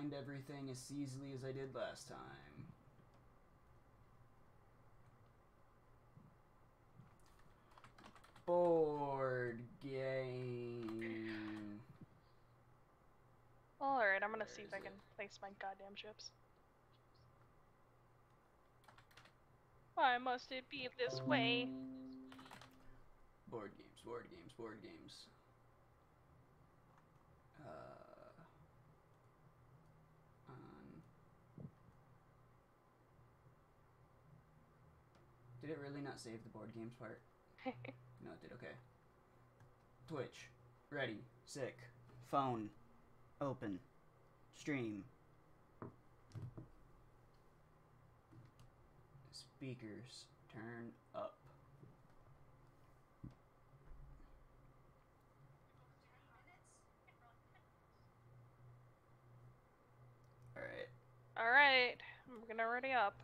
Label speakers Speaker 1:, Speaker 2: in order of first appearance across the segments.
Speaker 1: find everything as easily as I did last time. Board game.
Speaker 2: Alright, I'm gonna
Speaker 1: Where
Speaker 2: see if I
Speaker 1: it?
Speaker 2: can place my goddamn chips. Why must it be this way?
Speaker 1: Board games, board games, board games. Uh, on. Did it really not save the board games part? No, it did. Okay. Twitch. Ready. Sick. Phone. Open. Stream. Speakers. Turn up. Alright.
Speaker 2: Alright, I'm gonna ready up.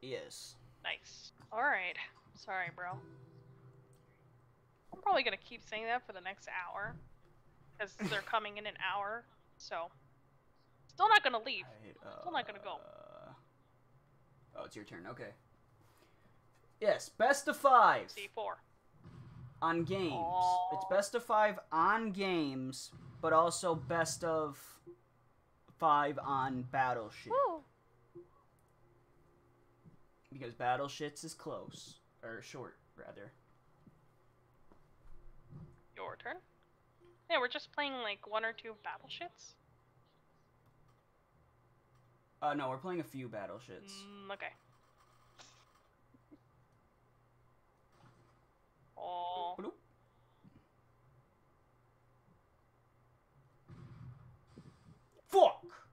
Speaker 1: Yes.
Speaker 2: Nice. Alright. Sorry, bro. I'm probably gonna keep saying that for the next hour. Because they're coming in an hour, so. Still not gonna leave.
Speaker 1: Right,
Speaker 2: Still not gonna go.
Speaker 1: uh, Oh, it's your turn. Okay. Yes, best of five
Speaker 2: C4.
Speaker 1: on games. It's best of five on games, but also best of five on battleship
Speaker 2: Woo!
Speaker 1: Because battleships is close or short rather.
Speaker 2: Your turn. Yeah, we're just playing like one or two battleships.
Speaker 1: Uh, no, we're playing a few battleships.
Speaker 2: Mm, okay. Oh.
Speaker 1: Bloop. Fuck!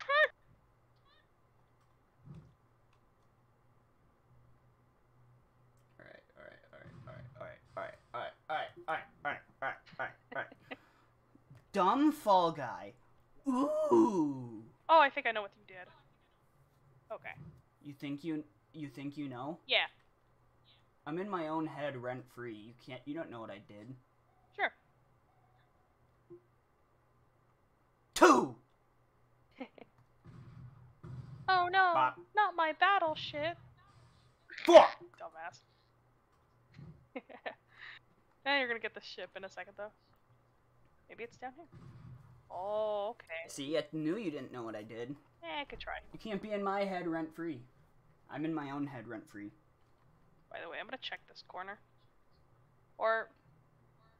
Speaker 1: Dumb fall guy. Ooh.
Speaker 2: Oh, I think I know what you did. Okay.
Speaker 1: You think you you think you know?
Speaker 2: Yeah.
Speaker 1: I'm in my own head rent free. You can't you don't know what I did.
Speaker 2: Sure.
Speaker 1: Two!
Speaker 2: Oh no,
Speaker 1: Bop.
Speaker 2: not my battleship.
Speaker 1: Fuck!
Speaker 2: Dumbass. now you're gonna get the ship in a second though. Maybe it's down here. Oh, okay.
Speaker 1: See, I knew you didn't know what I did.
Speaker 2: Eh, I could try.
Speaker 1: You can't be in my head rent free. I'm in my own head rent free.
Speaker 2: By the way, I'm gonna check this corner. Or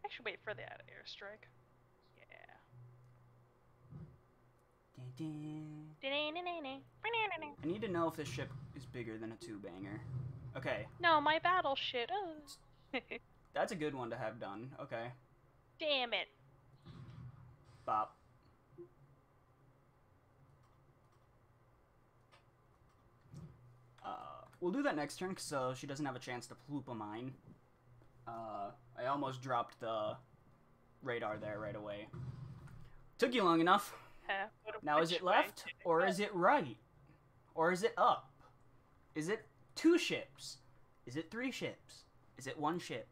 Speaker 2: I should wait for that airstrike. Yeah.
Speaker 1: I need to know if this ship is bigger than a two banger. Okay,
Speaker 2: No, my battle shit. Oh.
Speaker 1: that's a good one to have done. Okay,
Speaker 2: Damn it.
Speaker 1: Bop. Uh, we'll do that next turn so she doesn't have a chance to ploop a mine. Uh, I almost dropped the radar there right away. Took you long enough. Now, is it left or
Speaker 2: go?
Speaker 1: is it right? Or is it up? Is it two ships? Is it three ships? Is it one ship?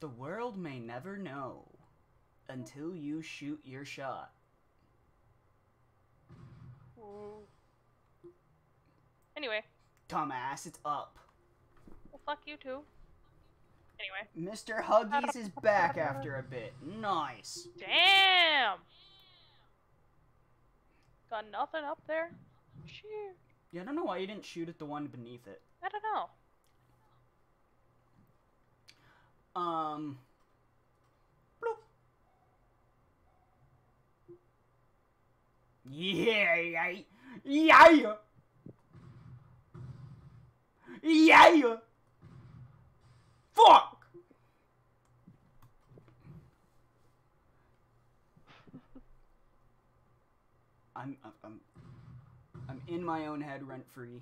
Speaker 1: The world may never know until you shoot your shot.
Speaker 2: Ooh. Anyway,
Speaker 1: Dumbass, it's up.
Speaker 2: well, fuck you too. Anyway,
Speaker 1: Mr. Huggies is back after a bit. Nice.
Speaker 2: damn. Got nothing up there. Shit.
Speaker 1: Yeah, I don't know why you didn't shoot at the one beneath it.
Speaker 2: I don't know.
Speaker 1: Um. Bloop. Yeah, yeah, yeah, yeah. Fuck. I'm, I'm, I'm, I'm in my own head rent free.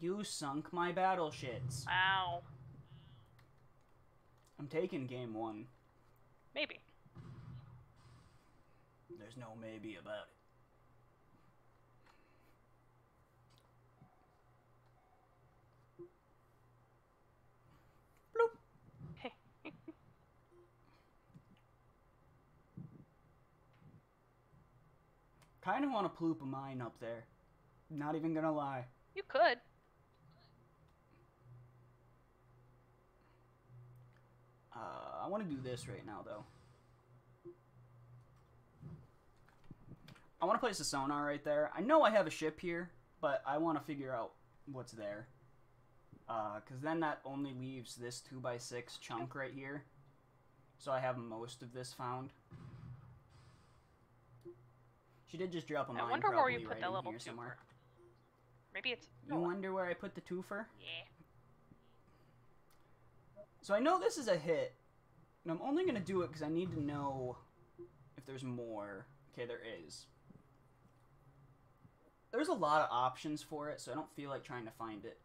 Speaker 1: You sunk my battleships.
Speaker 2: Ow!
Speaker 1: I'm taking game one.
Speaker 2: Maybe.
Speaker 1: There's no maybe about it. Kind of want to ploop a mine up there. Not even gonna lie.
Speaker 2: You could.
Speaker 1: Uh, I want to do this right now, though. I want to place a sonar right there. I know I have a ship here, but I want to figure out what's there. Because then that only leaves this 2x6 chunk right here. So I have most of this found. She did just drop a mine
Speaker 2: I wonder where you put
Speaker 1: right in
Speaker 2: level twofer.
Speaker 1: somewhere.
Speaker 2: Maybe it's.
Speaker 1: You wonder where I put the twofer?
Speaker 2: Yeah.
Speaker 1: So I know this is a hit, and I'm only gonna do it because I need to know if there's more. Okay, there is. There's a lot of options for it, so I don't feel like trying to find it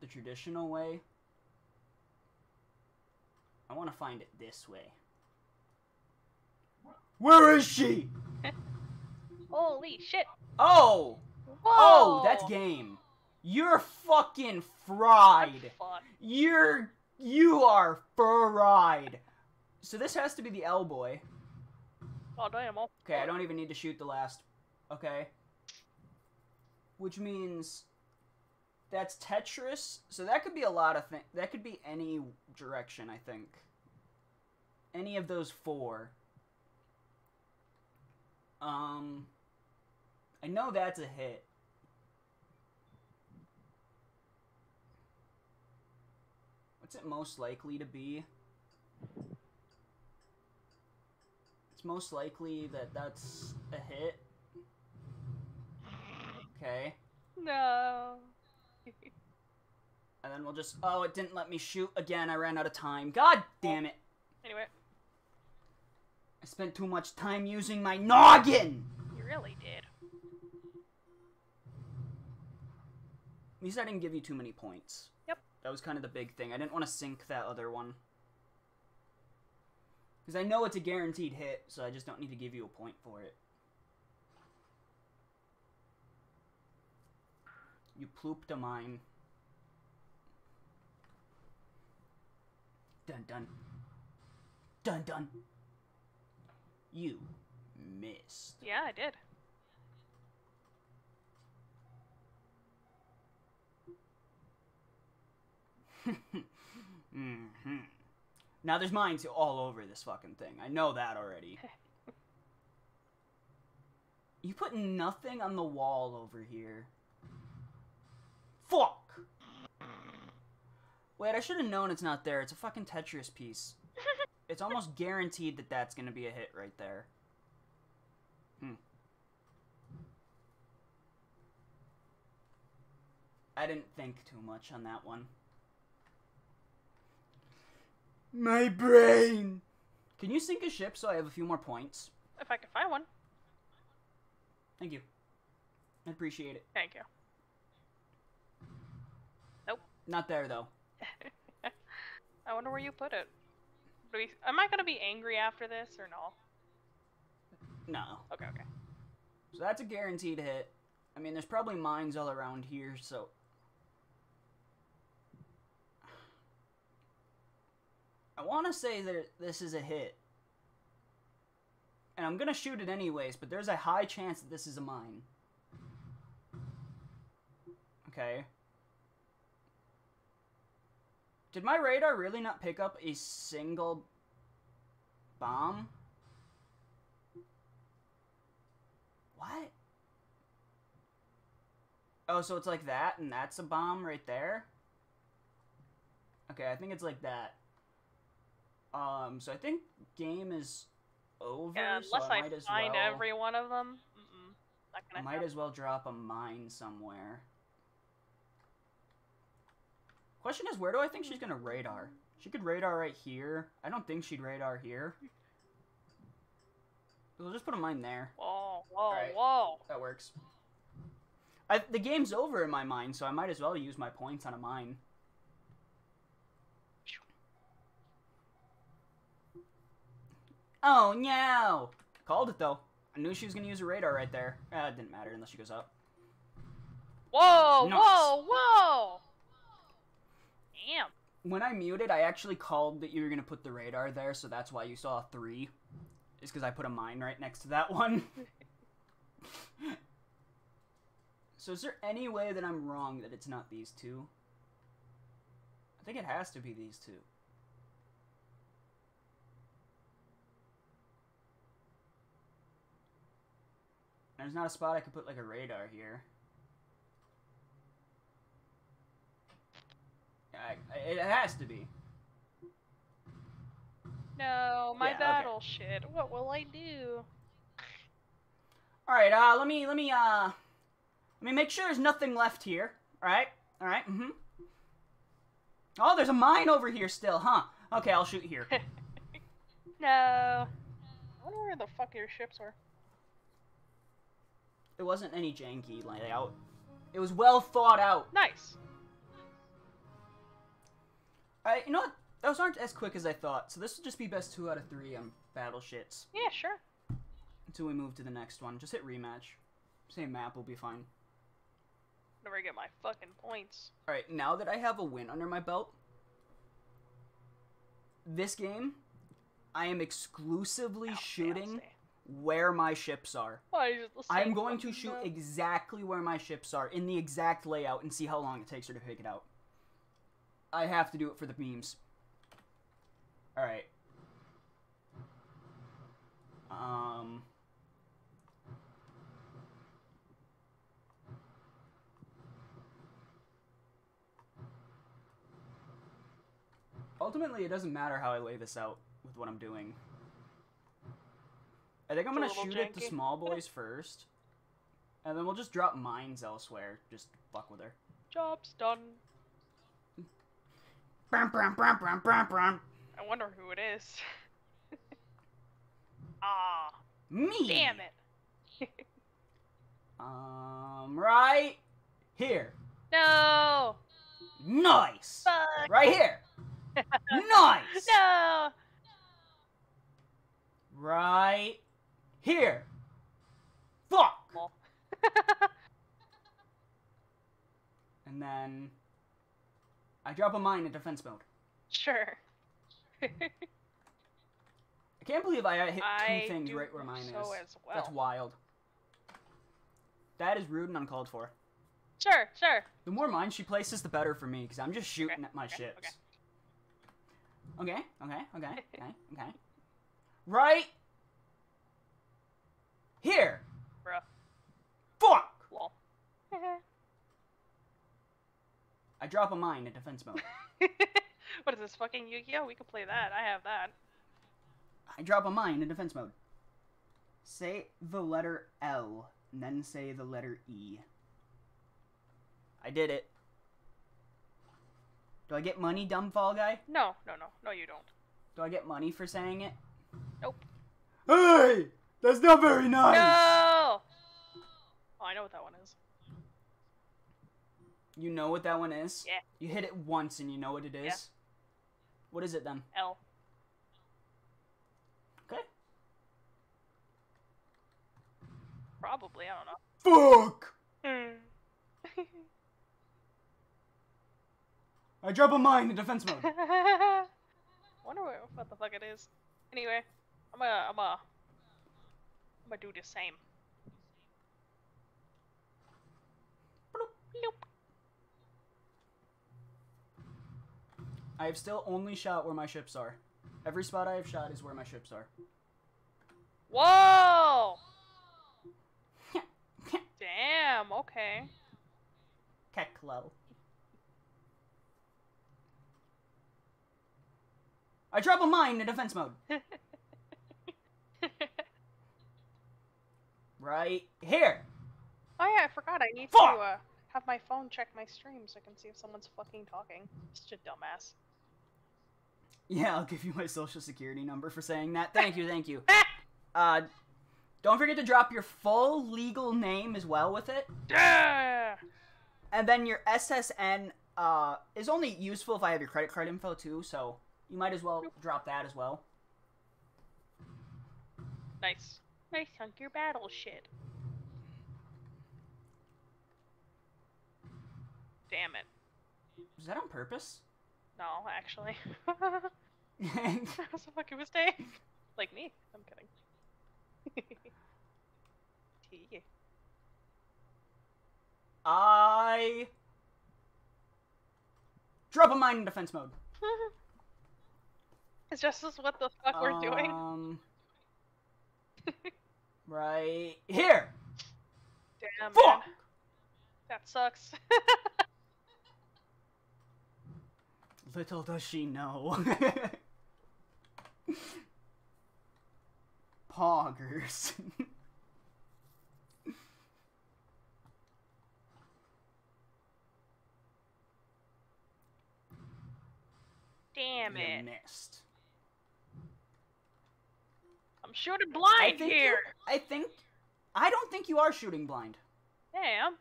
Speaker 1: the traditional way. I want to find it this way. Where is she?
Speaker 2: Holy shit!
Speaker 1: Oh!
Speaker 2: Whoa!
Speaker 1: Oh, that's game. You're fucking fried.
Speaker 2: Fuck.
Speaker 1: You're you are fried. So this has to be the L boy.
Speaker 2: Oh damn! Oh,
Speaker 1: Okay, I don't even need to shoot the last. Okay. Which means that's Tetris. So that could be a lot of things. That could be any direction, I think. Any of those four. Um I know that's a hit. What's it most likely to be? It's most likely that that's a hit. Okay.
Speaker 2: No.
Speaker 1: And then we'll just. Oh, it didn't let me shoot again. I ran out of time. God damn it.
Speaker 2: Anyway,
Speaker 1: I spent too much time using my noggin!
Speaker 2: you really did.
Speaker 1: At least I didn't give you too many points. That was kind of the big thing. I didn't want to sink that other one. Because I know it's a guaranteed hit, so I just don't need to give you a point for it. You plooped a mine. Dun dun. Dun dun. You missed.
Speaker 2: Yeah, I did.
Speaker 1: hmm Now there's mines all over this fucking thing. I know that already. you put nothing on the wall over here. Fuck! Wait, I should have known it's not there. It's a fucking Tetris piece. It's almost guaranteed that that's gonna be a hit right there. Hmm. I didn't think too much on that one. My brain! Can you sink a ship so I have a few more points?
Speaker 2: If I can find one.
Speaker 1: Thank you. I appreciate it.
Speaker 2: Thank you. Nope.
Speaker 1: Not there, though.
Speaker 2: I wonder where you put it. Do we, am I gonna be angry after this or no?
Speaker 1: No.
Speaker 2: Okay, okay.
Speaker 1: So that's a guaranteed hit. I mean, there's probably mines all around here, so. I want to say that this is a hit. And I'm going to shoot it anyways, but there's a high chance that this is a mine. Okay. Did my radar really not pick up a single bomb? What? Oh, so it's like that, and that's a bomb right there? Okay, I think it's like that. Um, so I think game is over,
Speaker 2: Yeah,
Speaker 1: so
Speaker 2: unless
Speaker 1: I
Speaker 2: I,
Speaker 1: might as
Speaker 2: find
Speaker 1: well...
Speaker 2: every one of them.
Speaker 1: I might
Speaker 2: happen.
Speaker 1: as well drop a mine somewhere. Question is, where do I think she's gonna radar? She could radar right here. I don't think she'd radar here. We'll just put a mine there.
Speaker 2: Whoa, whoa,
Speaker 1: Alright.
Speaker 2: whoa.
Speaker 1: That works. I, the game's over in my mind, so I might as well use my points on a mine. Oh no! Called it though. I knew she was gonna use a radar right there. Uh, it didn't matter unless she goes up.
Speaker 2: Whoa,
Speaker 1: Nice.
Speaker 2: whoa, whoa! Damn.
Speaker 1: When I muted, I actually called that you were gonna put the radar there, so that's why you saw three. Is because I put a mine right next to that one. So is there any way that I'm wrong that it's not these two? I think it has to be these two. There's not a spot I could put like a radar here. I, it has to be.
Speaker 2: No, my
Speaker 1: Yeah, okay.
Speaker 2: battle shit. What will I do?
Speaker 1: All right, uh, let me let me uh, let me make sure there's nothing left here. All right, all right. Mm-hmm. Oh, there's a mine over here still, huh? Okay, I'll shoot here.
Speaker 2: No. I wonder where the fuck your ships were.
Speaker 1: It wasn't any janky layout. It was well thought out.
Speaker 2: Nice.
Speaker 1: Alright, you know what? Those aren't as quick as I thought, so this will just be best two out of three on battle shits
Speaker 2: Yeah, sure.
Speaker 1: until we move to the next one. Just hit rematch. Same map will be fine.
Speaker 2: Never get my fucking points.
Speaker 1: Alright, now that I have a win under my belt, this game, I am exclusively shooting. Where my ships are.
Speaker 2: Why is it the
Speaker 1: I'm going to shoot
Speaker 2: map?
Speaker 1: exactly where my ships are in the exact layout and see how long it takes her to pick it out. I have to do it for the memes. Alright. Um. Ultimately, it doesn't matter how I lay this out with what I'm doing. I think I'm gonna shoot at the small boys first, and then we'll just drop mines elsewhere. Just fuck with her.
Speaker 2: Job's done.
Speaker 1: Brum, brum, brum, brum, brum, brum.
Speaker 2: I wonder who it is. ah,
Speaker 1: Me.
Speaker 2: damn it.
Speaker 1: Um, right here.
Speaker 2: No.
Speaker 1: Nice.
Speaker 2: Fuck.
Speaker 1: Right here. nice.
Speaker 2: No.
Speaker 1: Right here. Fuck. And then I drop a mine in defense mode.
Speaker 2: sure.
Speaker 1: I can't believe I hit two
Speaker 2: I
Speaker 1: things right where mine
Speaker 2: so
Speaker 1: is.
Speaker 2: well.
Speaker 1: That's wild. That is rude and uncalled for.
Speaker 2: Sure, sure.
Speaker 1: The more mines she places, the better for me, because I'm just shooting
Speaker 2: Okay,
Speaker 1: at my
Speaker 2: okay,
Speaker 1: ships. Okay, okay, okay, okay, okay. Right here.
Speaker 2: Bruh.
Speaker 1: Fuck!
Speaker 2: Lol.
Speaker 1: I drop a mine in defense mode.
Speaker 2: what is this fucking Yu-Gi-Oh? We can play that. I have that.
Speaker 1: I drop a mine in defense mode. Say the letter L, and then say the letter E. I did it. Do I get money, dumb fall guy?
Speaker 2: No, no, no, no. You don't.
Speaker 1: Do I get money for saying it?
Speaker 2: Nope.
Speaker 1: Hey! That's not very nice!
Speaker 2: No. Oh, I know what that one is.
Speaker 1: You know what that one is?
Speaker 2: Yeah.
Speaker 1: You hit it once and you know what it is?
Speaker 2: Yeah.
Speaker 1: What is it then?
Speaker 2: L.
Speaker 1: Okay.
Speaker 2: Probably. I don't know.
Speaker 1: Fuck!
Speaker 2: Hmm.
Speaker 1: I drop a mine in defense mode.
Speaker 2: Wonder what, what the fuck it is. Anyway, I'm gonna, I'm gonna, I'm gonna do the same.
Speaker 1: I have still only shot where my ships are. Every spot I have shot is where my ships are.
Speaker 2: Whoa! Damn. Okay.
Speaker 1: Keklo. I drop a mine in defense mode. Right here.
Speaker 2: Oh yeah, I forgot. I need
Speaker 1: Fuck!
Speaker 2: to uh, have my phone check my stream so I can see if someone's fucking talking. Such a dumbass.
Speaker 1: Yeah, I'll give you my social security number for saying that. Thank you, thank you. Uh, don't forget to drop your full legal name as well with it.
Speaker 2: Yeah.
Speaker 1: And then your SSN uh, is only useful if I have your credit card info too, so you might as well drop that as well.
Speaker 2: Nice. Nice sunk your battle shit. Damn it.
Speaker 1: Was that on purpose?
Speaker 2: No, actually. that was a fucking mistake. Like me. I'm kidding. T.
Speaker 1: I drop a mine in defense mode.
Speaker 2: Is just this what the fuck we're doing?
Speaker 1: Um, Right here.
Speaker 2: Damn, man.
Speaker 1: Fuck.
Speaker 2: That sucks.
Speaker 1: Little does she know. Poggers.
Speaker 2: Damn
Speaker 1: you
Speaker 2: it.
Speaker 1: missed.
Speaker 2: I'm shooting
Speaker 1: I
Speaker 2: blind
Speaker 1: think
Speaker 2: here.
Speaker 1: I think. I don't think you are shooting blind.
Speaker 2: I am.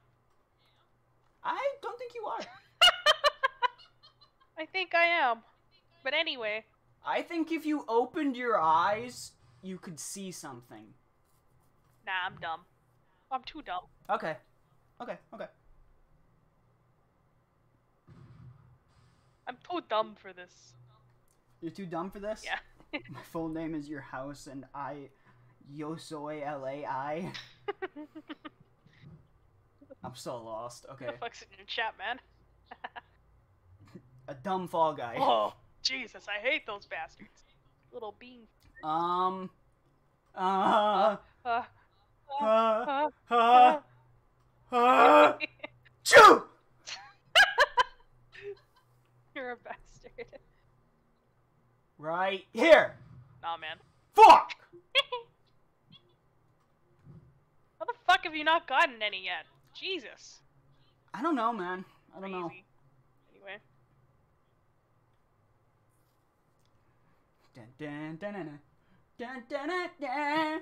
Speaker 1: I don't think you are.
Speaker 2: I think I am. But anyway,
Speaker 1: I think if you opened your eyes, you could see something.
Speaker 2: nah, I'm dumb. I'm too dumb.
Speaker 1: Okay. Okay, okay.
Speaker 2: I'm too dumb for this.
Speaker 1: You're too dumb for this?
Speaker 2: Yeah.
Speaker 1: My full name is Your House, and I. Yo soy L A I. I'm so lost. Okay.
Speaker 2: the fuck's in your chat, man?
Speaker 1: A dumb fall guy.
Speaker 2: Oh, Jesus, I hate those bastards. Little bean.
Speaker 1: Um. Uh.
Speaker 2: Uh,
Speaker 1: Uh.
Speaker 2: uh,
Speaker 1: Uh. Uh. Choo!
Speaker 2: You're a bastard.
Speaker 1: Right here.
Speaker 2: Nah, man.
Speaker 1: Fuck!
Speaker 2: How the fuck have you not gotten any yet? Jesus.
Speaker 1: I don't know, man. I don't know.
Speaker 2: Anyway.
Speaker 1: Dun, dun, dun, dun, dun, dun, dun, dun.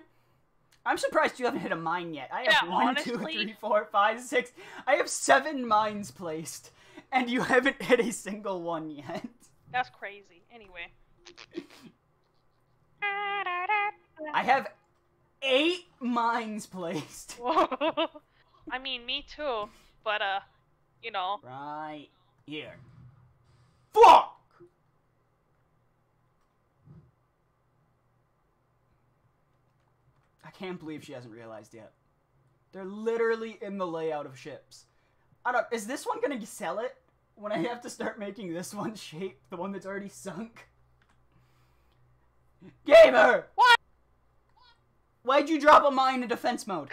Speaker 1: I'm surprised you haven't hit a mine yet. I have
Speaker 2: Yeah,
Speaker 1: one, two,
Speaker 2: honestly.
Speaker 1: three, four, five, six. I have seven mines placed, and you haven't hit a single one yet.
Speaker 2: That's crazy. Anyway.
Speaker 1: I have eight mines placed.
Speaker 2: Whoa. I mean, me too. But, uh, you know.
Speaker 1: Right here. Fuck! I can't believe she hasn't realized yet. They're literally in the layout of ships. I don't. Is this one gonna sell it when I have to start making this one shape, the one that's already sunk? Gamer!
Speaker 2: What?
Speaker 1: Why'd you drop a mine in defense mode?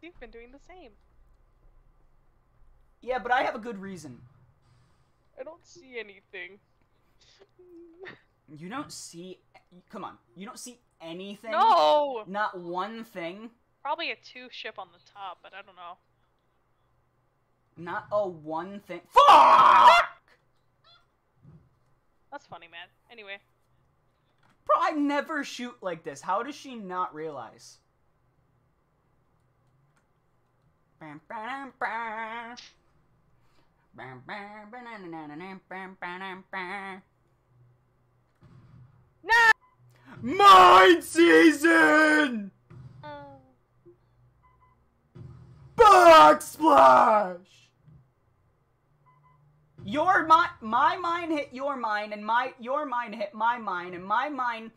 Speaker 2: You've been doing the same.
Speaker 1: Yeah, but I have a good reason.
Speaker 2: I don't see anything.
Speaker 1: You don't see. Come on. You don't see anything?
Speaker 2: No!
Speaker 1: Not one thing?
Speaker 2: Probably a two ship on the top, but I don't know.
Speaker 1: Not a one thing. Fuck!
Speaker 2: That's funny, man. Anyway.
Speaker 1: Bro, I never shoot like this. How does she not realize? Bam, bam, bam. Bam, bam, ba-na-na-na-na, bam, bam, bam.
Speaker 2: No!
Speaker 1: Mine season!
Speaker 2: Oh.
Speaker 1: Bug splash! Your my my mind hit your mind, and my your mind hit my mind, and my mind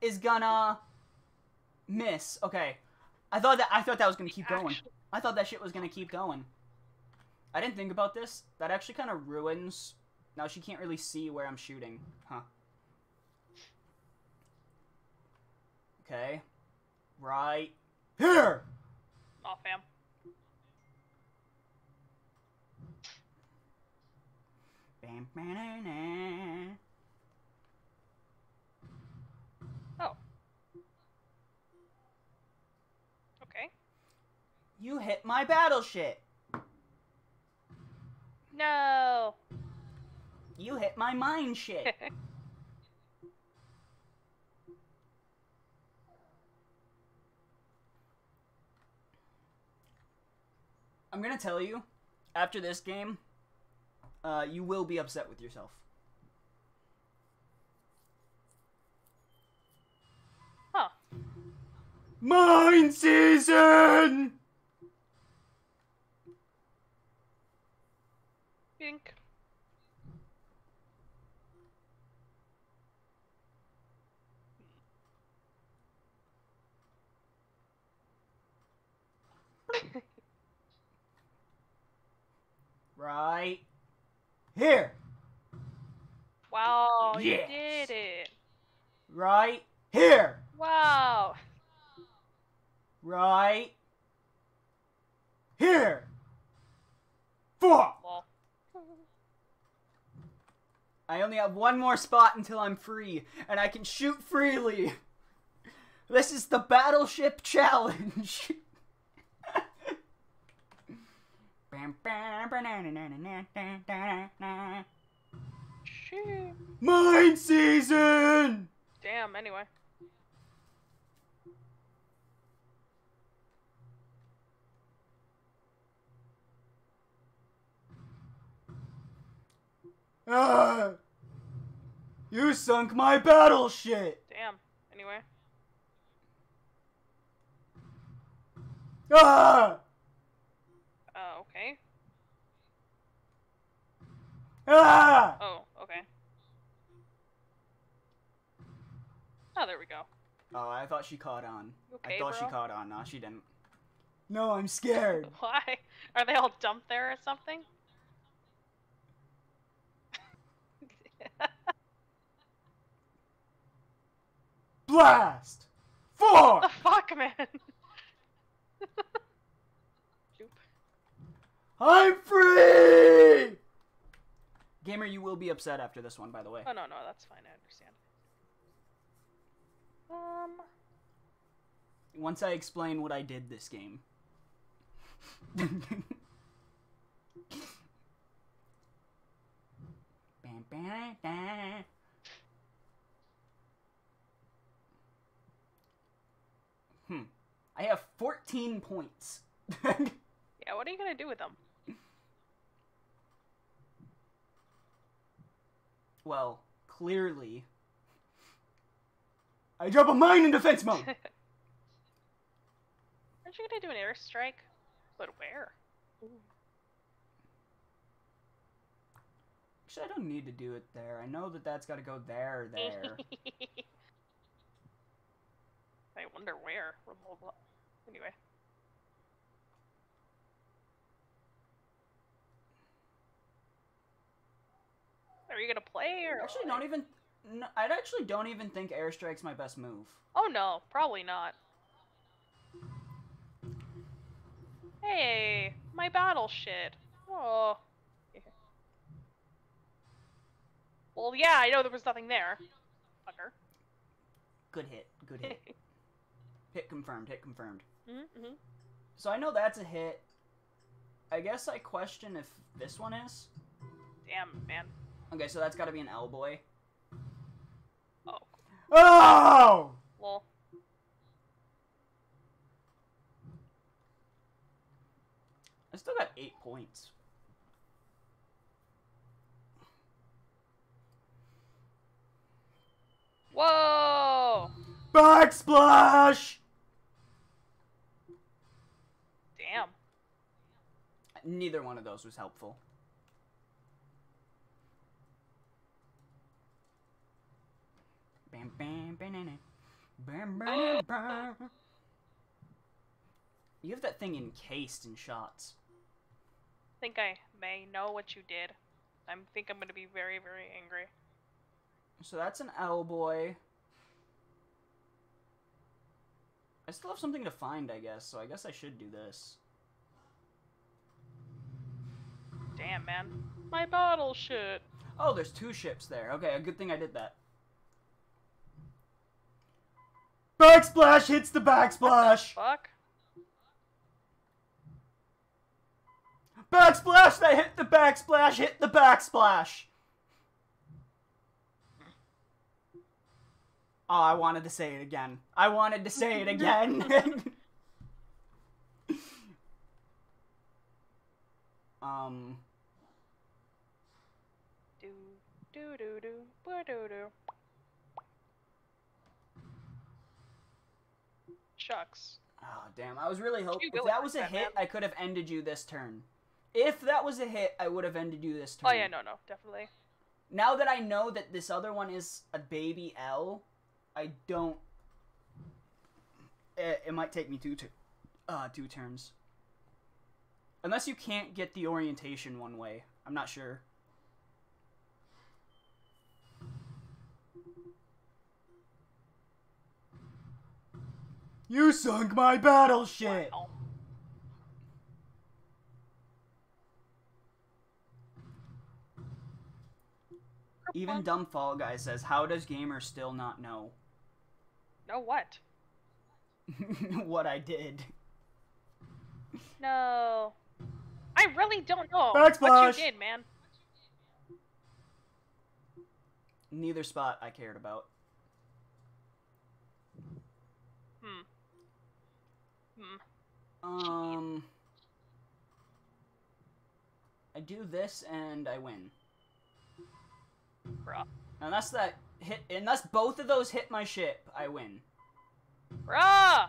Speaker 1: is gonna miss. Okay, I thought that I thought that was gonna keep going. I thought that shit was gonna keep going. I didn't think about this. That actually kind of ruins. Now she can't really see where I'm shooting, huh? Okay, right here.
Speaker 2: Aw, fam.
Speaker 1: Bam, ba-na-na.
Speaker 2: Oh. Okay.
Speaker 1: You hit my battleship.
Speaker 2: No!
Speaker 1: You hit my mine shit. I'm gonna tell you, after this game, uh, you will be upset with yourself.
Speaker 2: huh.
Speaker 1: Mine season!
Speaker 2: Pink.
Speaker 1: Right here.
Speaker 2: Wow,
Speaker 1: Yes.
Speaker 2: you did it.
Speaker 1: Right here.
Speaker 2: Wow.
Speaker 1: Right here. Four.
Speaker 2: Well,
Speaker 1: I only have one more spot until I'm free, and I can shoot freely. This is the Battleship Challenge. Mine season!
Speaker 2: Damn, anyway.
Speaker 1: Ah! You sunk my battleship!
Speaker 2: Damn. Anyway.
Speaker 1: Ah!
Speaker 2: Uh, okay.
Speaker 1: Ah!
Speaker 2: Oh, okay. Oh, there we go.
Speaker 1: Oh, I thought she caught on.
Speaker 2: You okay,
Speaker 1: I thought she caught on. No, she didn't. No, I'm scared.
Speaker 2: Why? Are they all dumped there or something?
Speaker 1: Blast! Four!
Speaker 2: the fuck, man?
Speaker 1: I'm free! Gamer, you will be upset after this one, by the way.
Speaker 2: Oh no, no, that's fine. I understand. Um.
Speaker 1: Once I explain what I did this game. Bam, bam, bam. Hmm. I have 14 points.
Speaker 2: Yeah, what are you gonna do with them?
Speaker 1: Well, clearly. I drop a mine in defense mode!
Speaker 2: Aren't you gonna do an airstrike? But where?
Speaker 1: Actually, I don't need to do it there. I know that that's got to go there there.
Speaker 2: I wonder where. Anyway. Are you gonna play or
Speaker 1: actually, don't even. No, I actually don't even think airstrike's my best move.
Speaker 2: Oh no, probably not. Hey, my battle shit. Oh. Well, yeah, I know there was nothing there. Fucker.
Speaker 1: Good hit. Good hit. hit confirmed. Hit confirmed.
Speaker 2: mm-hmm.
Speaker 1: So I know that's a hit. I guess I question if this one is.
Speaker 2: Damn, man.
Speaker 1: Okay, so that's got to be an L boy.
Speaker 2: Oh,
Speaker 1: Oh!
Speaker 2: well.
Speaker 1: I still got eight points.
Speaker 2: Whoa!
Speaker 1: Backsplash!
Speaker 2: Damn.
Speaker 1: Neither one of those was helpful. Bam, bam, bam, bam, bam, bam. You have that thing encased in shots.
Speaker 2: I think I may know what you did. I think I'm gonna be very, very angry.
Speaker 1: So that's an L boy. I still have something to find, I guess, so I guess I should do this.
Speaker 2: Damn, man. My bottle shit.
Speaker 1: Oh, there's two ships there. Okay, a good thing I did that. Backsplash hits the backsplash!
Speaker 2: Fuck.
Speaker 1: Backsplash that hit the backsplash hit the backsplash! Oh, I wanted to say it again. I wanted to say it again. um,
Speaker 2: Do do do do boo do do. Shucks.
Speaker 1: oh damn, I was really hoping if that was a
Speaker 2: that,
Speaker 1: hit,
Speaker 2: man.
Speaker 1: I could have ended you this turn. If that was a hit, I would have ended you this turn.
Speaker 2: Oh yeah, no, no, definitely.
Speaker 1: Now that I know that this other one is a baby L, I don't. It, it might take me two, tu- uh, two turns. Unless you can't get the orientation one way. I'm not sure. You sunk my battleship!
Speaker 2: Wow.
Speaker 1: Even dumb Fall Guy says, How does gamer still not know
Speaker 2: Know what?
Speaker 1: what I did?
Speaker 2: No. I really don't know what you did, man.
Speaker 1: Neither spot I cared about.
Speaker 2: Hmm. Hmm.
Speaker 1: Um. I do this and I win.
Speaker 2: Bruh.
Speaker 1: Unless that hit, unless both of those hit my ship, I win.
Speaker 2: Bruh!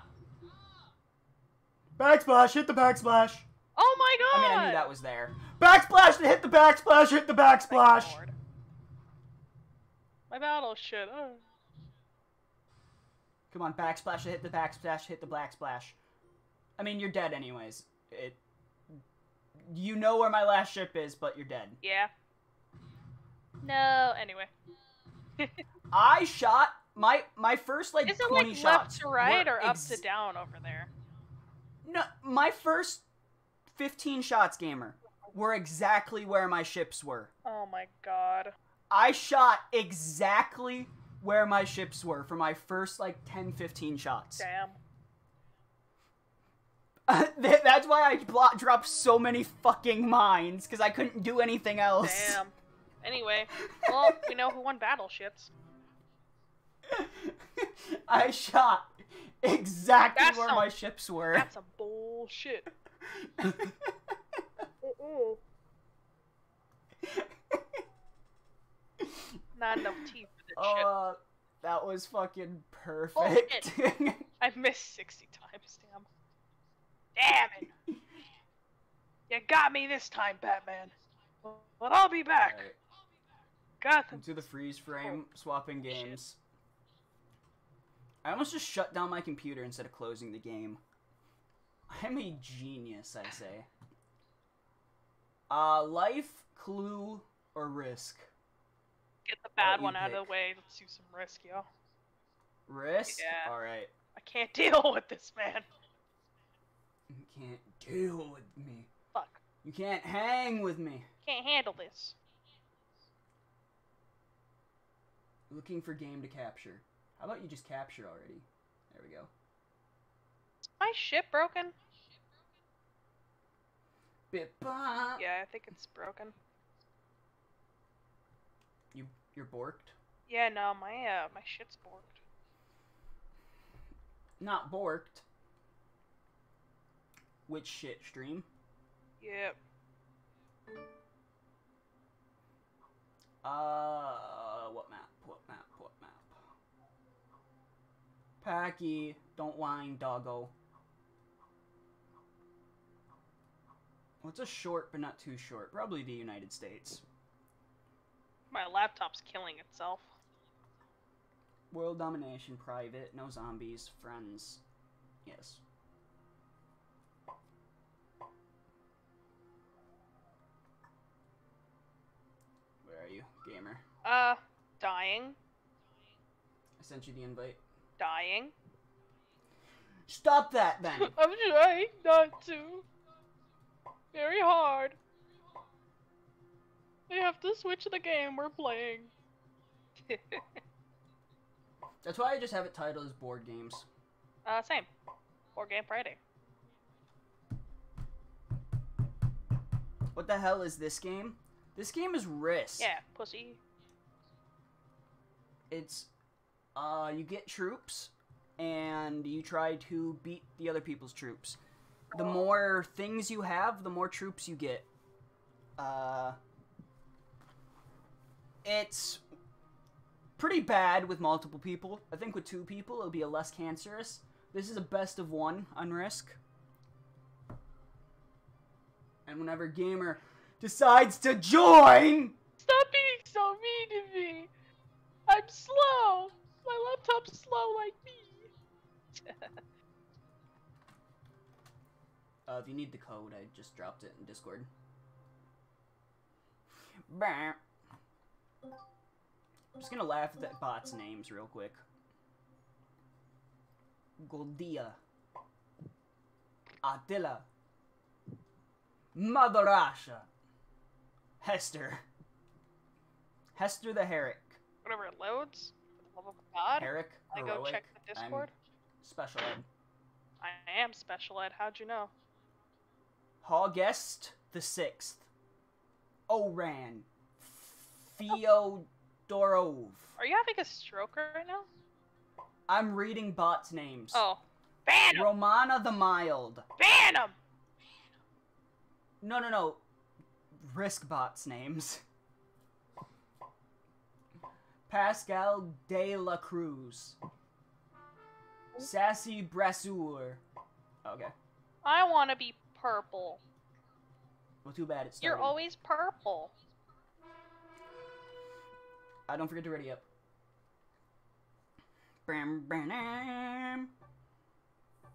Speaker 1: Backsplash, hit the backsplash.
Speaker 2: Oh my god!
Speaker 1: I mean, I knew that was there. Backsplash to hit the backsplash, hit the
Speaker 2: Thank
Speaker 1: backsplash.
Speaker 2: Lord. My battleship. Oh.
Speaker 1: Come on, backsplash hit the backsplash, hit the black splash. I mean, you're dead anyways. It. You know where my last ship is, but you're dead.
Speaker 2: Yeah. No, anyway.
Speaker 1: I shot my my first like
Speaker 2: Is it
Speaker 1: 20
Speaker 2: like
Speaker 1: shots.
Speaker 2: left to right or up to down over there?
Speaker 1: No, my first 15 shots, gamer, were exactly where my ships were.
Speaker 2: Oh my god.
Speaker 1: I shot exactly where my ships were for my first like 10 15 shots.
Speaker 2: Damn.
Speaker 1: Th- That's why I blo- dropped so many fucking mines because I couldn't do anything else.
Speaker 2: Damn. Anyway, well, we know who won battleships.
Speaker 1: I shot exactly
Speaker 2: That's
Speaker 1: where
Speaker 2: some-
Speaker 1: my ships were.
Speaker 2: That's a bullshit. Not enough teeth for this shit.
Speaker 1: uh, that was fucking perfect.
Speaker 2: I've missed 60 times, damn. Damn it! You got me this time, Batman. But I'll be back.
Speaker 1: Alright,
Speaker 2: Gotham.
Speaker 1: into the freeze frame, swapping games. I almost just shut down my computer instead of closing the game. I'm a genius, I say. Uh, life, clue, or risk?
Speaker 2: Get the bad one out of the way. Let's do some risk, yo.
Speaker 1: Risk?
Speaker 2: Yeah.
Speaker 1: Alright.
Speaker 2: I can't deal with this, man.
Speaker 1: You can't deal with me.
Speaker 2: Fuck.
Speaker 1: You can't hang with me.
Speaker 2: Can't handle this.
Speaker 1: Looking for game to capture. How about you just capture already? There we go.
Speaker 2: Is my ship broken?
Speaker 1: Bit bop.
Speaker 2: Yeah, I think it's broken.
Speaker 1: You you're borked?
Speaker 2: Yeah, no, my uh, my shit's borked.
Speaker 1: Not borked. Which shit stream?
Speaker 2: Yep.
Speaker 1: Uh, what map? What map? What map? Packy, don't whine, doggo. What's a short but not too short? Probably the United States.
Speaker 2: My laptop's killing itself.
Speaker 1: World domination, private, no zombies, friends. Yes.
Speaker 2: Uh, dying.
Speaker 1: I sent you the invite.
Speaker 2: Dying.
Speaker 1: Stop that then!
Speaker 2: I'm trying not to. Very hard. We have to switch the game we're playing.
Speaker 1: That's why I just have it titled as board games.
Speaker 2: uh, same. Board Game Friday.
Speaker 1: What the hell is this game? This game is Risk.
Speaker 2: Yeah, pussy.
Speaker 1: It's uh you get troops and you try to beat the other people's troops. The more things you have, the more troops you get. Uh it's pretty bad with multiple people. I think with two people it'll be a less cancerous. This is a best of one on Risk. And whenever gamer decides to join,
Speaker 2: Stop being so mean to me. I'm slow. My laptop's slow like me.
Speaker 1: Uh, if you need the code, I just dropped it in Discord. I'm just gonna laugh at that bot's names real quick. Goldia. Attila. Mother. Hester. Hester the Herrick.
Speaker 2: Whatever it loads. For the love of God.
Speaker 1: Herrick.
Speaker 2: I go
Speaker 1: Heroic.
Speaker 2: check the
Speaker 1: I'm
Speaker 2: Discord.
Speaker 1: Special ed.
Speaker 2: I am special ed. How'd you know?
Speaker 1: August the 6th. Oran. Theodorov.
Speaker 2: Are you having a stroke right now?
Speaker 1: I'm reading bots' names.
Speaker 2: Oh. Ban him!
Speaker 1: Romana the Mild.
Speaker 2: Ban him!
Speaker 1: No, no, no. Risk bots' names. Pascal de la Cruz. Sassy Brasseur. Okay.
Speaker 2: I want to be purple.
Speaker 1: Well, too bad it's
Speaker 2: You're always purple.
Speaker 1: Uh, don't forget to ready up. Bam, bam, bam.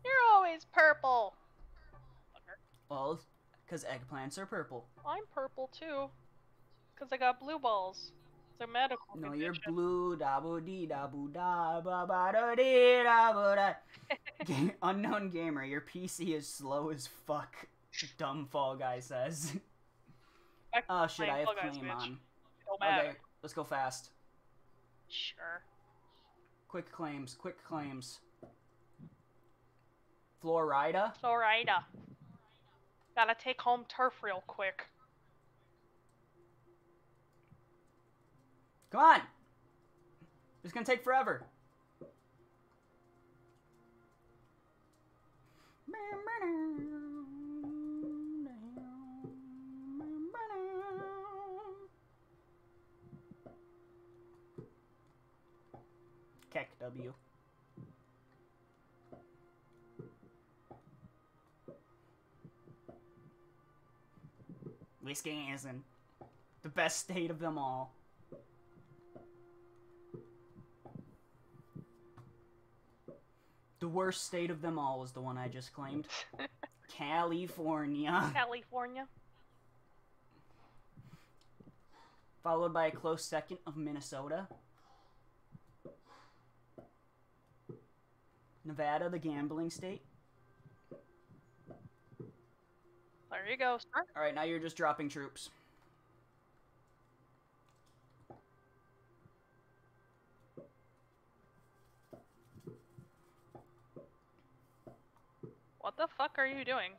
Speaker 2: You're always purple.
Speaker 1: Well, because eggplants are purple.
Speaker 2: I'm purple too. Because I got blue balls. It's a medical
Speaker 1: No,
Speaker 2: condition.
Speaker 1: you're blue. Da boo dee da boo da ba ba da dee da boo da. Unknown gamer, your PC is slow as fuck. Dumb Fall Guy says. Oh shit, I have
Speaker 2: Guys,
Speaker 1: claim
Speaker 2: bitch.
Speaker 1: on. Okay, let's go fast.
Speaker 2: Sure.
Speaker 1: Quick claims, quick claims. Florida.
Speaker 2: Florida. Gotta take home turf real quick.
Speaker 1: Come on! It's gonna take forever. KEKW. Wisconsin. The best state of them all. The worst state of them all was the one I just claimed. California.
Speaker 2: California.
Speaker 1: Followed by a close second of Minnesota. Nevada, the gambling state.
Speaker 2: There you go, sir.
Speaker 1: Alright, now you're just dropping troops.
Speaker 2: What the fuck are you doing?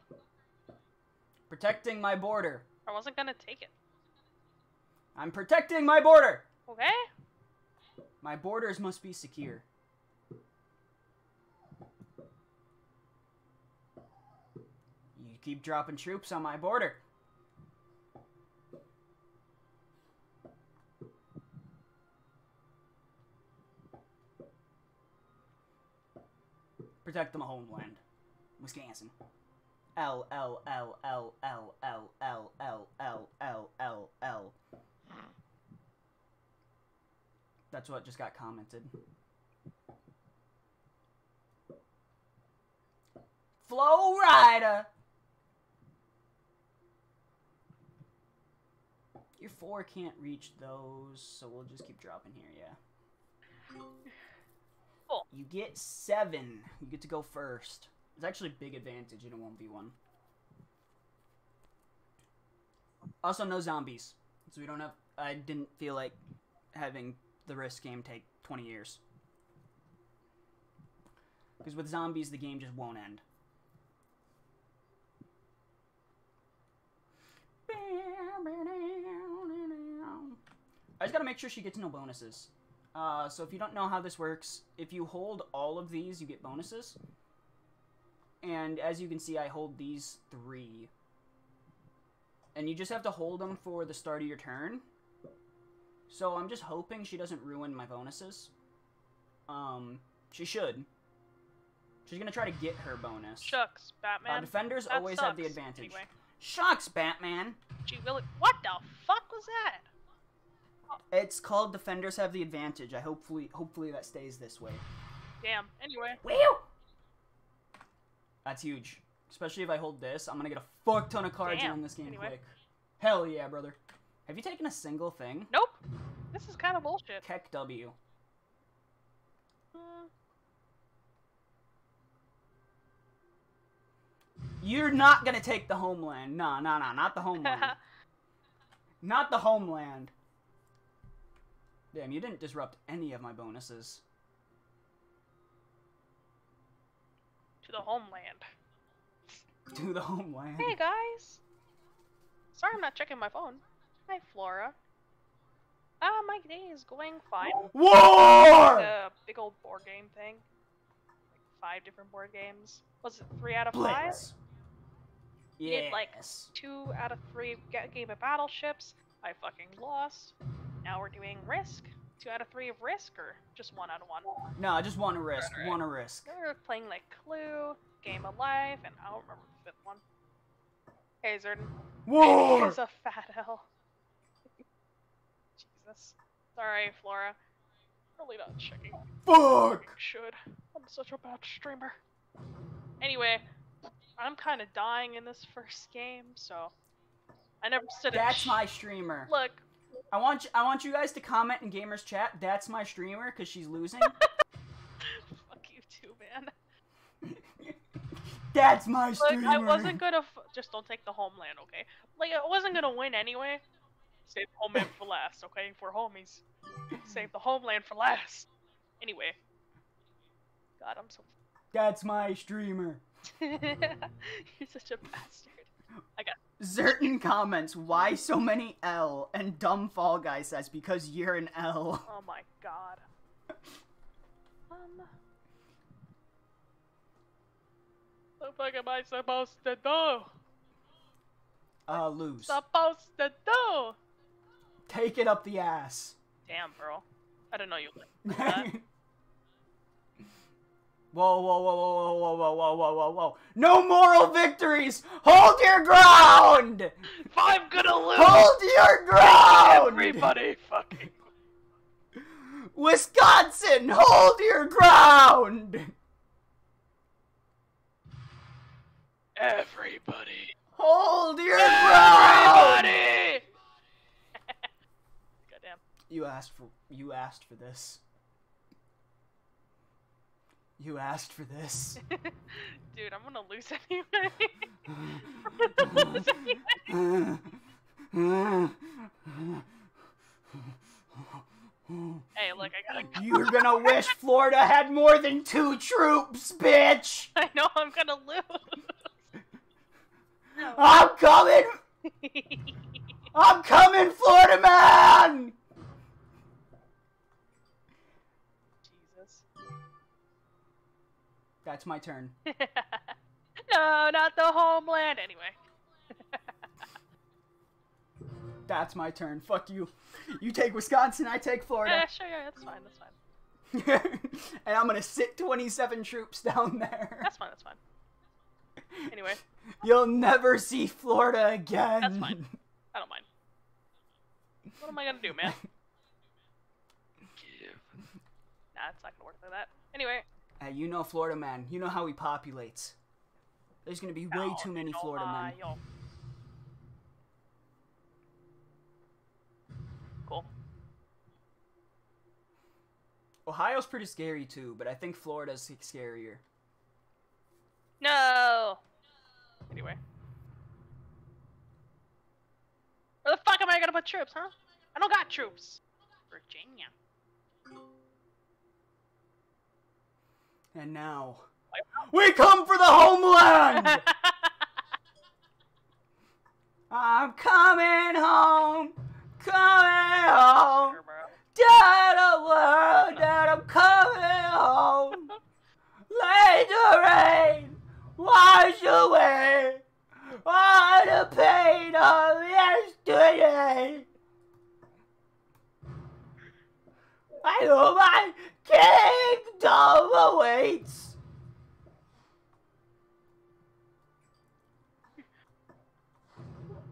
Speaker 1: Protecting my border.
Speaker 2: I wasn't gonna take it.
Speaker 1: I'm protecting my border!
Speaker 2: Okay?
Speaker 1: My borders must be secure. You keep dropping troops on my border. Protect the homeland. Wisconsin. L L L L L L L L L L L L. That's what just got commented. Flow Rider. Your four can't reach those, so we'll just keep dropping here, yeah. You get seven. You get to go first. It's actually a big advantage in a 1v1. Also, no zombies. So we don't have. I didn't feel like having the risk game take 20 years. Because with zombies, the game just won't end. I just gotta make sure she gets no bonuses. Uh, so if you don't know how this works, if you hold all of these, you get bonuses. And as you can see, I hold these three. And you just have to hold them for the start of your turn. So I'm just hoping she doesn't ruin my bonuses. Um, she should. She's gonna try to get her bonus.
Speaker 2: Shucks,
Speaker 1: Uh,
Speaker 2: Batman.
Speaker 1: defenders
Speaker 2: That
Speaker 1: always have the advantage.
Speaker 2: Anyway,
Speaker 1: Shucks, Batman!
Speaker 2: gee, Willy, what the fuck was that?
Speaker 1: It's called defenders have the advantage. I hopefully hopefully that stays this way.
Speaker 2: Damn. Anyway,
Speaker 1: Woo! That's huge. Especially if I hold this, I'm gonna get a fuck ton of cards
Speaker 2: Damn.
Speaker 1: in this game
Speaker 2: Anyway.
Speaker 1: quick. Hell yeah, brother. Have you taken a single thing?
Speaker 2: Nope. This is kind of bullshit.
Speaker 1: KEKW.
Speaker 2: Hmm.
Speaker 1: You're not gonna take the homeland. No, no, no, not the homeland. not the homeland. Damn, you didn't disrupt any of my bonuses.
Speaker 2: To the homeland.
Speaker 1: To the homeland.
Speaker 2: Hey guys. Sorry, I'm not checking my phone. Hi, Flora. Ah, my day is going fine.
Speaker 1: War!
Speaker 2: The big old board game thing. Like five different board games. Was it three out of five?
Speaker 1: Blitz.
Speaker 2: did, like, Two out of three game of battleships. I fucking lost. Now we're doing Risk. Two out of three of Risk, or just one out of one.
Speaker 1: No, I just want to risk.
Speaker 2: Alright.
Speaker 1: Want to risk.
Speaker 2: We're playing like Clue, Game of Life, and I don't remember the fifth one. Hey, Zerden.
Speaker 1: War!
Speaker 2: It's a fat L. Jesus. Sorry, Flora. Really not checking.
Speaker 1: Fuck!
Speaker 2: I should. I'm such a bad streamer. Anyway, I'm kind of dying in this first game, so I never stood a
Speaker 1: That's
Speaker 2: ch-
Speaker 1: my streamer.
Speaker 2: Look,
Speaker 1: I want you, I want you guys to comment in gamers chat. That's my streamer because she's losing.
Speaker 2: fuck you too, man.
Speaker 1: That's my streamer.
Speaker 2: I wasn't gonna. F- just don't take the homeland, okay? Like, I wasn't gonna win anyway. Save the homeland for last, okay? If we're homies, save the homeland for last. Anyway. God, I'm so.
Speaker 1: That's my streamer.
Speaker 2: You're such a bastard.
Speaker 1: Certain comments. Why so many L? And dumb fall guy says because you're an L.
Speaker 2: Oh my god. Um. What the fuck am I supposed to do?
Speaker 1: Uh, lose.
Speaker 2: Supposed to do?
Speaker 1: Take it up the ass.
Speaker 2: Damn, bro. I didn't know you like that.
Speaker 1: Whoa, whoa, whoa, whoa, whoa, whoa, whoa, whoa, whoa, whoa. No moral victories! Hold your ground!
Speaker 2: If I'm gonna lose,
Speaker 1: Hold your ground!
Speaker 2: everybody fucking.
Speaker 1: Wisconsin, hold your ground!
Speaker 2: Everybody.
Speaker 1: Hold your ground!
Speaker 2: Everybody! Goddamn.
Speaker 1: You asked for you asked for this. You asked for this.
Speaker 2: Dude, I'm gonna lose anyway. hey, look, I gotta go.
Speaker 1: You're gonna wish Florida had more than two troops, bitch!
Speaker 2: I know I'm gonna lose.
Speaker 1: I'm coming! I'm coming, Florida man! That's my turn.
Speaker 2: no, not the homeland. Anyway.
Speaker 1: That's my turn. Fuck you. You take Wisconsin, I take Florida.
Speaker 2: Yeah, sure, yeah, that's fine, that's fine.
Speaker 1: and I'm gonna sit 27 troops down there.
Speaker 2: That's fine, that's fine. Anyway,
Speaker 1: You'll never see Florida again.
Speaker 2: That's fine. I don't mind. What am I gonna do, man? Nah, it's not gonna work like that. Anyway.
Speaker 1: Hey, you know Florida man. You know how he populates. There's gonna be way too many Florida
Speaker 2: uh,
Speaker 1: men.
Speaker 2: Cool.
Speaker 1: Ohio's pretty scary too, but I think Florida's scarier.
Speaker 2: No. Anyway. Where the fuck am I gonna put troops, huh? I don't got troops. Virginia.
Speaker 1: And now, we come for the homeland! I'm coming home, coming home.
Speaker 2: Sure, bro.
Speaker 1: Dad, a world, Dad, I'm coming home. Let the rain wash away all the pain of yesterday. I know my kingdom awaits.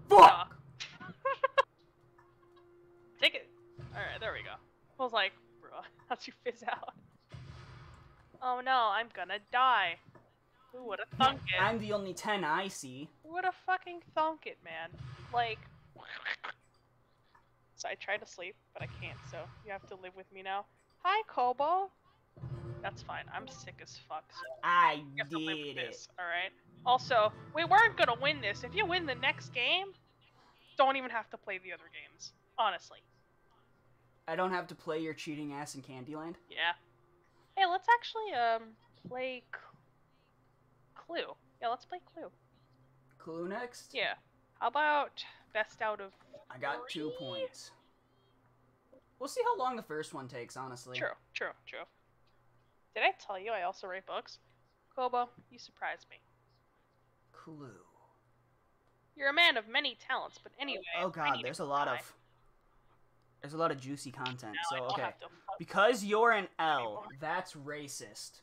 Speaker 1: Fuck!
Speaker 2: Fuck. Take it. Alright, there we go. I was like, bro, how'd you fizz out? Oh no, I'm gonna die. Who would have thunk it?
Speaker 1: I'm the only 10 I see.
Speaker 2: Who would have fucking thunk it, man? Like. So I try to sleep, but I can't, so you have to live with me now. Hi, Kobo! That's fine, I'm sick as fuck, so
Speaker 1: I
Speaker 2: you have to live with
Speaker 1: did it.
Speaker 2: alright? Also, we weren't gonna win this. If you win the next game, don't even have to play the other games. Honestly.
Speaker 1: I don't have to play your cheating ass in Candyland.
Speaker 2: Yeah. Hey, let's actually, um, play Clue. Yeah, let's play Clue.
Speaker 1: Clue next?
Speaker 2: Yeah. How about best out of
Speaker 1: I got two points. We'll see how long the first one takes, honestly.
Speaker 2: True, true, true. Did I tell you I also write books? Kobo, you surprised me.
Speaker 1: Clue.
Speaker 2: You're a man of many talents, but anyway.
Speaker 1: Oh, oh
Speaker 2: I
Speaker 1: god, there's a lot
Speaker 2: die.
Speaker 1: of there's a lot of juicy content.
Speaker 2: Now I
Speaker 1: So okay.
Speaker 2: have to fuck-
Speaker 1: Because you're an L, that's racist.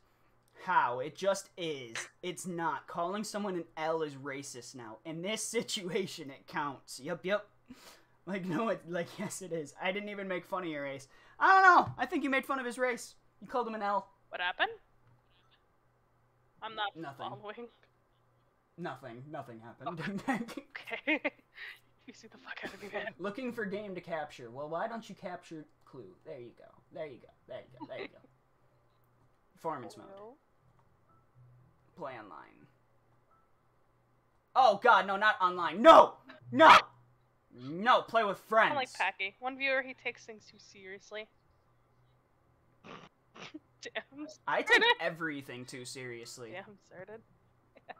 Speaker 1: How? It just is. It's not. Calling someone an L is racist now. In this situation, it counts. Yep, yep. Like, no, it, like, yes, it is. I didn't even make fun of your race. I don't know. I think you made fun of his race. You called him an L.
Speaker 2: What happened? I'm not
Speaker 1: Nothing.
Speaker 2: following.
Speaker 1: Nothing. Nothing happened. Oh.
Speaker 2: Okay. you see the fuck out of me, man.
Speaker 1: Looking for game to capture. Well, why don't you capture Clue? There you go. There you go. There you go. There you go. Performance mode. Play online. Oh god, no, not online. No! No! No, play with friends.
Speaker 2: I'm like Packy. One viewer, he takes things too seriously. Damn.
Speaker 1: I take everything too seriously.
Speaker 2: Damn, Zerded.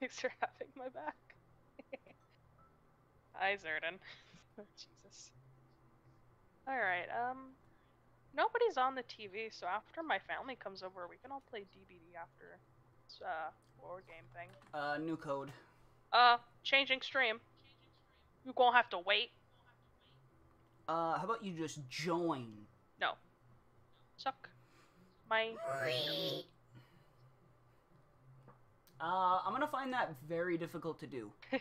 Speaker 2: Thanks for having my back. Hi, Zerden. Jesus. Alright, um. Nobody's on the TV, so after my family comes over, we can all play DBD after this, uh, board game thing.
Speaker 1: Uh, new code.
Speaker 2: Uh, changing stream. You gonna have to wait.
Speaker 1: Uh, how about you just join? No.
Speaker 2: Suck. My.
Speaker 1: Uh, I'm gonna find that very difficult to do.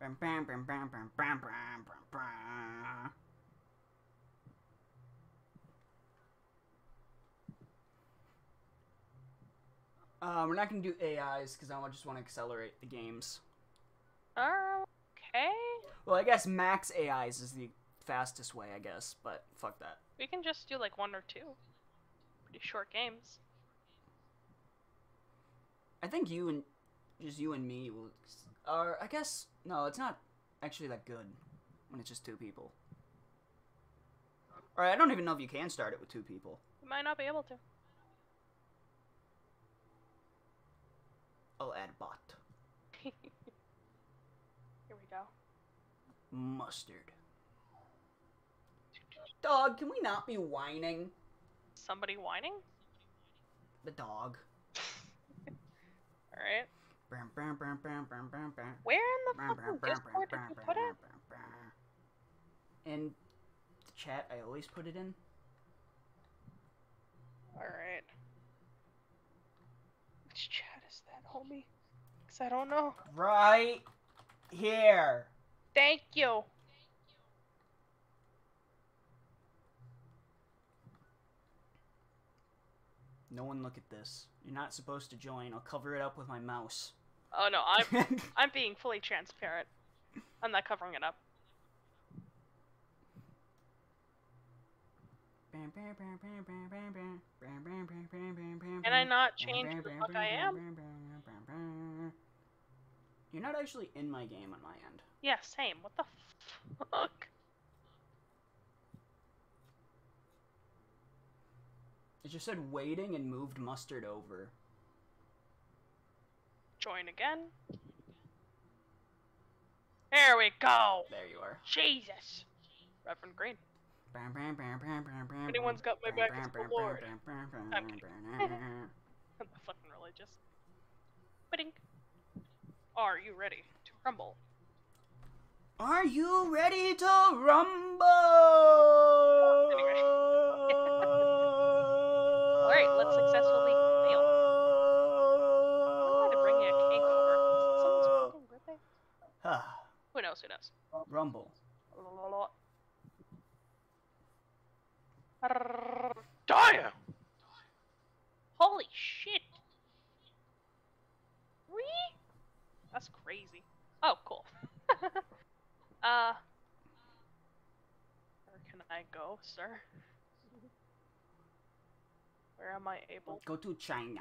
Speaker 1: Bam, bam, bam, bam, bam, bam, bam, bam, bam. Uh, we're not gonna do AIs because I just want to accelerate the games.
Speaker 2: okay.
Speaker 1: Well, I guess max AIs is the fastest way, I guess, but fuck that.
Speaker 2: We can just do like one or two. Pretty short games.
Speaker 1: I think you and just you and me will. Or I guess no, it's not actually that good when it's just two people. Or I don't even know if you can start it with two people.
Speaker 2: We might not be able to.
Speaker 1: I'll add bot
Speaker 2: Here we go.
Speaker 1: mustard. Dog, can we not be whining?
Speaker 2: Somebody whining?
Speaker 1: The dog.
Speaker 2: Alright. Where in the fucking Discord did you put it?
Speaker 1: In the chat, I always put it in.
Speaker 2: Alright. Which chat is that, homie? Cause I don't know.
Speaker 1: Right here.
Speaker 2: Thank you.
Speaker 1: No one look at this. You're not supposed to join. I'll cover it up with my mouse.
Speaker 2: Oh no, I'm I'm being fully transparent. I'm not covering it up. Can I not change who the fuck I am?
Speaker 1: You're not actually in my game on my end.
Speaker 2: Yeah, same. What the fuck?
Speaker 1: It just said waiting and moved mustard over.
Speaker 2: Join again. There we go.
Speaker 1: There you are.
Speaker 2: Jesus. Reverend Green.
Speaker 1: If
Speaker 2: anyone's got my back, it's the Lord. I'm. I'm fucking religious. Pudding. Are you ready to rumble?
Speaker 1: Are you ready to rumble?
Speaker 2: Anyway. Alright, let's successfully fail. I'm gonna bring you a cake over. Is it someone's fucking birthday?
Speaker 1: Ah,
Speaker 2: Who knows? Who knows?
Speaker 1: rumble.
Speaker 2: Die!
Speaker 3: Damn!
Speaker 2: Holy shit! Three? That's crazy. Oh, cool. uh, where can I go, sir? Where am I able?
Speaker 1: Go to China.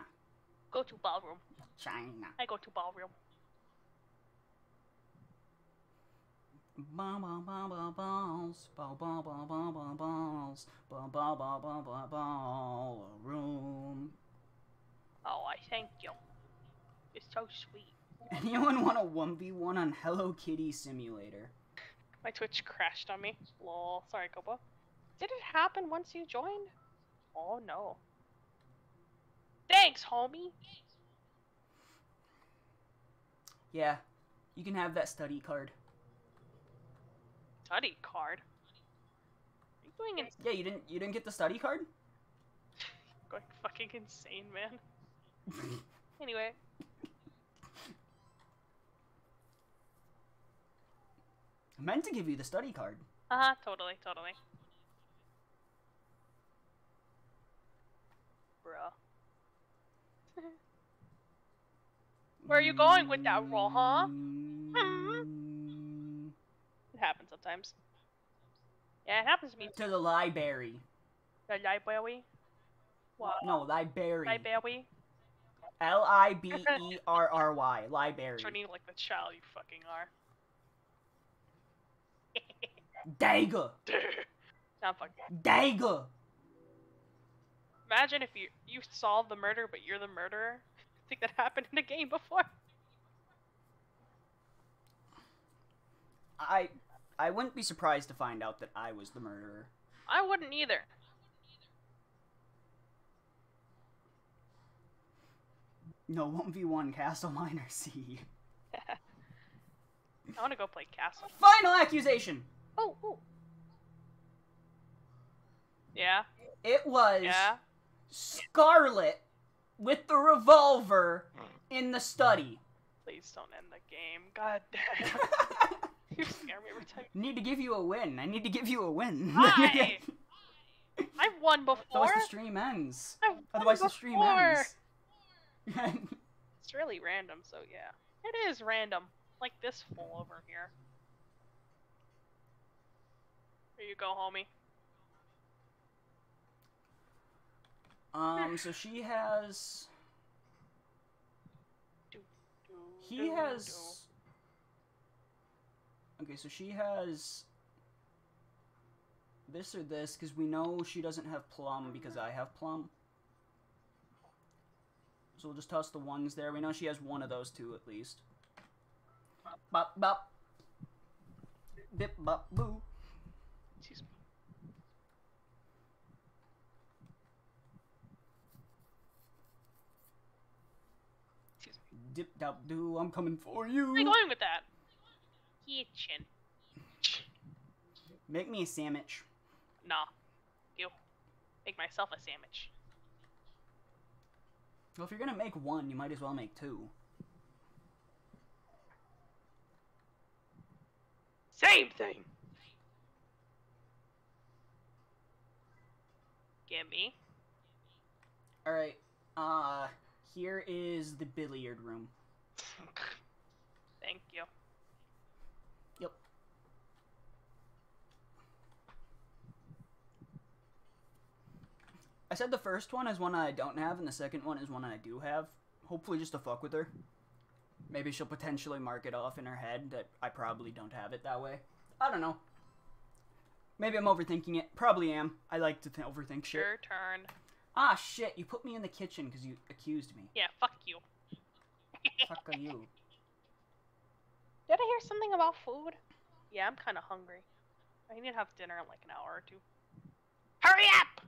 Speaker 2: Go to ballroom.
Speaker 1: China.
Speaker 2: I go to ballroom.
Speaker 1: Ba ba ba ba balls, ba ba ba ba ba balls, ba ba ba ba ba ballroom.
Speaker 2: Oh, I thank you. You're so sweet.
Speaker 1: Anyone want a one v one on Hello Kitty Simulator?
Speaker 2: My Twitch crashed on me. Lol. Sorry, Koba. Did it happen once you joined? Oh no. Thanks, homie.
Speaker 1: Yeah, you can have that study card.
Speaker 2: Study card. Are you going in
Speaker 1: Yeah, you didn't you didn't get the study card?
Speaker 2: going fucking insane, man? Anyway,
Speaker 1: I meant to give you the study card.
Speaker 2: uh huh, totally, totally. Bruh. Where are you going with that roll, huh? It happens sometimes. Yeah, it happens to me.
Speaker 1: To the library.
Speaker 2: The library. What?
Speaker 1: No, library.
Speaker 2: Library.
Speaker 1: L I B E R R Y. Library.
Speaker 2: Turning like the child you fucking are.
Speaker 1: Dagger.
Speaker 2: Not fucking.
Speaker 1: Dagger.
Speaker 2: Imagine if you you solve the murder, but you're the murderer. I think that happened in a game before.
Speaker 1: I I wouldn't be surprised to find out that I was the murderer.
Speaker 2: I wouldn't either.
Speaker 1: No, 1v1 Castle Miner Z.
Speaker 2: I want to go play Castle.
Speaker 1: Final accusation!
Speaker 2: Oh, oh. Yeah,
Speaker 1: It was
Speaker 2: yeah.
Speaker 1: Scarlet with the revolver hmm. in the study.
Speaker 2: Please don't end the game. God damn. you scare me every time.
Speaker 1: need to give you a win. I need to give you a win.
Speaker 2: Why? I've won before.
Speaker 1: Otherwise the stream ends. Otherwise the stream ends.
Speaker 2: It's really random, so yeah. It is random. Like this fool over here. Here you go, homie.
Speaker 1: um, so she has. He has. Okay, so she has. This or this, because we know she doesn't have plum because I have plum. So we'll just toss the ones there. We know she has one of those two at least. Bop bop. Bip bop boo.
Speaker 2: Excuse me. Excuse me.
Speaker 1: Dip dop doo. I'm coming for you.
Speaker 2: Where are you going with that? Kitchen.
Speaker 1: Make me a sandwich.
Speaker 2: Nah. You. Make myself a sandwich.
Speaker 1: Well, if you're gonna make one, you might as well make two.
Speaker 3: Same thing.
Speaker 2: Give me.
Speaker 1: All right. Uh, here is the billiard room.
Speaker 2: Thank you.
Speaker 1: Yep. I said the first one is one I don't have, and the second one is one I do have. Hopefully, just to fuck with her. Maybe she'll potentially mark it off in her head that I probably don't have it that way. I don't know. Maybe I'm overthinking it. Probably am. I like to th- overthink shit.
Speaker 2: Your turn.
Speaker 1: Ah, shit! You put me in the kitchen because you accused me.
Speaker 2: Yeah, fuck you.
Speaker 1: Fuck are you?
Speaker 2: Did I hear something about food? Yeah, I'm kind of hungry. I need to have dinner in like an hour or two. Hurry up!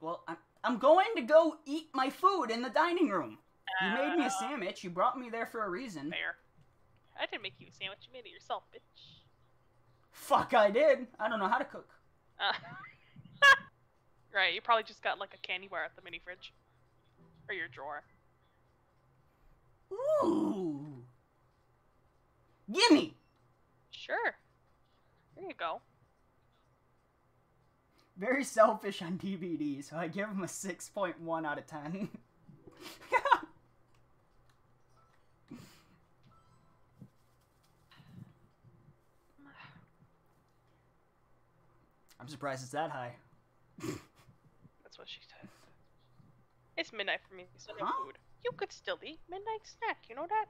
Speaker 1: Well, I'm, I'm going to go eat my food in the dining room. You made me a
Speaker 2: Uh,
Speaker 1: sandwich. You brought me there for a reason.
Speaker 2: Fair. I didn't make you a sandwich. You made it yourself, bitch.
Speaker 1: Fuck, I did. I don't know how to cook.
Speaker 2: Uh, right, you probably just got like a candy bar at the mini fridge. Or your drawer.
Speaker 1: Ooh. Gimme.
Speaker 2: Sure. There you go.
Speaker 1: very selfish on DVD, so I give him a 6.1 out of 10. I'm surprised it's that high.
Speaker 2: That's what she said. It's midnight for me, so no
Speaker 1: Huh?
Speaker 2: food. You could still eat midnight snack, you know that?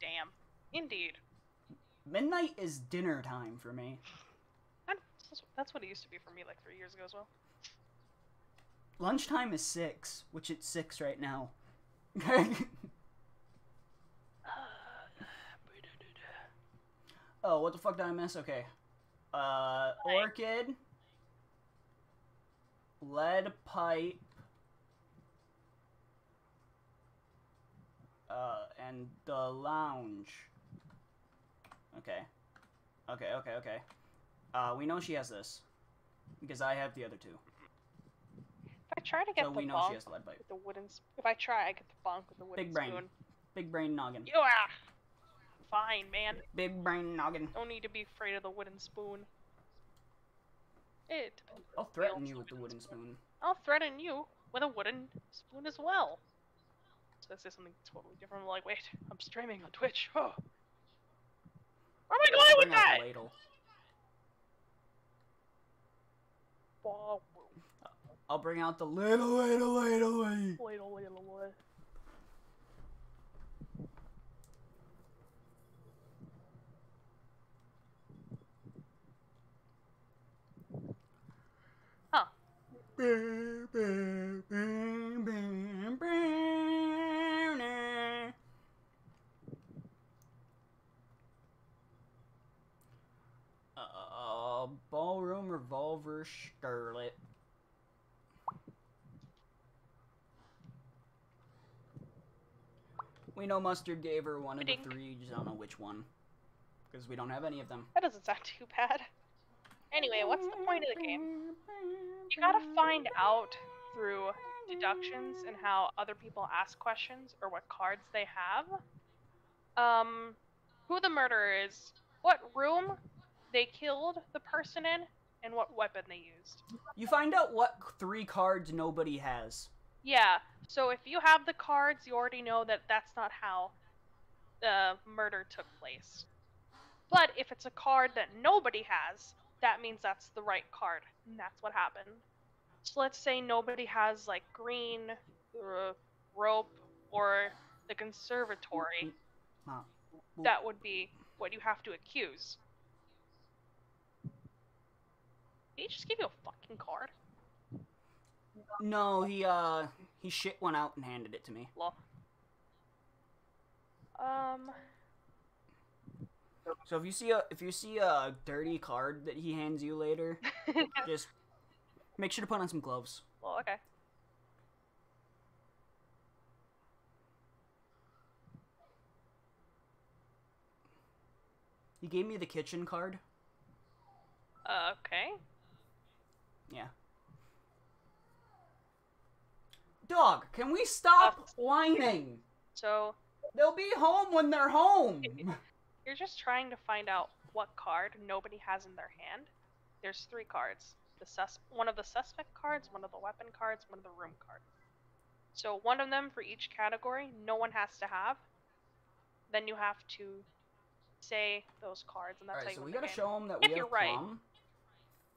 Speaker 2: Damn. Indeed.
Speaker 1: Midnight is dinner time for me.
Speaker 2: That's what it used to be for me like three years ago as well.
Speaker 1: Lunchtime is 6, which it's 6 right now. Okay. Oh, what the fuck did I miss? Okay. Uh, orchid. Lead pipe. Uh, and the lounge. Okay. Okay, okay, okay. Uh, we know she has this. Because I have the other two.
Speaker 2: If I try to get
Speaker 1: So
Speaker 2: the
Speaker 1: we know
Speaker 2: bonk
Speaker 1: she has the lead pipe.
Speaker 2: with the wooden, if I try, I get the bonk with the wooden
Speaker 1: Big brain.
Speaker 2: spoon.
Speaker 1: Big brain noggin.
Speaker 2: Yeah. Fine, man.
Speaker 1: Big brain noggin.
Speaker 2: Don't need to be afraid of the wooden spoon. It.
Speaker 1: I'll threaten you with the wooden spoon.
Speaker 2: I'll threaten you with a wooden spoon as well. So this is something totally different. I'm like, wait, I'm streaming on Twitch. Oh. Where am I going with that?
Speaker 1: ladle. I'll bring out the little, ladle, ladle, ladle.
Speaker 2: Ladle, ladle, ladle.
Speaker 1: Uh, ballroom revolver Scarlet. We know Mustard gave her one of the three, just don't know which one. Because we don't have any of them.
Speaker 2: That doesn't sound too bad. Anyway, what's the point of the game? You gotta find out through deductions and how other people ask questions or what cards they have. Um, who the murderer is, what room they killed the person in, and what weapon they used.
Speaker 1: You find out what three cards nobody has.
Speaker 2: Yeah, so if you have the cards, you already know that that's not how the murder took place. But if it's a card that nobody has, that means that's the right card, and that's what happened. So let's say nobody has like green, uh, rope, or the conservatory. That would be what you have to accuse. Did he just give you a fucking card?
Speaker 1: No, he uh he shit one out and handed it to me.
Speaker 2: Lol. Um.
Speaker 1: So if you see a if you see a dirty card that he hands you later, just make sure to put on some gloves.
Speaker 2: well, okay.
Speaker 1: He gave me the kitchen card.
Speaker 2: Uh, okay.
Speaker 1: Yeah. Dog, can we stop
Speaker 2: Uh,
Speaker 1: whining?
Speaker 2: So
Speaker 1: They'll be home when they're home.
Speaker 2: you're just trying to find out what card nobody has in their hand. There's three cards. The sus one of the suspect cards, one of the weapon cards, one of the room cards. So one of them for each category, no one has to have. Then you have to say those cards, and that's how you
Speaker 1: so we gotta show them that
Speaker 2: If
Speaker 1: we
Speaker 2: you're
Speaker 1: have
Speaker 2: right.
Speaker 1: plum.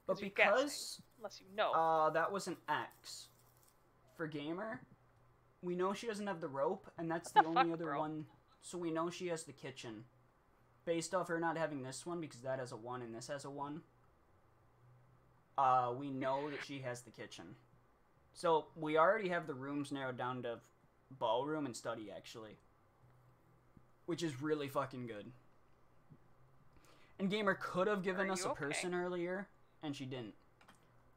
Speaker 1: But
Speaker 2: 'Cause you're guessing.
Speaker 1: because
Speaker 2: Unless you know.
Speaker 1: uh that was an X for gamer, we know she doesn't have the rope, and that's
Speaker 2: What
Speaker 1: the
Speaker 2: the
Speaker 1: only other
Speaker 2: bro?
Speaker 1: one. So we know she has the kitchen. Based off her not having this one because that has a one and this has a one. Uh, we know that she has the kitchen. So we already have the rooms narrowed down to ballroom and study actually. Which is really fucking good. And Gamer could have given
Speaker 2: Are
Speaker 1: us a
Speaker 2: okay?
Speaker 1: person earlier, and she didn't.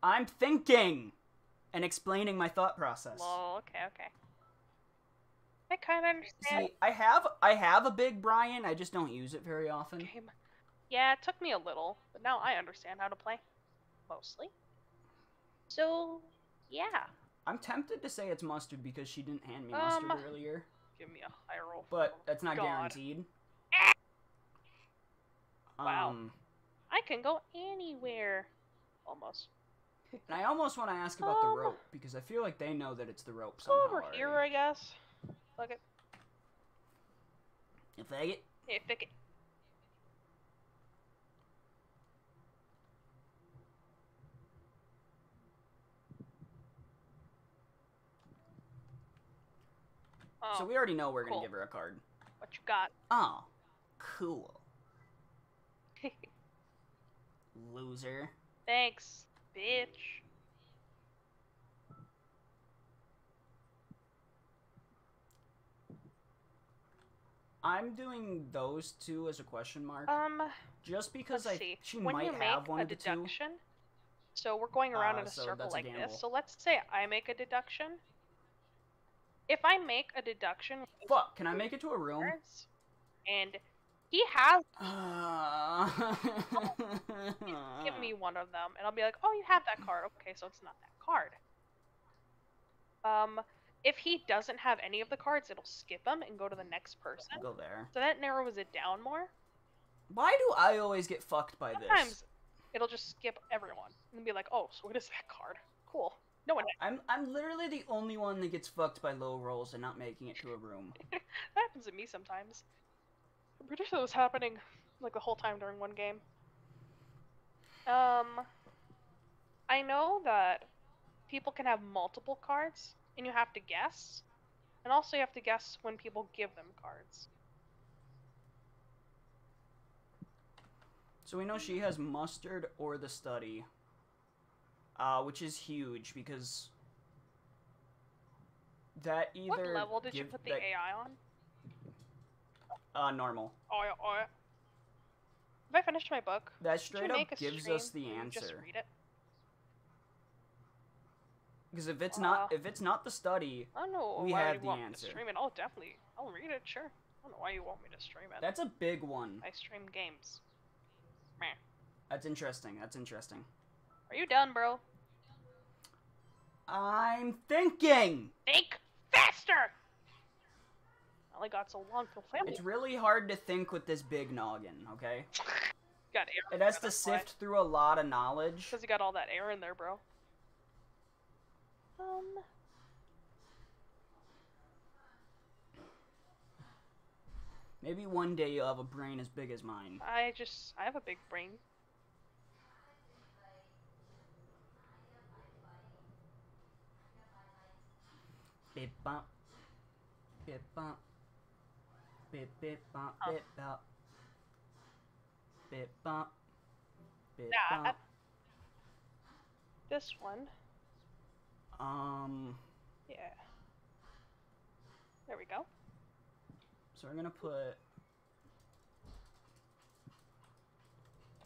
Speaker 1: I'm thinking and explaining my thought process.
Speaker 2: Lol, okay, okay. I kind of understand.
Speaker 1: See, I have I have a big Brian, I just don't use it very often.
Speaker 2: Yeah, it took me a little, but now I understand how to play. Mostly. So, yeah.
Speaker 1: I'm tempted to say it's mustard because she didn't hand me
Speaker 2: Um,
Speaker 1: mustard earlier,
Speaker 2: Give me a high roll.
Speaker 1: but that's not
Speaker 2: God.
Speaker 1: guaranteed.
Speaker 2: Wow.
Speaker 1: Um,
Speaker 2: I can go anywhere. Almost.
Speaker 1: And I almost want to ask about the
Speaker 2: Um,
Speaker 1: rope because I feel like they know that it's the rope somehow.
Speaker 2: over
Speaker 1: already.
Speaker 2: here, I guess. Look at
Speaker 1: You faggot.
Speaker 2: pick it. Oh,
Speaker 1: So we already know we're gonna give her a card.
Speaker 2: what you got?
Speaker 1: Oh, cool. Loser.
Speaker 2: Thanks, bitch.
Speaker 1: I'm doing those two as a question mark,
Speaker 2: Um,
Speaker 1: just because I
Speaker 2: see.
Speaker 1: she
Speaker 2: when
Speaker 1: might
Speaker 2: you
Speaker 1: have one
Speaker 2: a
Speaker 1: of the two.
Speaker 2: deduction, so we're going around
Speaker 1: Uh,
Speaker 2: in a
Speaker 1: so
Speaker 2: circle
Speaker 1: that's a
Speaker 2: like this. So let's say I make a deduction. If I make a deduction
Speaker 1: Fuck! Can I make it to a room?
Speaker 2: and he has
Speaker 1: Uh,
Speaker 2: give me one of them, and I'll be like, "Oh, you have that card. Okay, so it's not that card." Um, if he doesn't have any of the cards, it'll skip him and go to the next person.
Speaker 1: Go there.
Speaker 2: So that narrows it down more.
Speaker 1: Why do I always get fucked by this?
Speaker 2: Sometimes it'll just skip everyone and be like, "Oh, so what is that card? Cool." No one.
Speaker 1: I'm I'm literally the only one that gets fucked by low rolls and not making it to a room.
Speaker 2: That happens to me sometimes. I'm pretty sure it was happening like the whole time during one game. Um, I know that people can have multiple cards, and you have to guess, and also you have to guess when people give them cards.
Speaker 1: So we know she has mustard or the study, uh, which is huge because that either
Speaker 2: what level did you put the
Speaker 1: that-
Speaker 2: AI on?
Speaker 1: uh normal.
Speaker 2: Oh, yeah, oh. yeah. Have I finished my book?
Speaker 1: That straight up gives us the
Speaker 2: you Just
Speaker 1: answer.
Speaker 2: read it.
Speaker 1: Because if it's not
Speaker 2: Uh,
Speaker 1: if it's not the study,
Speaker 2: I don't know
Speaker 1: We
Speaker 2: why
Speaker 1: have
Speaker 2: you
Speaker 1: the
Speaker 2: want
Speaker 1: answer.
Speaker 2: me to stream it. I'll definitely, I'll read it. Sure. I don't know why you want me to stream it.
Speaker 1: that's a big one.
Speaker 2: I stream games. Meh.
Speaker 1: That's interesting. That's interesting.
Speaker 2: Are you done, bro?
Speaker 1: I'm thinking.
Speaker 2: Think faster! I only got so long till family.
Speaker 1: It's really hard to think with this big noggin. Okay,
Speaker 2: got air.
Speaker 1: it has to sift through a lot of knowledge.
Speaker 2: Because you got all that air in there, bro. Um.
Speaker 1: Maybe one day you'll have a brain as big as mine.
Speaker 2: I just, I have a big brain.
Speaker 1: Bip bump. Bip bump. Bip bip bump.
Speaker 2: Oh.
Speaker 1: Bip bump. Bip bump. Bip
Speaker 2: That.
Speaker 1: bump.
Speaker 2: This one.
Speaker 1: Um.
Speaker 2: Yeah. There we go.
Speaker 1: So we're gonna put.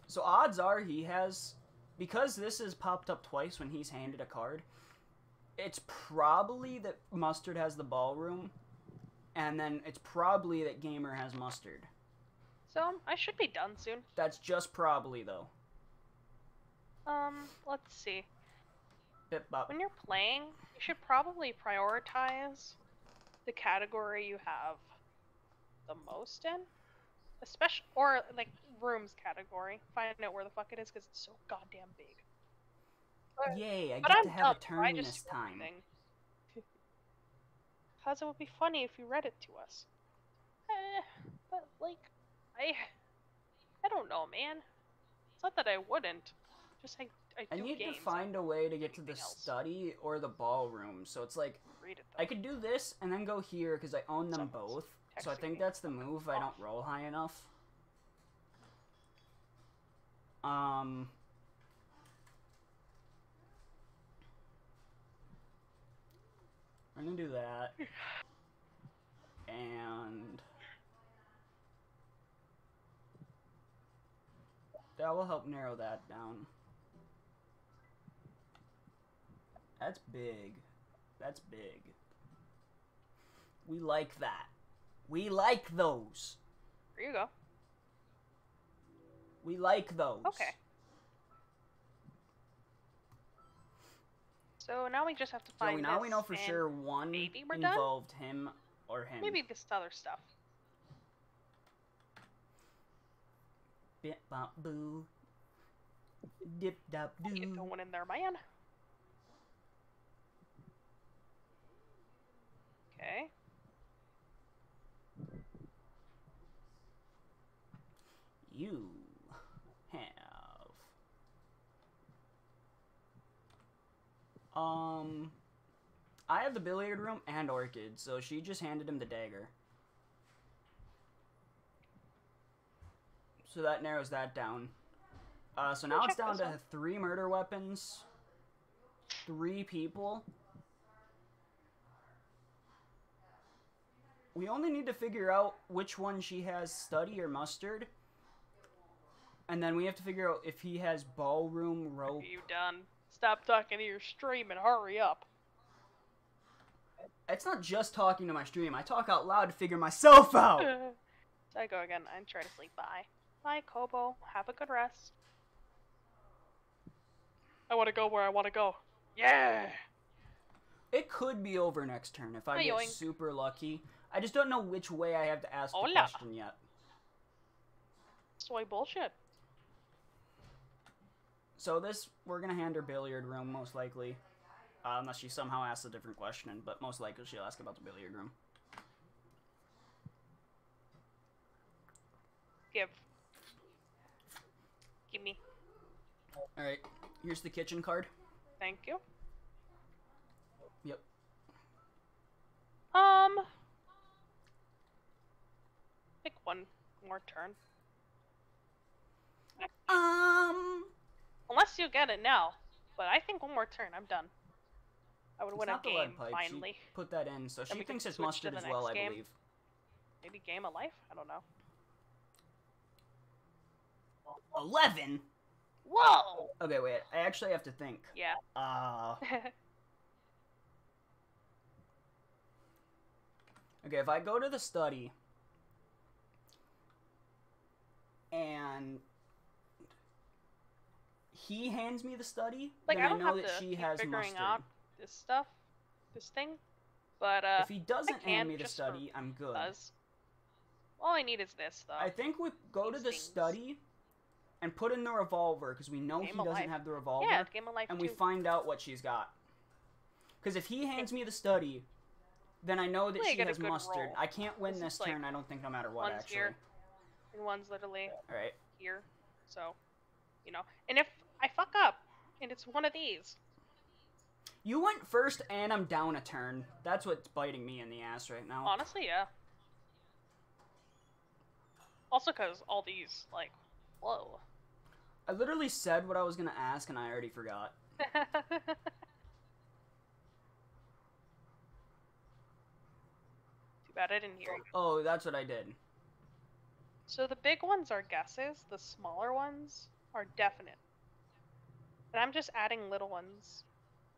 Speaker 1: So odds are he has, because this has popped up twice when he's handed a card. It's probably that mustard has the ballroom, and then it's probably that gamer has mustard.
Speaker 2: So, I should be done soon.
Speaker 1: That's just probably though.
Speaker 2: Um, let's see.
Speaker 1: Bip bop.
Speaker 2: When you're playing, you should probably prioritize the category you have the most in. Especially, or like rooms category. Find out where the fuck it is because it's so goddamn big. But-
Speaker 1: Yay! I
Speaker 2: but
Speaker 1: get
Speaker 2: I'm
Speaker 1: to have
Speaker 2: dumb,
Speaker 1: a turn
Speaker 2: just
Speaker 1: this
Speaker 2: do
Speaker 1: time.
Speaker 2: Cause it would be funny if you read it to us. Eh, but like, I, I don't know, man. It's not that I wouldn't. Just I, I
Speaker 1: I need to find a way to get to the
Speaker 2: else.
Speaker 1: study or the ballroom. So it's like
Speaker 2: read it.
Speaker 1: I could do this and then go here because I own them
Speaker 2: Someone's
Speaker 1: both. So I think that's the move. I don't roll high enough. Um. I'm gonna do that. And that will help narrow that down. That's big. That's big. We like that. We like those.
Speaker 2: There you go.
Speaker 1: We like those.
Speaker 2: Okay. So now we just have to find.
Speaker 1: So now we know for sure one
Speaker 2: we're done?
Speaker 1: involved him or him.
Speaker 2: Maybe this other stuff.
Speaker 1: Bip bop boo. Dip dop
Speaker 2: Get
Speaker 1: doo.
Speaker 2: going in there, man. Okay. You have.
Speaker 1: Um. I have the billiard room and Orchid, so she just handed him the dagger. So that narrows that down. Uh, so now it's down to three murder weapons, three people, We only need to figure out which one she has study or mustard. And then we have to figure out if he has ballroom rope.
Speaker 2: Are you done? Stop talking to your stream and hurry up.
Speaker 1: It's not just talking to my stream. I talk out loud to figure myself out.
Speaker 2: so I go again and try to sleep. Bye. Bye, Kobo. Have a good rest. I want to go where I want to go. Yeah.
Speaker 1: It could be over next turn if I
Speaker 2: Hi,
Speaker 1: get
Speaker 2: yoink.
Speaker 1: super lucky. I just don't know which way I have to ask the question yet.
Speaker 2: Soy bullshit.
Speaker 1: So this, we're gonna hand her billiard room most likely, uh, unless she somehow asks a different question. But most likely she'll ask about the billiard room.
Speaker 2: Give. Give me.
Speaker 1: All right, here's the kitchen card.
Speaker 2: Thank you.
Speaker 1: Yep.
Speaker 2: Um. One more turn.
Speaker 1: Um,
Speaker 2: Unless you get it now. But I think one more turn, I'm done. I would win a game, finally.
Speaker 1: She put that in, so
Speaker 2: Then
Speaker 1: she thinks it's mustard as well.
Speaker 2: next
Speaker 1: I
Speaker 2: game.
Speaker 1: believe.
Speaker 2: Maybe game of life? I don't know.
Speaker 1: Eleven.
Speaker 2: Whoa!
Speaker 1: Okay, wait. I actually have to think.
Speaker 2: Yeah.
Speaker 1: Uh, okay. If I go to the study and he hands me the study,
Speaker 2: like,
Speaker 1: then
Speaker 2: I don't
Speaker 1: know
Speaker 2: have
Speaker 1: that
Speaker 2: to
Speaker 1: she
Speaker 2: keep
Speaker 1: has
Speaker 2: figuring
Speaker 1: mustard.
Speaker 2: out this stuff, this thing. But, uh,
Speaker 1: if he doesn't hand me the study, I'm good.
Speaker 2: buzz. All I need is this, though.
Speaker 1: I think we go to the
Speaker 2: things.
Speaker 1: study and put in the revolver because we know
Speaker 2: Game
Speaker 1: he doesn't
Speaker 2: life.
Speaker 1: have the revolver,
Speaker 2: yeah, game of life
Speaker 1: and
Speaker 2: too.
Speaker 1: we find out what she's got. Because if he hands me the study, then I know that she has mustard.
Speaker 2: roll.
Speaker 1: I can't win
Speaker 2: This
Speaker 1: this
Speaker 2: like
Speaker 1: turn. I don't think, no matter what. Actually,
Speaker 2: here. And one's literally
Speaker 1: all right.
Speaker 2: here. So, you know. And if I fuck up, and it's one of these,
Speaker 1: You went first, and I'm down a turn. That's what's biting me in the ass right now.
Speaker 2: honestly, yeah. Also, because all these, like, whoa.
Speaker 1: I literally said what I was gonna ask, and I already forgot.
Speaker 2: Too bad I didn't hear you.
Speaker 1: Oh, that's what I did.
Speaker 2: So the big ones are guesses, the smaller ones are definite. And I'm just adding little ones.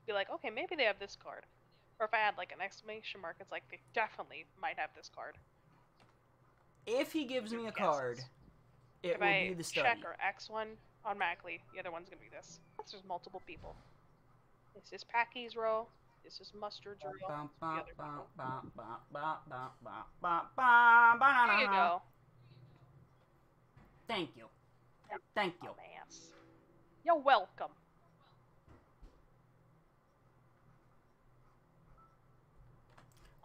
Speaker 2: Be like, okay, maybe they have this card. Or if I add like an exclamation mark, it's like they definitely might have this card.
Speaker 1: If he gives me a card, it
Speaker 2: if
Speaker 1: will
Speaker 2: I
Speaker 1: be the study.
Speaker 2: check or X one, automatically the other one's gonna be this. Is multiple people. This is Packy's row. This is Mustard's row.
Speaker 1: Bum,
Speaker 2: the
Speaker 1: bum,
Speaker 2: other
Speaker 1: bum,
Speaker 2: people.
Speaker 1: bum, bum, bum, bum, bum, bum, bum,
Speaker 2: There you
Speaker 1: banana.
Speaker 2: go.
Speaker 1: Thank you. Thank you.
Speaker 2: Oh, Dumbass. You're welcome.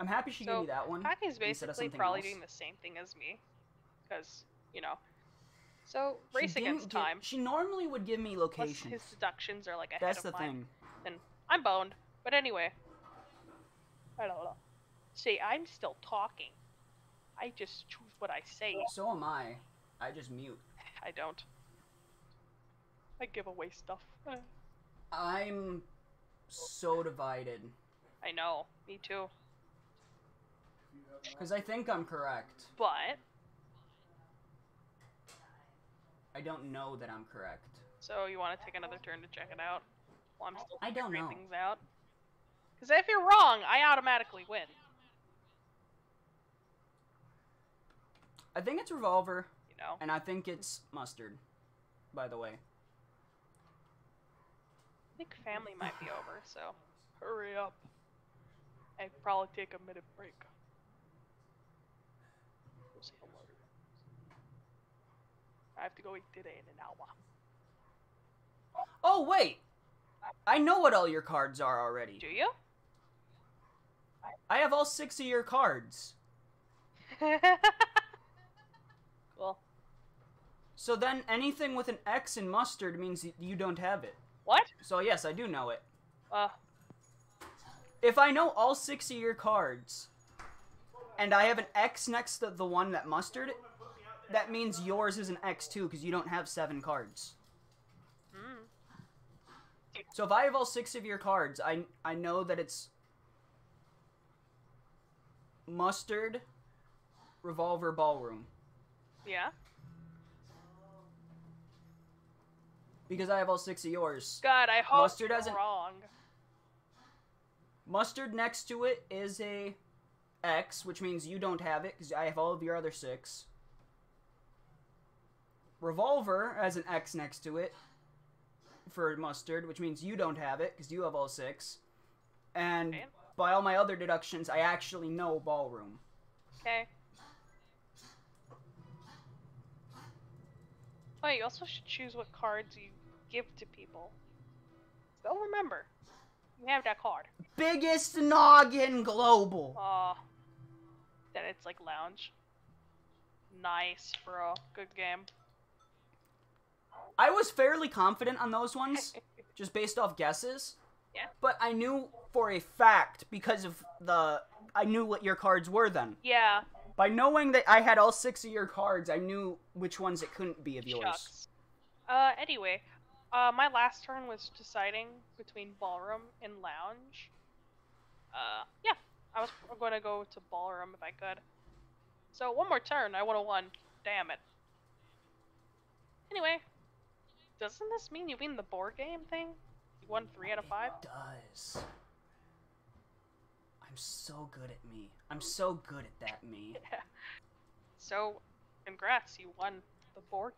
Speaker 1: I'm happy she gave me that one.
Speaker 2: Packy's
Speaker 1: instead
Speaker 2: basically probably
Speaker 1: else.
Speaker 2: doing the same thing as me. Because, you know. So,
Speaker 1: She
Speaker 2: race
Speaker 1: didn't
Speaker 2: against
Speaker 1: give-
Speaker 2: time.
Speaker 1: She normally would give me
Speaker 2: Plus
Speaker 1: locations.
Speaker 2: his deductions are like ahead
Speaker 1: That's
Speaker 2: of
Speaker 1: the
Speaker 2: mine.
Speaker 1: thing.
Speaker 2: I'm boned. But anyway. I don't know. See, I'm still talking. I just choose what I say.
Speaker 1: So am I. I just mute.
Speaker 2: I don't. I give away stuff.
Speaker 1: I'm so divided
Speaker 2: I know. Me too.
Speaker 1: because I think I'm correct.
Speaker 2: But,
Speaker 1: I don't know that I'm correct.
Speaker 2: so you want to take another turn to check it out? I'm still
Speaker 1: I don't know.
Speaker 2: things out? Because if you're wrong, I automatically win.
Speaker 1: I think it's revolver,
Speaker 2: know?
Speaker 1: and I think it's mustard. By the way,
Speaker 2: I think family might be over, so hurry up. I'd probably take a minute break. Go say hello. I have to go eat today in an hour.
Speaker 1: Oh wait, I know what all your cards are already.
Speaker 2: Do you?
Speaker 1: I have all six of your cards. So then anything with an X in mustard means you don't have it.
Speaker 2: What?
Speaker 1: So yes, I do know it.
Speaker 2: Uh,
Speaker 1: if I know all six of your cards, and I have an X next to the one that mustard, that means yours is an X too because you don't have seven cards.
Speaker 2: Mm.
Speaker 1: So if I have all six of your cards, I I know that it's mustard, revolver, ballroom
Speaker 2: Yeah.
Speaker 1: Because I have all six of yours.
Speaker 2: God, I hope
Speaker 1: Mustard
Speaker 2: you're
Speaker 1: hasn't-
Speaker 2: wrong.
Speaker 1: Mustard next to it is a X, which means you don't have it because I have all of your other six. Revolver has an X next to it for mustard, which means you don't have it because you have all six. And
Speaker 2: Okay.
Speaker 1: by all my other deductions, I actually know ballroom.
Speaker 2: Okay. Oh, you also should choose what cards you give to people. They'll remember. You have that card.
Speaker 1: Biggest noggin global.
Speaker 2: Oh. Then it's like lounge. Nice, bro. Good game.
Speaker 1: I was fairly confident on those ones, just based off guesses.
Speaker 2: Yeah.
Speaker 1: But I knew for a fact because of the I knew what your cards were then.
Speaker 2: Yeah.
Speaker 1: By knowing that I had all six of your cards, I knew which ones it couldn't be of yours.
Speaker 2: Shucks. Uh, anyway, uh, my last turn was deciding between ballroom and lounge. Uh, yeah, I was going to go to ballroom if I could. So one more turn, I would have won. Damn it. Anyway, doesn't this mean you win the board game thing? You won three out of five.
Speaker 1: It does. I'm so good at me. I'm so good at that me. yeah.
Speaker 2: So, congrats, you won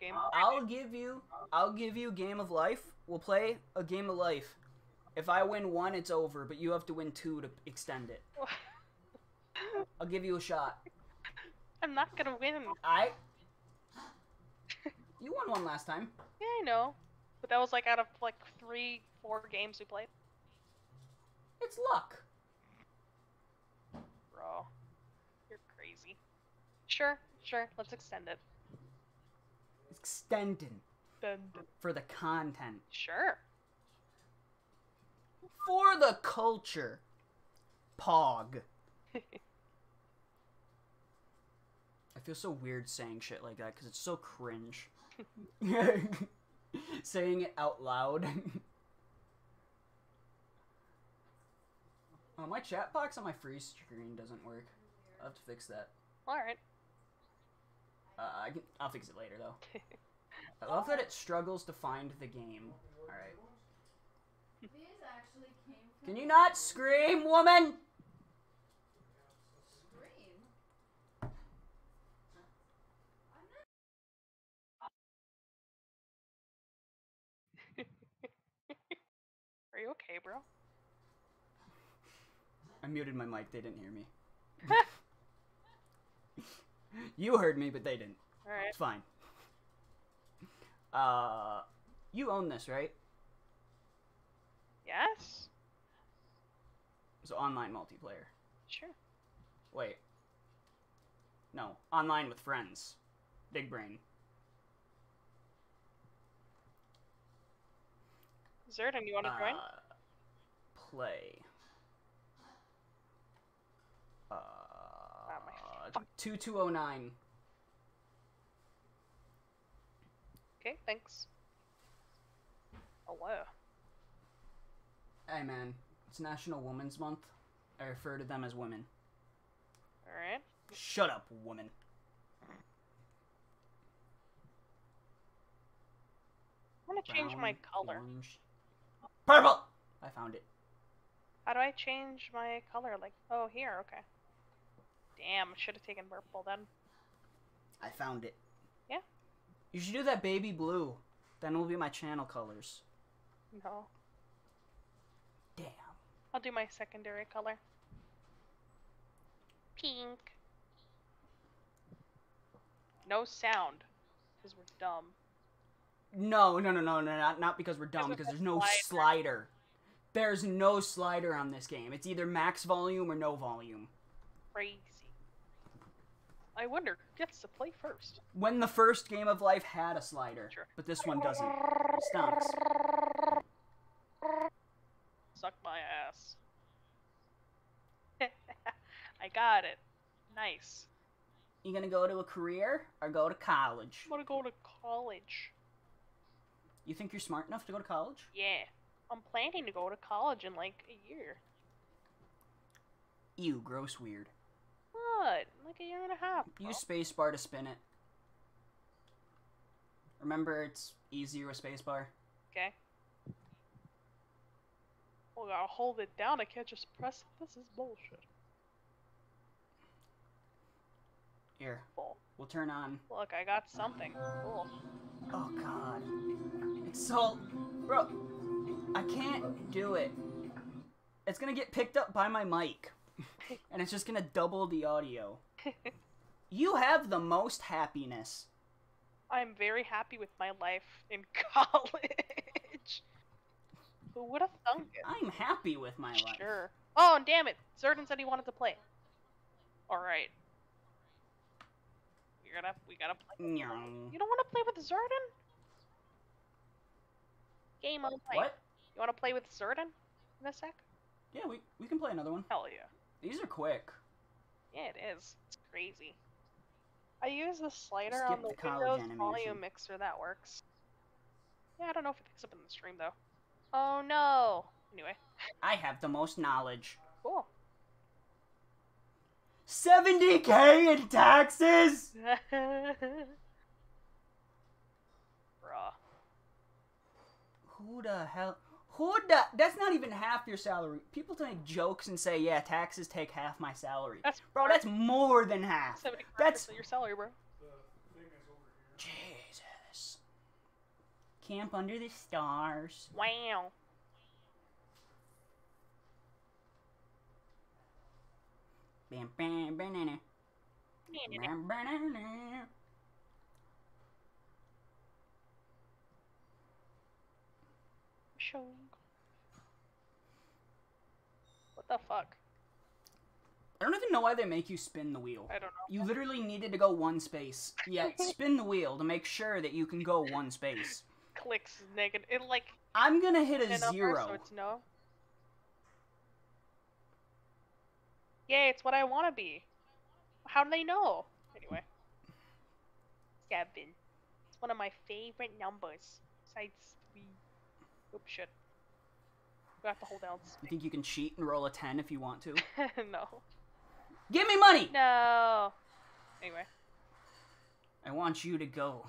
Speaker 2: game.
Speaker 1: I'll give you I'll give you game of life. We'll play a game of life. If I win one, it's over, but you have to win two to extend it. I'll give you a shot.
Speaker 2: I'm not gonna win.
Speaker 1: I You won one last time.
Speaker 2: Yeah, I know. But that was like out of like three, four games we played.
Speaker 1: It's luck.
Speaker 2: Bro, you're crazy. Sure, sure, let's extend it.
Speaker 1: Extending for the content.
Speaker 2: Sure.
Speaker 1: For the culture. Pog. I feel so weird saying shit like that because it's so cringe. saying it out loud. oh, my chat box on my freeze screen doesn't work. I'll have to fix that.
Speaker 2: Alright.
Speaker 1: Uh, I can, I'll fix it later though. I love that it struggles to find the game. Alright.
Speaker 3: These actually came from
Speaker 1: Can you not scream, woman?
Speaker 2: Are you okay, bro?
Speaker 1: I muted my mic. They didn't hear me. you heard me, but they didn't.
Speaker 2: Alright.
Speaker 1: It's fine. Uh, you own this, right?
Speaker 2: Yes?
Speaker 1: So online multiplayer.
Speaker 2: Sure.
Speaker 1: Wait. No, online with friends. Big brain.
Speaker 2: Zerdan, you wanna join?
Speaker 1: Uh, play. Uh,
Speaker 2: my
Speaker 1: two two oh nine.
Speaker 2: Okay, thanks. Hello.
Speaker 1: Hey man, it's National Women's Month. I refer to them as women.
Speaker 2: Alright.
Speaker 1: Shut up, woman.
Speaker 2: I'm gonna change my color.
Speaker 1: orange. Purple. I found it.
Speaker 2: How do I change my color? Like, oh, here, okay. Damn, should have taken purple then.
Speaker 1: I found it.
Speaker 2: Yeah?
Speaker 1: You should do that baby blue. Then will be my channel colors.
Speaker 2: No.
Speaker 1: Damn.
Speaker 2: I'll do my secondary color. Pink. No sound, because we're dumb.
Speaker 1: No, no, no, no, no, not, not because we're dumb,
Speaker 2: Because
Speaker 1: there's no
Speaker 2: slider.
Speaker 1: slider. There's no slider on this game. It's either max volume or no volume.
Speaker 2: Crazy. I wonder who gets to play first.
Speaker 1: When the first Game of Life had a slider,
Speaker 2: Sure.
Speaker 1: but this one doesn't. It stunts.
Speaker 2: Suck my ass. I got it. Nice.
Speaker 1: You gonna go to a career or go to college?
Speaker 2: I'm gonna go to college.
Speaker 1: You think you're smart enough to go to college?
Speaker 2: Yeah. I'm planning to go to college in like a year.
Speaker 1: Ew, gross weird.
Speaker 2: What? Like a year and a half. bro.
Speaker 1: Use spacebar to spin it. Remember, it's easier with spacebar.
Speaker 2: Okay. Oh, I gotta hold it down. I can't just press. This is bullshit.
Speaker 1: Here,
Speaker 2: Bull.
Speaker 1: we'll turn on.
Speaker 2: Look, I got something. Cool.
Speaker 1: Oh god. It's so. Bro, I can't do it. It's gonna get picked up by my mic. And it's just gonna double the audio. You have the most happiness.
Speaker 2: I'm very happy with my life in college. Who would have thunk it?
Speaker 1: I'm happy with my life.
Speaker 2: Sure. Oh, and damn it! Zerdan said he wanted to play. Alright. We gotta, we gotta play.
Speaker 1: No.
Speaker 2: You don't want to play with Zerdan? Game on play.
Speaker 1: What?
Speaker 2: You want to play with Zerdan in a sec?
Speaker 1: Yeah, we, we can play another one.
Speaker 2: Hell yeah.
Speaker 1: These are quick.
Speaker 2: Yeah, it is. It's crazy. I use the slider
Speaker 1: Skip
Speaker 2: on the,
Speaker 1: the
Speaker 2: Windows volume mixer. That works. Yeah, I don't know if it picks up in the stream though. Oh no. Anyway,
Speaker 1: I have the most knowledge.
Speaker 2: cool.
Speaker 1: 70k in taxes?
Speaker 2: Bruh.
Speaker 1: Who the hell? Who the? That's not even half your salary. People make jokes and say, "Yeah, taxes take half my salary."
Speaker 2: That's
Speaker 1: Bro, that's more than half. That's
Speaker 2: your salary, bro.
Speaker 1: Jesus. Camp under the stars.
Speaker 2: Wow.
Speaker 1: Bam, bam, banana. Bam, banana.
Speaker 2: What the fuck?
Speaker 1: I don't even know why they make you spin the wheel.
Speaker 2: I don't know.
Speaker 1: You literally needed to go one space. Yeah, spin the wheel to make sure that you can go one space.
Speaker 2: Clicks negative. It like
Speaker 1: I'm gonna hit
Speaker 2: a
Speaker 1: a
Speaker 2: number, so
Speaker 1: zero.
Speaker 2: it's no. Yeah, it's what I want to be. How do they know? Anyway. Seven. It's one of my favorite numbers. Besides Oops, shit. We have to hold down
Speaker 1: You think you can cheat and roll a 10 if you want to?
Speaker 2: no.
Speaker 1: Give me money!
Speaker 2: No. Anyway.
Speaker 1: I want you to go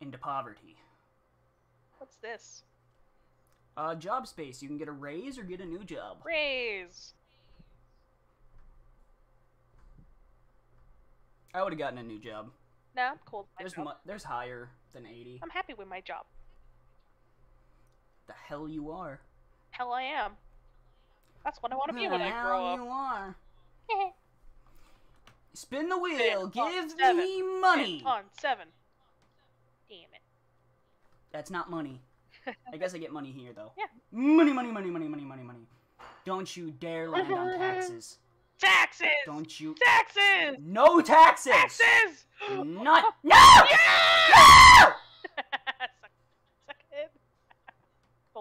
Speaker 1: into poverty.
Speaker 2: What's this?
Speaker 1: Uh, job space. You can get a raise or get a new job.
Speaker 2: Raise.
Speaker 1: I would have gotten a new job.
Speaker 2: Nah, I'm cool.
Speaker 1: There's
Speaker 2: job.
Speaker 1: there's higher than 80.
Speaker 2: I'm happy with my job.
Speaker 1: The hell you are.
Speaker 2: Hell, I am. That's what I want to be when I grow up.
Speaker 1: you are. Spin the wheel. Give
Speaker 2: seven.
Speaker 1: me money.
Speaker 2: Ten on seven. Damn it.
Speaker 1: That's not money. I guess I get money here though.
Speaker 2: Yeah.
Speaker 1: Money, money, money, money, money, money, money. Don't you dare land on taxes.
Speaker 2: Taxes.
Speaker 1: Don't you.
Speaker 2: Taxes.
Speaker 1: No taxes.
Speaker 2: Taxes.
Speaker 1: Not. No.
Speaker 2: Yeah!
Speaker 1: No!
Speaker 2: suck, suck it.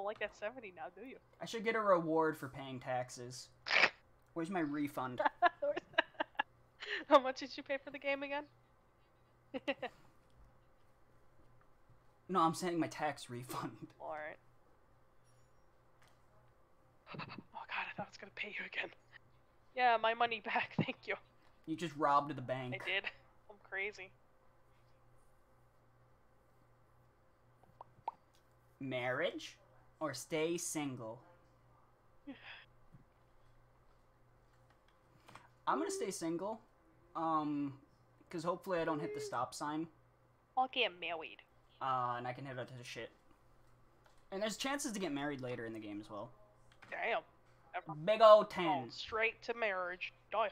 Speaker 2: Don't like that seventy now, do you?
Speaker 1: I should get a reward for paying taxes. Where's my refund?
Speaker 2: How much did you pay for the game again?
Speaker 1: No, I'm saying my tax refund.
Speaker 2: Alright. Oh god, I thought I was gonna pay you again. Yeah, my money back, thank you.
Speaker 1: You just robbed the bank.
Speaker 2: I did. I'm crazy.
Speaker 1: Marriage or stay single? I'm gonna stay single. Um, because hopefully I don't hit the stop sign.
Speaker 2: I'll get married.
Speaker 1: Uh, and I can hit it to shit. And there's chances to get married later in the game as well.
Speaker 2: Damn.
Speaker 1: Big ol'
Speaker 2: going
Speaker 1: ten.
Speaker 2: straight to marriage. Damn.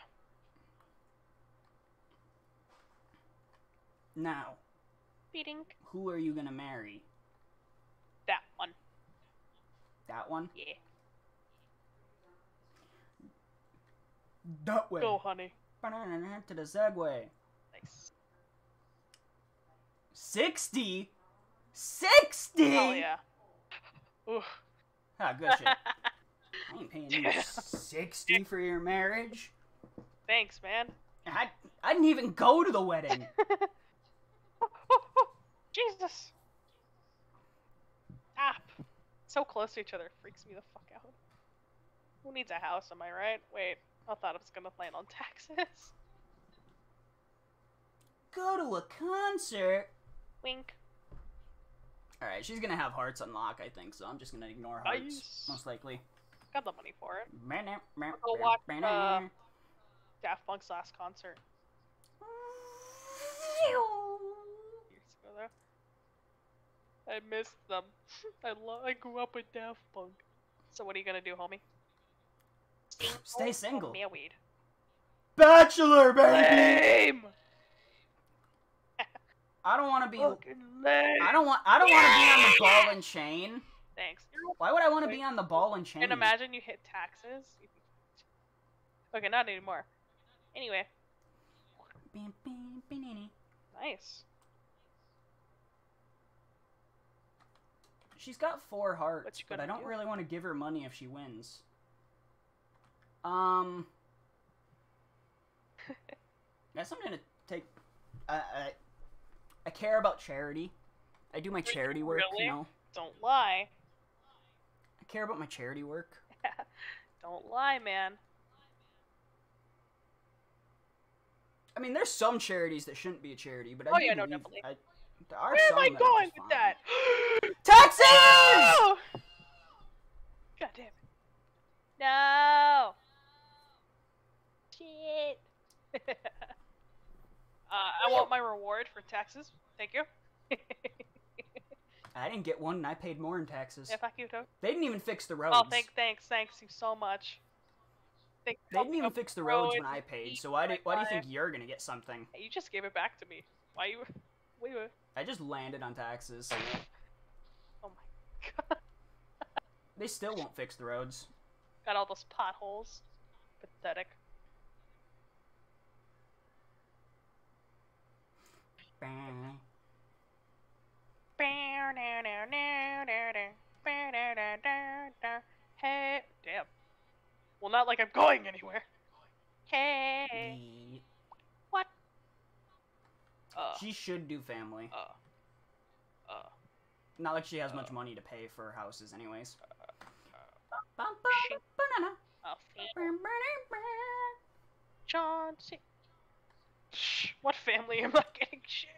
Speaker 1: Now,
Speaker 2: Beating
Speaker 1: who are you gonna marry?
Speaker 2: that one.
Speaker 1: That one?
Speaker 2: Yeah.
Speaker 1: That way.
Speaker 2: Go, honey.
Speaker 1: To the Segway.
Speaker 2: Nice.
Speaker 1: 60? 60?
Speaker 2: Hell yeah. Ooh.
Speaker 1: Ah, good shit. I ain't paying you 60 for your marriage.
Speaker 2: thanks, man.
Speaker 1: I, I didn't even go to the wedding.
Speaker 2: Jesus. Stop. So close to each other freaks me the fuck out. Who needs a house, am I right? Wait, I thought I was gonna plan on taxes.
Speaker 1: go to a concert.
Speaker 2: Wink.
Speaker 1: Alright, she's gonna have hearts unlock, I think, so I'm just gonna ignore hearts.
Speaker 2: Nice.
Speaker 1: Most likely.
Speaker 2: Got the money for it.
Speaker 1: Go
Speaker 2: Go watch, uh, Daft Punk's last concert years ago though. I missed them. I lo- I grew up with Daft Punk. So what are you gonna do, homie?
Speaker 1: Stay single.
Speaker 2: Married.
Speaker 1: Bachelor, baby!
Speaker 2: Lame.
Speaker 1: I don't want to be.
Speaker 2: Fucking lame.
Speaker 1: I don't want. I don't want to be on the ball and chain.
Speaker 2: Thanks.
Speaker 1: Why would I want to be on the ball and chain?
Speaker 2: And imagine you hit taxes. Okay, not anymore. Anyway, nice.
Speaker 1: She's got four hearts, but I don't
Speaker 2: do?
Speaker 1: really want to give her money if she wins. Um, guess I'm gonna take. I I, I care about charity. I do my charity work.
Speaker 2: Really?
Speaker 1: You know,
Speaker 2: Don't lie.
Speaker 1: I care about my charity work.
Speaker 2: Don't lie, man.
Speaker 1: I mean, there's some charities that shouldn't be a charity, but I
Speaker 2: Oh, yeah, no, definitely.
Speaker 1: I,
Speaker 2: Where am I going with
Speaker 1: fine.
Speaker 2: that?
Speaker 1: Taxes!
Speaker 2: No! God damn it. No! Shit. uh, I want my reward for taxes. Thank you.
Speaker 1: I didn't get one, and I paid more in taxes.
Speaker 2: yeah, fuck you, too.
Speaker 1: They didn't even fix the roads.
Speaker 2: Oh, thank, thanks, thanks you so much. Thank
Speaker 1: They didn't even fix the roads when I paid, so why do, why do you think you're gonna get something?
Speaker 2: You just gave it back to me. Why you? Wait, wait.
Speaker 1: I just landed on taxes.
Speaker 2: Oh, oh my god.
Speaker 1: They still won't fix the roads.
Speaker 2: Got all those potholes. Pathetic. Hey, damn. Well, not like I'm going anywhere. Hey.
Speaker 1: Ye-
Speaker 2: What? Uh.
Speaker 1: She should do family.
Speaker 2: Uh. Uh.
Speaker 1: Not like she has much
Speaker 2: uh,
Speaker 1: money to pay for houses, anyways.
Speaker 2: shit. Uh. John C. Shh. What family am I getting shit?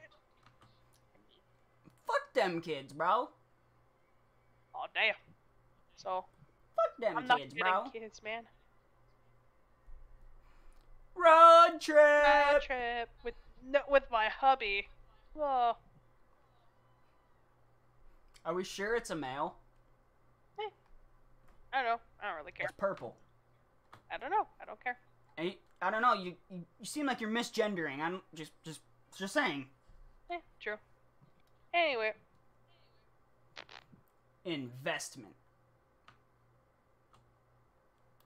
Speaker 1: Fuck them kids, bro.
Speaker 2: Oh damn. So
Speaker 1: Fuck them
Speaker 2: I'm not
Speaker 1: kids,
Speaker 2: getting
Speaker 1: bro.
Speaker 2: kids, man.
Speaker 1: Road trip.
Speaker 2: Road trip with no, with my hubby. Oh,
Speaker 1: Are we sure it's a male?
Speaker 2: I don't know. I don't really care.
Speaker 1: It's purple.
Speaker 2: I don't know. I don't care.
Speaker 1: And you- I don't know. You, you you seem like you're misgendering. I'm just just just saying.
Speaker 2: Eh, true. Anyway,
Speaker 1: Investment.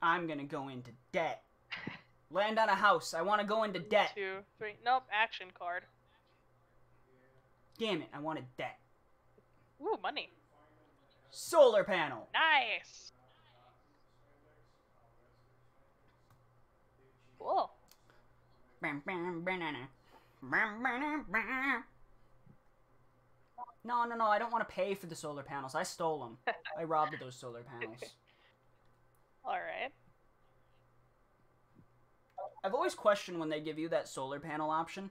Speaker 1: I'm gonna go into debt. Land on a house. I want to go into debt.
Speaker 2: two, three. Nope. Action card.
Speaker 1: Damn it! I wanted debt.
Speaker 2: Ooh, money.
Speaker 1: Solar panel.
Speaker 2: Nice. Cool.
Speaker 1: Bam, bam, banana. Bam, banana, bam. No, no, no. I don't want to pay for the solar panels. I stole them. I robbed those solar panels.
Speaker 2: All right.
Speaker 1: I've always questioned when they give you that solar panel option.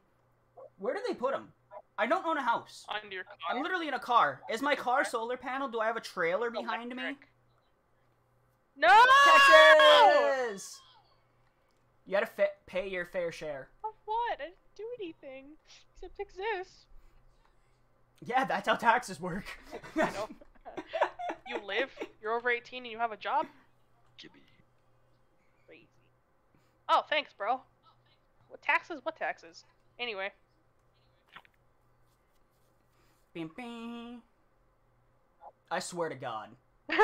Speaker 1: Where do they put them? I don't own a house.
Speaker 2: Under your car.
Speaker 1: I'm literally in a car. Is my car solar panel? Do I have a trailer behind me?
Speaker 2: Electric. No.
Speaker 1: Texas! You gotta fa- pay your fair share.
Speaker 2: Of what? I didn't do anything except exist.
Speaker 1: Yeah, that's how taxes work.
Speaker 2: I know. You live. You're over 18 and you have a job. Crazy. Oh, thanks, bro. What taxes? What taxes? Anyway.
Speaker 1: Bing, bing. I swear to God.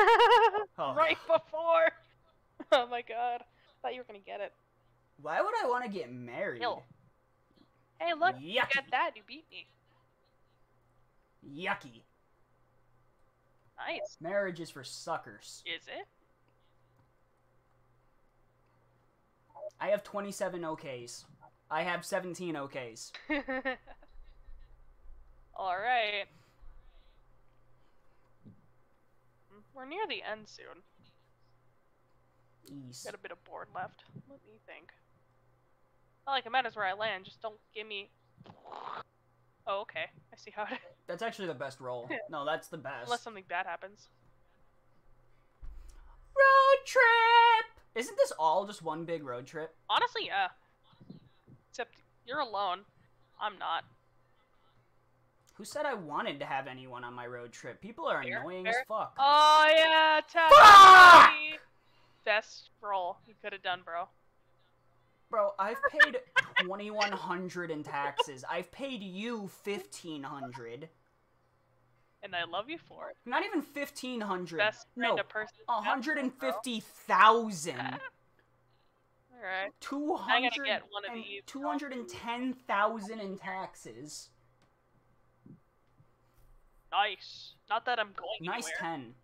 Speaker 1: Oh.
Speaker 2: right before. Oh my god. I Thought you were gonna get it.
Speaker 1: Why would I want to get married?
Speaker 2: Hey, look. You got that. You beat me.
Speaker 1: Yucky.
Speaker 2: Nice.
Speaker 1: Marriage is for suckers.
Speaker 2: Is it?
Speaker 1: I have 27 OKs. I have 17 OKs.
Speaker 2: All right. We're near the end soon.
Speaker 1: East.
Speaker 2: Got a bit of board left. Let me think. Not like it matters where I land. Just don't give me. Oh, okay. I see how it.
Speaker 1: That's actually the best roll. No, that's the best.
Speaker 2: Unless something bad happens.
Speaker 1: Road trip! Isn't this all just one big road trip?
Speaker 2: Honestly, yeah. Except you're alone. I'm not.
Speaker 1: Who said I wanted to have anyone on my road trip? People are
Speaker 2: Fair,
Speaker 1: annoying
Speaker 2: fair.
Speaker 1: as fuck.
Speaker 2: Oh yeah,
Speaker 1: Fuck!
Speaker 2: Best roll you could have done, bro.
Speaker 1: Bro, I've paid 2100 in taxes. I've paid you 1500.
Speaker 2: And I love you for it.
Speaker 1: Not even 1500.
Speaker 2: Best
Speaker 1: no,
Speaker 2: a person.
Speaker 1: 150,000.
Speaker 2: All right.
Speaker 1: 200
Speaker 2: get one of
Speaker 1: and
Speaker 2: these.
Speaker 1: 210,000 in taxes.
Speaker 2: Nice. Not that I'm going
Speaker 1: Nice
Speaker 2: anywhere.
Speaker 1: 10.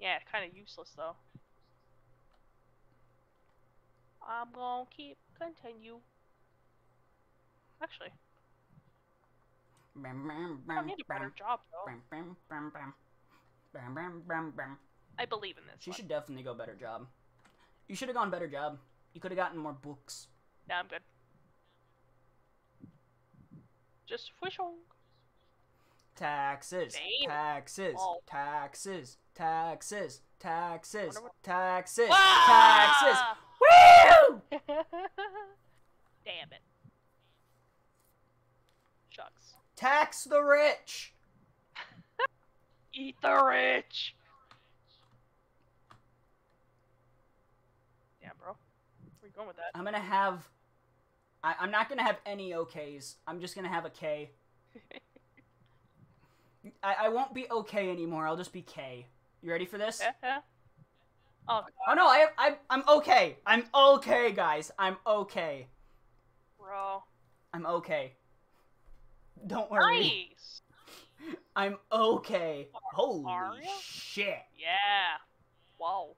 Speaker 2: Yeah, kind of useless though. I'm gonna keep continue. Actually, I don't need a better job though. I believe in this.
Speaker 1: She
Speaker 2: one.
Speaker 1: should definitely go better job. You should have gone better job. You could have gotten more books.
Speaker 2: Nah, I'm good. Just wishing.
Speaker 1: Taxes,
Speaker 2: Damn.
Speaker 1: taxes,
Speaker 2: Oh.
Speaker 1: taxes, taxes, taxes,
Speaker 2: what-
Speaker 1: taxes, taxes.
Speaker 2: Ah!
Speaker 1: Woo!
Speaker 2: Damn it. Shucks.
Speaker 1: Tax the rich.
Speaker 2: Eat the rich. Damn, bro. Where you going with that?
Speaker 1: I'm gonna have. I, I'm not gonna have any OKs. I'm just gonna have a K. I, I won't be OK anymore. I'll just be K. You ready for this?
Speaker 2: Yeah, yeah. Oh,
Speaker 1: Oh no, I, I I'm okay. I'm okay, guys. I'm okay.
Speaker 2: bro.
Speaker 1: I'm okay. Don't worry.
Speaker 2: Nice.
Speaker 1: I'm okay. Holy shit.
Speaker 2: Yeah. Whoa.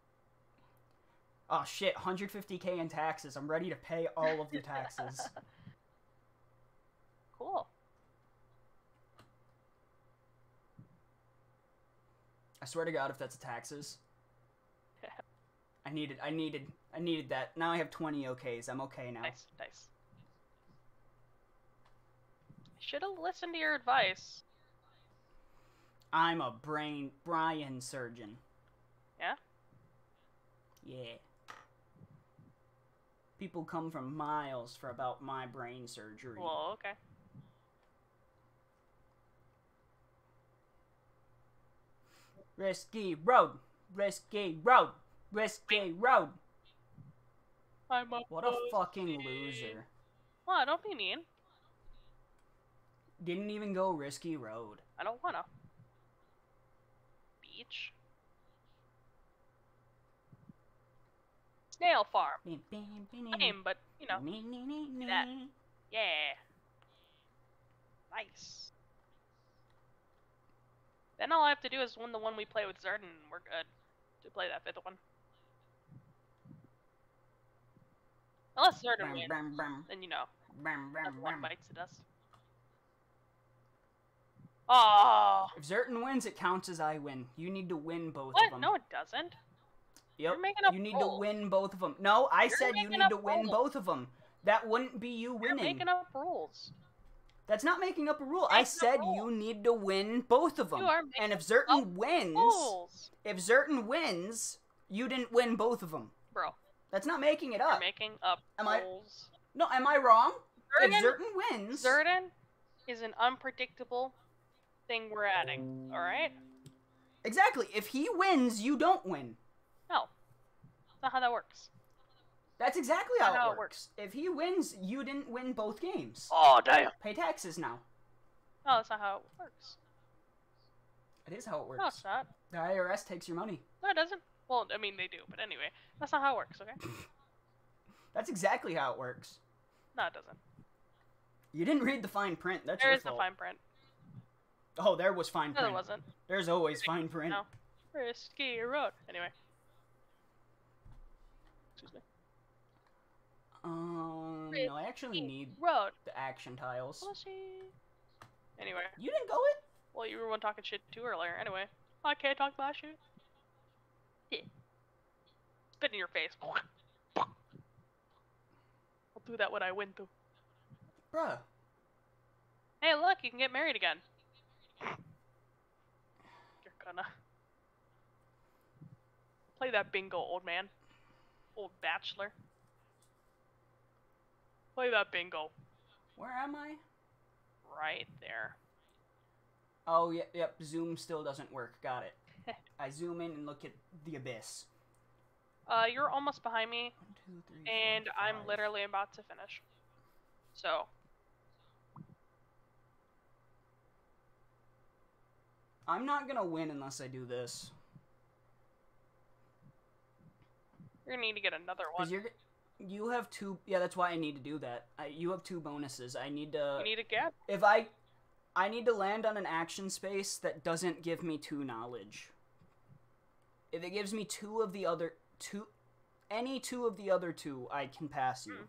Speaker 1: Oh shit, 150k in taxes. I'm ready to pay all of the taxes.
Speaker 2: Cool.
Speaker 1: I swear to God, if that's taxes. I needed, I needed, I needed that. Now I have 20 OKs. I'm okay now.
Speaker 2: Nice, nice. Should have listened to your advice.
Speaker 1: I'm a brain Brian surgeon.
Speaker 2: Yeah?
Speaker 1: Yeah. People come from miles for about my brain surgery.
Speaker 2: Well, okay.
Speaker 1: Risky road, risky road, risky road.
Speaker 2: I'm a
Speaker 1: What a fucking loser.
Speaker 2: Well, don't be mean.
Speaker 1: Didn't even go risky road.
Speaker 2: I don't wanna. Beach. Snail farm. Lame, but you know, that. yeah. Nice. Then all I have to do is win the one we play with Zerdan, and we're good to play that fifth one. Unless
Speaker 1: Zerdan
Speaker 2: wins, then you know, everyone bites the dust. Oh,
Speaker 1: If Zerton wins, it counts as I win. You need to win both of them.
Speaker 2: No, it doesn't.
Speaker 1: Yep.
Speaker 2: You're making up
Speaker 1: you need to win both of them. No, I
Speaker 2: You're
Speaker 1: said you need to win both of them. That wouldn't be you winning.
Speaker 2: You're making up rules.
Speaker 1: That's not making up a rule. I
Speaker 2: Making up
Speaker 1: said you need to win both of them.
Speaker 2: You are
Speaker 1: and if Zerton
Speaker 2: up
Speaker 1: wins,
Speaker 2: Rules,
Speaker 1: if Zerton wins, you didn't win both of them.
Speaker 2: bro.
Speaker 1: That's not making it up.
Speaker 2: You're making up
Speaker 1: Am I-
Speaker 2: rules.
Speaker 1: No, am I wrong?
Speaker 2: Zerdan,
Speaker 1: If Zerton wins,
Speaker 2: Zerdan is an unpredictable thing we're adding. All right?
Speaker 1: exactly. If he wins, you don't win.
Speaker 2: No, that's not how that works.
Speaker 1: That's exactly
Speaker 2: Not
Speaker 1: how,
Speaker 2: how
Speaker 1: it
Speaker 2: it
Speaker 1: works. If he wins, you didn't win both games.
Speaker 2: Oh damn!
Speaker 1: Pay taxes now.
Speaker 2: No, that's not how it works.
Speaker 1: It is how it works.
Speaker 2: No, it's not.
Speaker 1: The IRS takes your money.
Speaker 2: No, it doesn't. Well, I mean they do, but anyway, that's not how it works. Okay?
Speaker 1: That's exactly how it works.
Speaker 2: No, it doesn't.
Speaker 1: You didn't read the fine print. That's
Speaker 2: There
Speaker 1: your
Speaker 2: is the fine print.
Speaker 1: Oh, there was fine print.
Speaker 2: No, there wasn't.
Speaker 1: There's always fine print.
Speaker 2: No. Risky road. Anyway. Excuse me.
Speaker 1: Um, No, I actually need
Speaker 2: Road.
Speaker 1: the action tiles.
Speaker 2: Anyway,
Speaker 1: You didn't go it?
Speaker 2: well, you were one talking shit too earlier. Anyway, I can't talk my shit. Yeah. Spit in your face. I'll do that when I win too.
Speaker 1: Bruh.
Speaker 2: Hey, look, you can get married again. You're gonna play that bingo, old man, old bachelor. Play that bingo
Speaker 1: Where am I?
Speaker 2: right there.
Speaker 1: Oh, yep, yep. Zoom still doesn't work. Got it. I zoom in and look at the abyss.
Speaker 2: Uh, you're almost behind me,
Speaker 1: One, two, three, four,
Speaker 2: and I'm literally about to finish. So,
Speaker 1: I'm not gonna win unless I do this.
Speaker 2: you're gonna need to get another one.
Speaker 1: You're, you have two. Yeah, that's why I need to do that. I, you have two bonuses. I need to.
Speaker 2: You need to get.
Speaker 1: if I, I need to land on an action space that doesn't give me two knowledge. If it gives me two of the other two, any two of the other two, I can pass you.
Speaker 2: Hmm.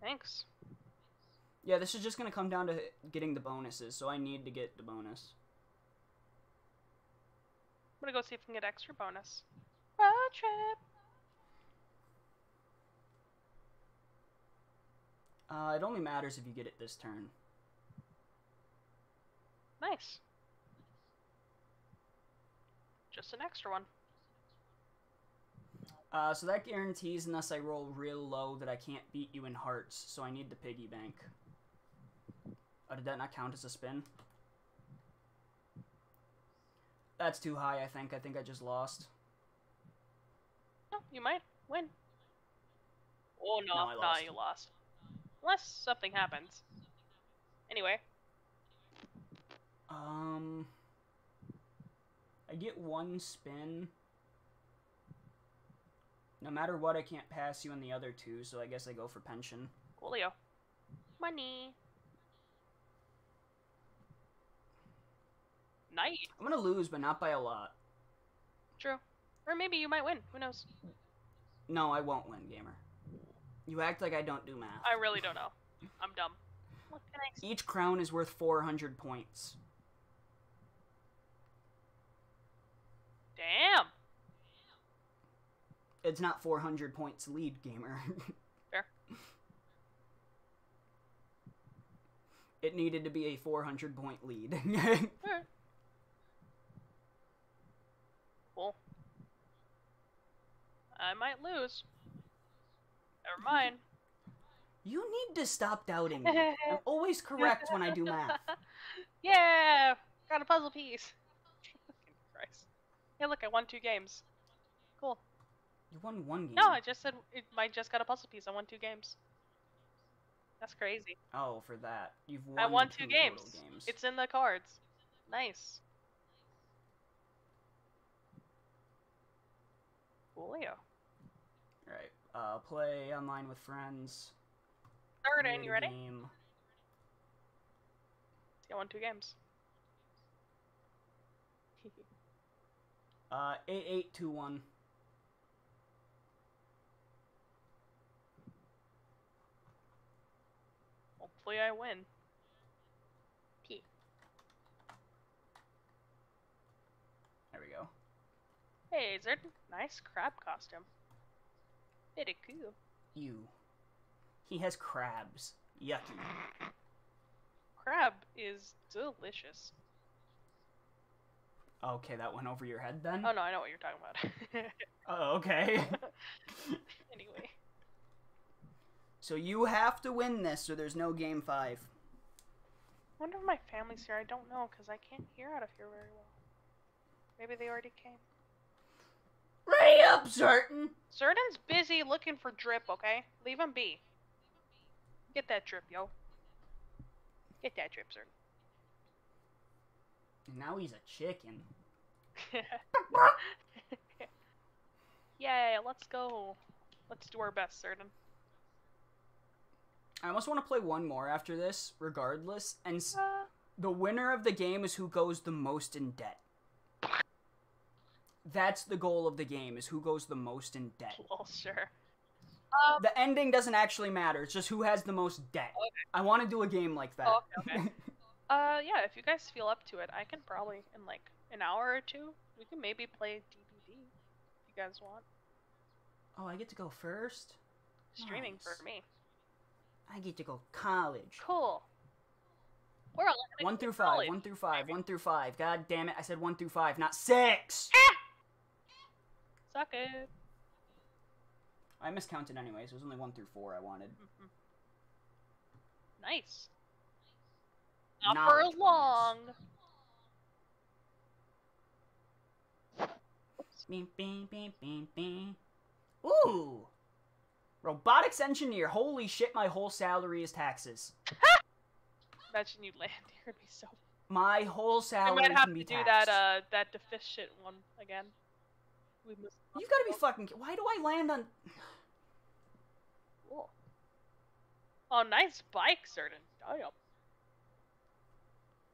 Speaker 2: Thanks.
Speaker 1: Yeah, this is just gonna come down to getting the bonuses, so I need to get the bonus.
Speaker 2: I'm gonna go see if we can get extra bonus. Road trip.
Speaker 1: Uh, it only matters if you get it this turn.
Speaker 2: Nice. Just an extra one.
Speaker 1: Uh, so that guarantees, unless I roll real low, that I can't beat you in hearts. So I need the piggy bank. Oh, did that not count as a spin? That's too high. I think. I think I just lost.
Speaker 2: No, you might win. Oh no,
Speaker 1: No, lost.
Speaker 2: you lost. Unless something happens. Anyway,
Speaker 1: Um, I get one spin. No matter what, I can't pass you in the other two, so I guess I go for pension.
Speaker 2: Coolio. Money. Night.
Speaker 1: I'm gonna lose, but not by a lot.
Speaker 2: True. Or maybe you might win. Who knows?
Speaker 1: No, I won't win, gamer. You act like I don't do math.
Speaker 2: I really don't know. I'm dumb. What can I say?
Speaker 1: Each crown is worth 400 points.
Speaker 2: Damn.
Speaker 1: It's not 400 points lead, gamer.
Speaker 2: Fair.
Speaker 1: It needed to be a 400 point lead.
Speaker 2: Alright. Cool. I might lose. Never mind.
Speaker 1: you need to stop doubting me. I'm always correct when I do math.
Speaker 2: yeah! Got a puzzle piece. Christ. Hey, look, I won two games. Cool.
Speaker 1: You won one game.
Speaker 2: No, I just said it, I just got a puzzle piece. I won two games. That's crazy.
Speaker 1: Oh, for that. You've won
Speaker 2: I won
Speaker 1: two
Speaker 2: two games.
Speaker 1: games.
Speaker 2: It's in the cards. Nice. Coolio.
Speaker 1: Right. Uh, play online with friends.
Speaker 2: Third,
Speaker 1: create
Speaker 2: and you ready?
Speaker 1: Game.
Speaker 2: See, I won two games.
Speaker 1: Uh, 8821.
Speaker 2: Hopefully, I win. P.
Speaker 1: There we go.
Speaker 2: Hey, is there a nice crab costume? Cool.
Speaker 1: You. He has crabs. Yucky.
Speaker 2: Crab is delicious.
Speaker 1: Okay, that went over your head then?
Speaker 2: Oh no, I know what you're talking about.
Speaker 1: Oh, okay.
Speaker 2: anyway,
Speaker 1: so you have to win this or there's no game five.
Speaker 2: I wonder if my family's here. I don't know because I can't hear out of here very well. Maybe they already came.
Speaker 1: Ready up, certain.
Speaker 2: Zerdan's busy looking for drip. Okay, leave him be. Get that drip, yo. Get that drip, Zerdan.
Speaker 1: Now he's a chicken.
Speaker 2: Yay, let's go. Let's do our best, Certain.
Speaker 1: I almost want to play one more after this, regardless, and
Speaker 2: Uh,
Speaker 1: the winner of the game is who goes the most in debt. That's the goal of the game: is who goes the most in debt.
Speaker 2: Well, sure.
Speaker 1: The ending doesn't actually matter. It's just who has the most debt. I want to do a game like that.
Speaker 2: Oh, okay, okay. Uh, yeah. If you guys feel up to it, I can probably in like an hour or two, we can maybe play DBD. If you guys want
Speaker 1: oh, I get to go first.
Speaker 2: streaming
Speaker 1: Nice.
Speaker 2: for me.
Speaker 1: I get to go college.
Speaker 2: Cool. We're all gonna
Speaker 1: One through five.
Speaker 2: college.
Speaker 1: One through five. One through five. God damn it! I said one through five, not six.
Speaker 2: Suck it.
Speaker 1: I miscounted anyways. It was only one through four I wanted.
Speaker 2: Mhm. Nice. Not
Speaker 1: Knowledge
Speaker 2: for long.
Speaker 1: Bing, bing, bing, bing, bing. Ooh! Robotics engineer. Holy shit, my whole salary is taxes.
Speaker 2: Imagine you land here. It'd be so.
Speaker 1: My whole
Speaker 2: I
Speaker 1: salary
Speaker 2: might have to
Speaker 1: be
Speaker 2: do
Speaker 1: taxed.
Speaker 2: that. Uh, that deficient one again. We must.
Speaker 1: You've got to be fucking. Why do I land on?
Speaker 2: Cool. Oh, nice bike, certain. Damn.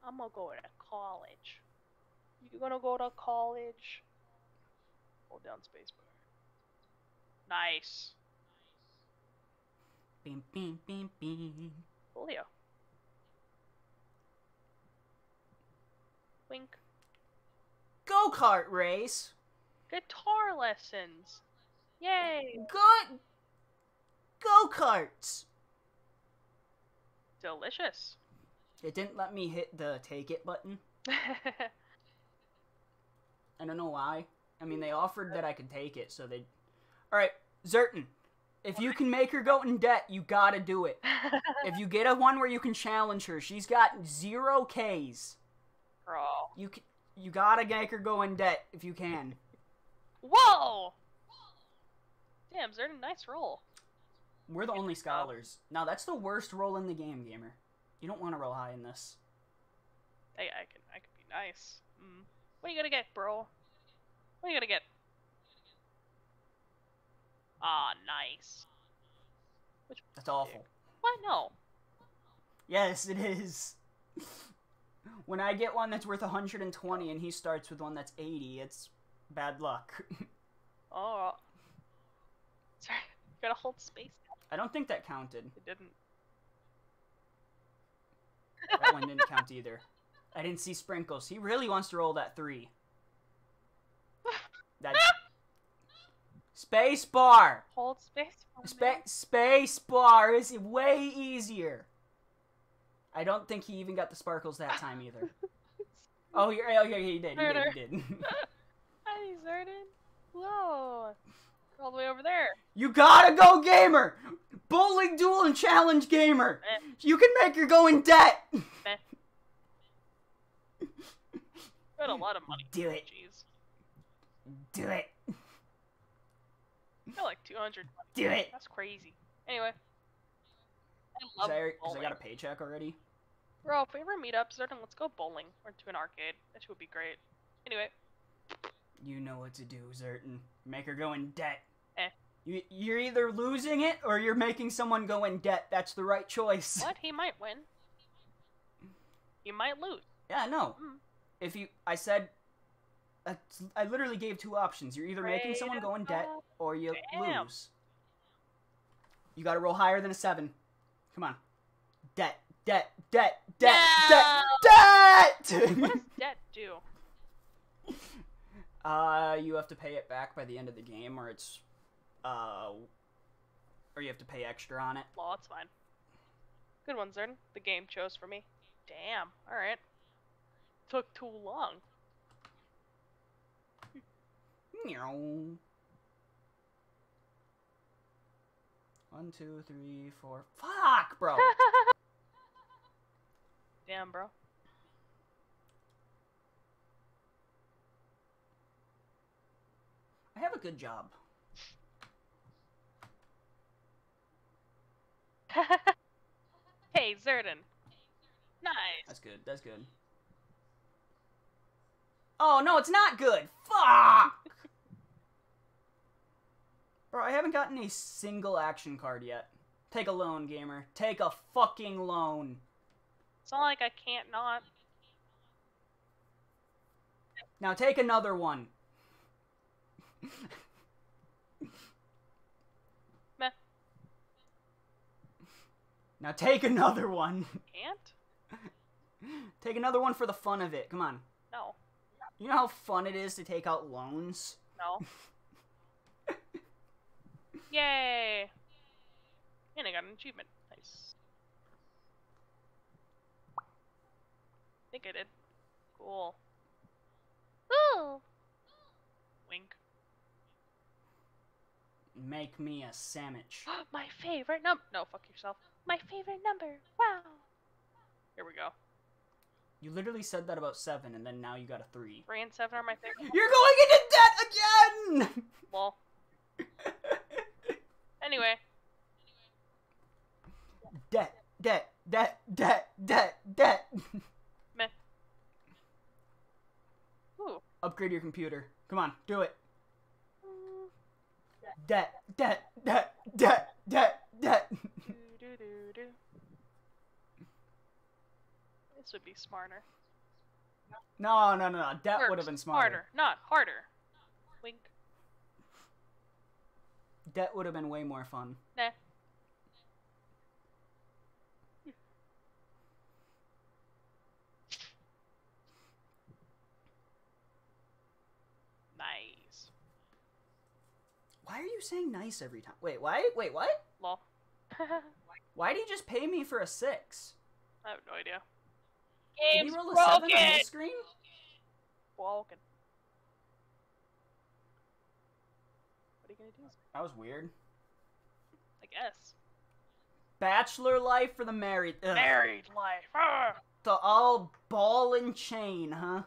Speaker 2: I'm gonna go to college. You gonna go to college? Hold down spacebar. Nice.
Speaker 1: Bing, bing, bing, bing.
Speaker 2: Julio. Wink.
Speaker 1: Go kart race.
Speaker 2: Guitar lessons. Yay!
Speaker 1: Good. Go karts.
Speaker 2: Delicious.
Speaker 1: It didn't let me hit the take it button. I don't know why. I mean, they offered that I could take it, so they. All right, Zerdan. If you can make her go in debt, you gotta do it. If you get a one where you can challenge her, she's got zero Ks.
Speaker 2: Bro.
Speaker 1: You c you gotta make her go in debt if you can.
Speaker 2: Whoa! Damn, Zerdan, nice roll.
Speaker 1: We're the only scholars. Now that's the worst roll in the game, gamer. You don't want to roll high in this.
Speaker 2: Hey, I can, I can be nice. Mm. What are you gonna get, bro? What are you gonna get? Ah, nice.
Speaker 1: Which That's awful.
Speaker 2: What? No.
Speaker 1: Yes, it is. When I get one that's worth 120 and he starts with one that's 80, it's bad luck.
Speaker 2: Oh. Sorry, gotta hold space.
Speaker 1: I don't think that counted.
Speaker 2: It didn't.
Speaker 1: That one didn't count either. I didn't see sprinkles. He really wants to roll that three. That space bar.
Speaker 2: Hold space.
Speaker 1: Spa- space bar is way easier. I don't think he even got the sparkles that time either. Oh, yeah, oh, yeah, he did. He did. He did.
Speaker 2: Hi, Zerdan. Whoa. All the way over there.
Speaker 1: you gotta go, gamer. Bowling duel and challenge gamer.
Speaker 2: Eh.
Speaker 1: You can make her go in debt.
Speaker 2: You got a lot of money.
Speaker 1: Do it.
Speaker 2: Jeez.
Speaker 1: Do it.
Speaker 2: I feel like 200.
Speaker 1: Do it.
Speaker 2: That's crazy. Anyway. I love
Speaker 1: I, 'cause I
Speaker 2: bowling.
Speaker 1: got a paycheck already.
Speaker 2: Bro, if we ever meet up, Zerdan, let's go bowling or to an arcade. That would be great. Anyway,
Speaker 1: You know what to do, Zerdan. Make her go in debt.
Speaker 2: Eh.
Speaker 1: You, you're either losing it or you're making someone go in debt. That's the right choice.
Speaker 2: what? He might win. He might lose.
Speaker 1: Yeah, no.
Speaker 2: Mm.
Speaker 1: If you, I said, I, I literally gave two options. You're either making someone go in debt or you
Speaker 2: Damn.
Speaker 1: lose. You gotta roll higher than a seven. Come on. Debt, debt, debt, debt,
Speaker 2: No!
Speaker 1: debt,
Speaker 2: What does debt do?
Speaker 1: Uh, you have to pay it back by the end of the game, or it's, uh, or you have to pay extra on it.
Speaker 2: Well, that's fine. Good one, Zern. The game chose for me. Damn. Alright. Took too long.
Speaker 1: Meow. One, two, three, four. Fuck, bro.
Speaker 2: Damn, bro.
Speaker 1: I have a good job.
Speaker 2: hey, Zerdan. Nice.
Speaker 1: That's good. That's good. Oh no, it's not good. Fuck. Bro, I haven't gotten a single action card yet. Take a loan, gamer. Take a fucking loan.
Speaker 2: It's not like I can't not.
Speaker 1: Now take another one.
Speaker 2: Meh.
Speaker 1: Now take another one.
Speaker 2: Can't?
Speaker 1: Take another one for the fun of it. Come on.
Speaker 2: No.
Speaker 1: You know how fun it is to take out loans?
Speaker 2: No. Yay! And I got an achievement. Nice. think I did. Cool. Ooh! Wink.
Speaker 1: Make me a sandwich.
Speaker 2: My favorite num- No, fuck yourself. My favorite number. Wow. Here we go.
Speaker 1: You literally said that about seven, and then now you got a three.
Speaker 2: Three and seven are my favorite.
Speaker 1: You're going into debt again!
Speaker 2: Well, anyway.
Speaker 1: debt, debt, debt, debt, debt, debt.
Speaker 2: Meh. Ooh.
Speaker 1: Upgrade your computer. Come on, do it. Debt, debt, debt, debt, debt, debt.
Speaker 2: This would be smarter.
Speaker 1: No, no, no, no. Debt would have been smarter.
Speaker 2: Harder, not harder. Wink.
Speaker 1: Debt would have been way more fun.
Speaker 2: Nah. Nice.
Speaker 1: Why are you saying nice every time? Wait, why? Wait, what?
Speaker 2: Lol.
Speaker 1: Why do you just pay me for a six?
Speaker 2: I have no idea. Game's
Speaker 1: he roll a seven on
Speaker 2: broken.
Speaker 1: screen?
Speaker 2: Broken. What are you gonna do?
Speaker 1: That was weird.
Speaker 2: I guess.
Speaker 1: Bachelor life for the married. Ugh.
Speaker 2: Married life. Ah!
Speaker 1: The all ball and chain, huh?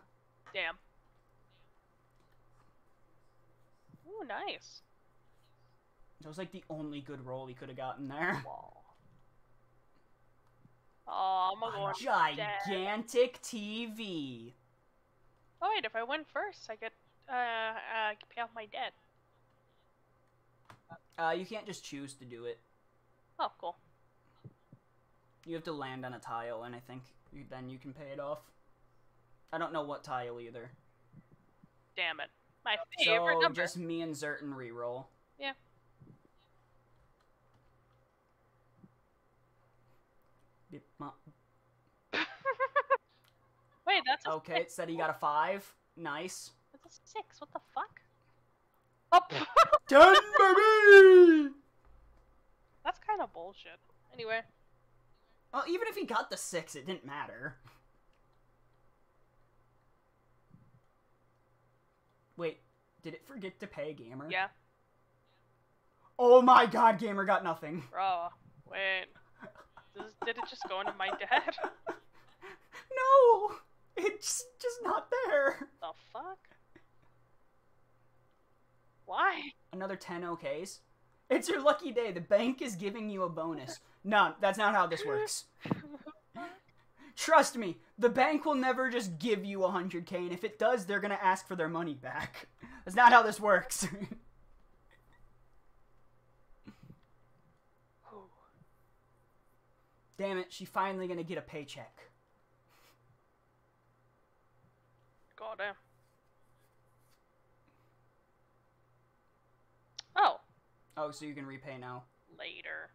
Speaker 2: Damn. Ooh, nice.
Speaker 1: That was like the only good roll he could have gotten there.
Speaker 2: Wall. Oh, I'm gonna go
Speaker 1: A
Speaker 2: on dead.
Speaker 1: gigantic TV.
Speaker 2: Oh wait, if I win first, I get uh, uh pay off my debt.
Speaker 1: Uh, you can't just choose to do it.
Speaker 2: Oh, cool.
Speaker 1: You have to land on a tile, and I think you, then you can pay it off. I don't know what tile either.
Speaker 2: Damn it. My favorite
Speaker 1: so
Speaker 2: number.
Speaker 1: just me and Zerdan reroll.
Speaker 2: Yeah.
Speaker 1: Beep, mop.
Speaker 2: Wait, that's a
Speaker 1: Okay, it said he got a five. Nice.
Speaker 2: That's a six. What the fuck? Up.
Speaker 1: Ten, baby!
Speaker 2: that's kind of bullshit. Anyway,
Speaker 1: Well, even if he got the six, it didn't matter. Wait, did it forget to pay Gamer?
Speaker 2: yeah,
Speaker 1: Oh my god, Gamer got nothing.
Speaker 2: bro. Wait. Does, did it just go into my debt?
Speaker 1: No! It's just not there.
Speaker 2: the fuck? Why?
Speaker 1: Another 10 OKs. It's your lucky day. The bank is giving you a bonus. No, that's not how this works. Trust me, the bank will never just give you 100k, and if it does, they're gonna ask for their money back. That's not how this works. Damn it, she finally gonna get a paycheck.
Speaker 2: Goddamn. Oh,
Speaker 1: Oh, so you can repay now.
Speaker 2: later.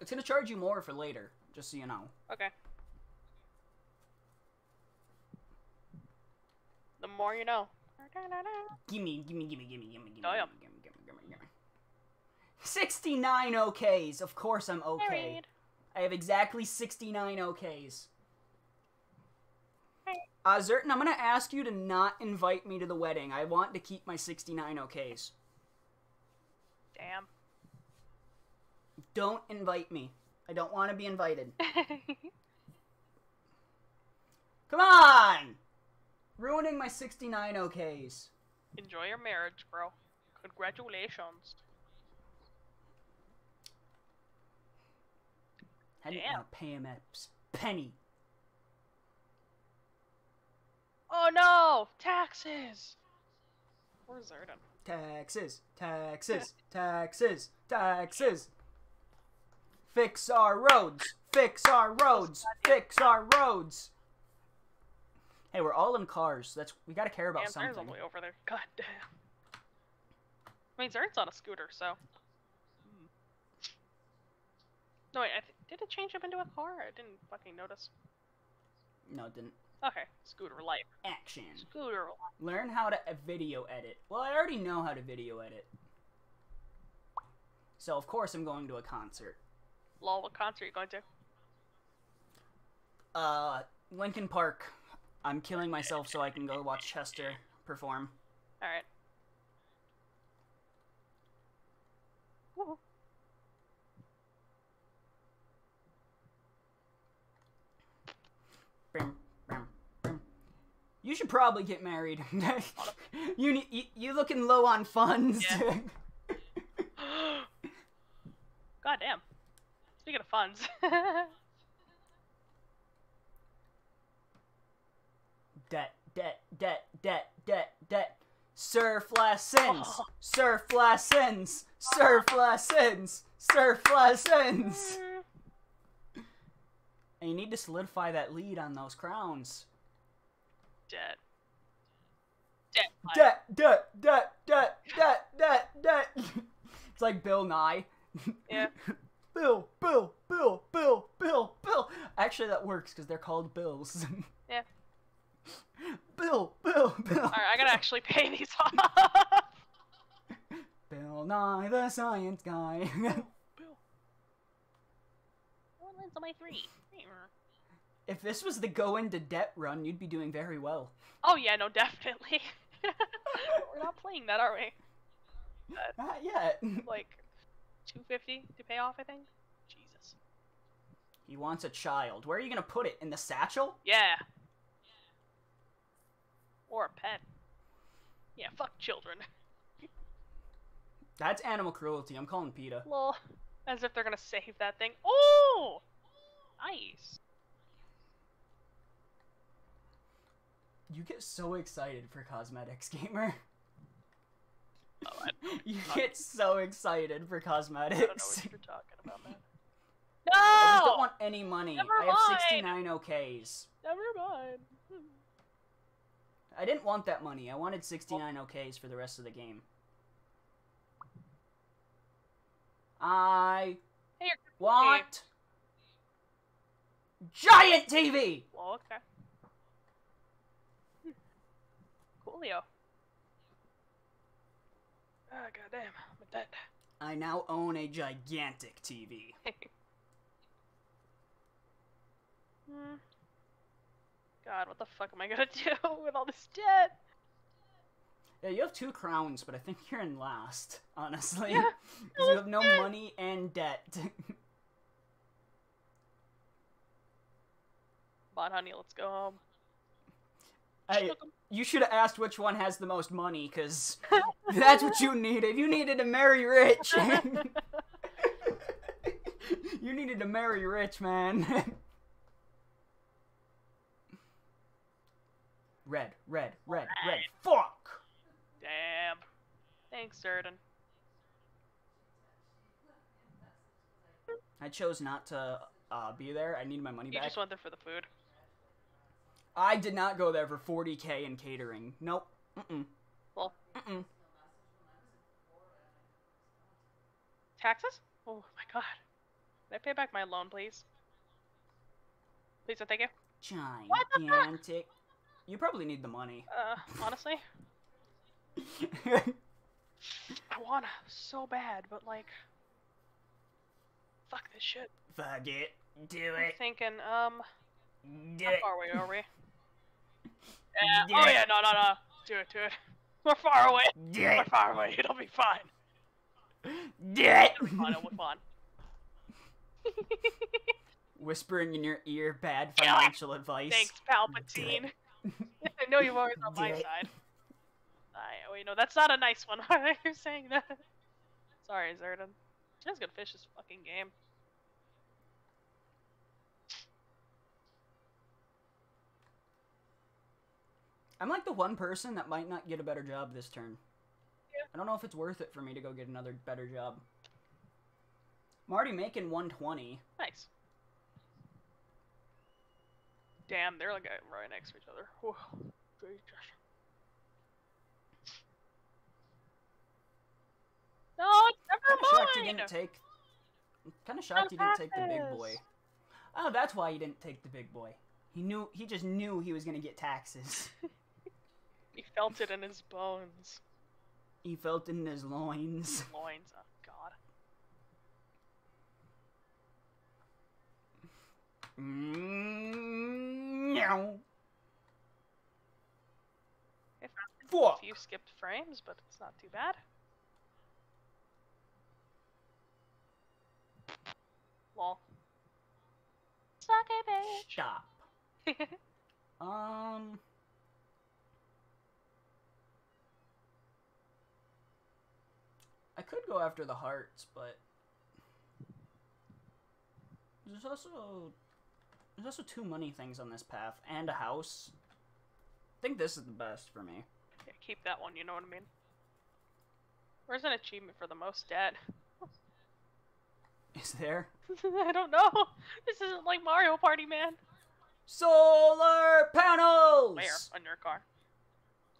Speaker 1: It's gonna charge you more for later, just so you know.
Speaker 2: Okay. The more you know.
Speaker 1: Gimme, gimme, gimme, gimme, gimme, gimme,
Speaker 2: Oh, yeah.
Speaker 1: gimme, gimme, gimme, gimme, gimme. 69 OKs. Of course I'm okay. I have exactly 69 OKs. Uh, I'm gonna ask you to not invite me to the wedding. I want to keep my 69 OKs.
Speaker 2: Damn.
Speaker 1: Don't invite me. I don't want to be invited. Come on! Ruining my 69 OKs.
Speaker 2: Enjoy your marriage, bro. Congratulations.
Speaker 1: I didn't
Speaker 2: Damn.
Speaker 1: want to pay him a penny.
Speaker 2: Oh no! Taxes! Where's Zerdan?
Speaker 1: Taxes, taxes, taxes, taxes. Fix our roads, fix our roads, fix our roads. Hey, we're all in cars. That's we gotta care about
Speaker 2: Damn,
Speaker 1: something.
Speaker 2: the way over there. God damn. I mean, Zern's on a scooter, so. Hmm. No, wait, I th- did it change up into a car? I didn't fucking notice.
Speaker 1: No, it didn't.
Speaker 2: Okay, scooter life.
Speaker 1: Action.
Speaker 2: Scooter life.
Speaker 1: Learn how to uh, video edit. Well, I already know how to video edit. So of course I'm going to a concert.
Speaker 2: Lol, what concert are you going to?
Speaker 1: Uh, Linkin Park. I'm killing myself so I can go watch Chester perform.
Speaker 2: Alright. Woohoo.
Speaker 1: Brum, brum, brum. You should probably get married. you, ne- you you looking low on funds.
Speaker 2: Yeah. God damn. Speaking of funds.
Speaker 1: debt, debt, debt, debt, debt, debt. Surf lessons,
Speaker 2: Oh.
Speaker 1: surf lessons, surf lessons, surf lessons. Mm. And you need to solidify that lead on those crowns.
Speaker 2: Dead. Dead.
Speaker 1: Debt, debt, debt, debt, debt, debt, debt. It's like Bill Nye.
Speaker 2: Yeah.
Speaker 1: Bill, Bill, Bill, Bill, Bill, Bill. Actually, that works because they're called bills.
Speaker 2: Yeah.
Speaker 1: Bill, Bill, Bill.
Speaker 2: Alright, I gotta actually pay these off.
Speaker 1: Bill Nye the Science Guy.
Speaker 2: Bill. One lens on my three.
Speaker 1: If this was the go into debt run, you'd be doing very well.
Speaker 2: Oh yeah, no, definitely. We're not playing that, are we?
Speaker 1: Not uh, yet.
Speaker 2: Like, two fifty to pay off, I think. Jesus.
Speaker 1: He wants a child. Where are you gonna put it? In the satchel?
Speaker 2: Yeah. Or a pet. Yeah, fuck children.
Speaker 1: That's animal cruelty. I'm calling PETA.
Speaker 2: Lol. As if they're gonna save that thing. Oh! Nice.
Speaker 1: You get so excited for cosmetics, gamer.
Speaker 2: Oh, I,
Speaker 1: You get so excited for
Speaker 2: I don't know
Speaker 1: cosmetics.
Speaker 2: what you're talking about, man.
Speaker 1: I just don't want any money.
Speaker 2: Never
Speaker 1: I have 69 OKs.
Speaker 2: Never mind.
Speaker 1: I didn't want that money. I wanted 69 OKs for the rest of the game. I
Speaker 2: Hey, you're
Speaker 1: want giant TV.
Speaker 2: Well, okay. Hmm. Coolio. Ah, goddamn, I'm a dead.
Speaker 1: I now own a gigantic TV.
Speaker 2: Hmm. God, what the fuck am I gonna do with all this debt?
Speaker 1: Yeah, you have two crowns, but I think you're in last, honestly.
Speaker 2: Yeah.
Speaker 1: Because you have no money and debt.
Speaker 2: Come on, honey, let's go home.
Speaker 1: hey,
Speaker 2: Look,
Speaker 1: you should have asked which one has the most money, because that's what you needed. You needed to marry rich. you needed to marry rich, man. red, red, red, red. Fuck!
Speaker 2: Damn. Thanks, Zerdan.
Speaker 1: I chose not to uh, be there. I need my money
Speaker 2: You
Speaker 1: back.
Speaker 2: just went there for the food.
Speaker 1: I did not go there for 40k in catering. Nope. Mm-mm.
Speaker 2: Well,
Speaker 1: Mm-mm.
Speaker 2: taxes? Oh my god. Can I pay back my loan, please? Please and thank you. What the fuck?
Speaker 1: You probably need the money.
Speaker 2: Uh, honestly, I wanna so bad, but like, fuck this shit.
Speaker 1: Fuck it. Do
Speaker 2: I'm
Speaker 1: it.
Speaker 2: thinking, um,
Speaker 1: Do
Speaker 2: how
Speaker 1: it.
Speaker 2: far away are we? Yeah.
Speaker 1: Do
Speaker 2: Oh yeah, no, no, no. Do it, do it. We're far away.
Speaker 1: Do
Speaker 2: We're far away. It'll be fine.
Speaker 1: Do it.
Speaker 2: It'll be fine. It'll be fine.
Speaker 1: Whispering in your ear bad
Speaker 2: Yeah.
Speaker 1: financial advice.
Speaker 2: Thanks, Palpatine. I know you've always on my
Speaker 1: it.
Speaker 2: side. I, wait, no, that's not a nice one. Why are you saying that? Sorry, Zerdan. Just gonna fish this fucking game.
Speaker 1: I'm like the one person that might not get a better job this turn.
Speaker 2: Yeah.
Speaker 1: I don't know if it's worth it for me to go get another better job. I'm already making 120.
Speaker 2: Nice. Damn, they're like right next to each other. Jesus. No, it's
Speaker 1: Kind
Speaker 2: never
Speaker 1: of shocked
Speaker 2: you
Speaker 1: didn't take. Kind of shocked he didn't take the big boy. Oh, that's why he didn't take the big boy. He knew. He just knew he was gonna get taxes.
Speaker 2: He felt it in his bones,
Speaker 1: he felt it in his loins.
Speaker 2: loins. Oh God.
Speaker 1: Mm, Meow.
Speaker 2: If
Speaker 1: Fuck.
Speaker 2: a few skipped frames, but it's not too bad. Lol. Suck it,
Speaker 1: Stop. Um. I could go after the hearts, but there's also there's also two money things on this path and a house. I think this is the best for me.
Speaker 2: yeah, keep that one. You know what I mean. Where's an achievement for the most dead?
Speaker 1: Is there
Speaker 2: I don't know. This isn't like Mario Party, man.
Speaker 1: solar panels?
Speaker 2: Where on your car?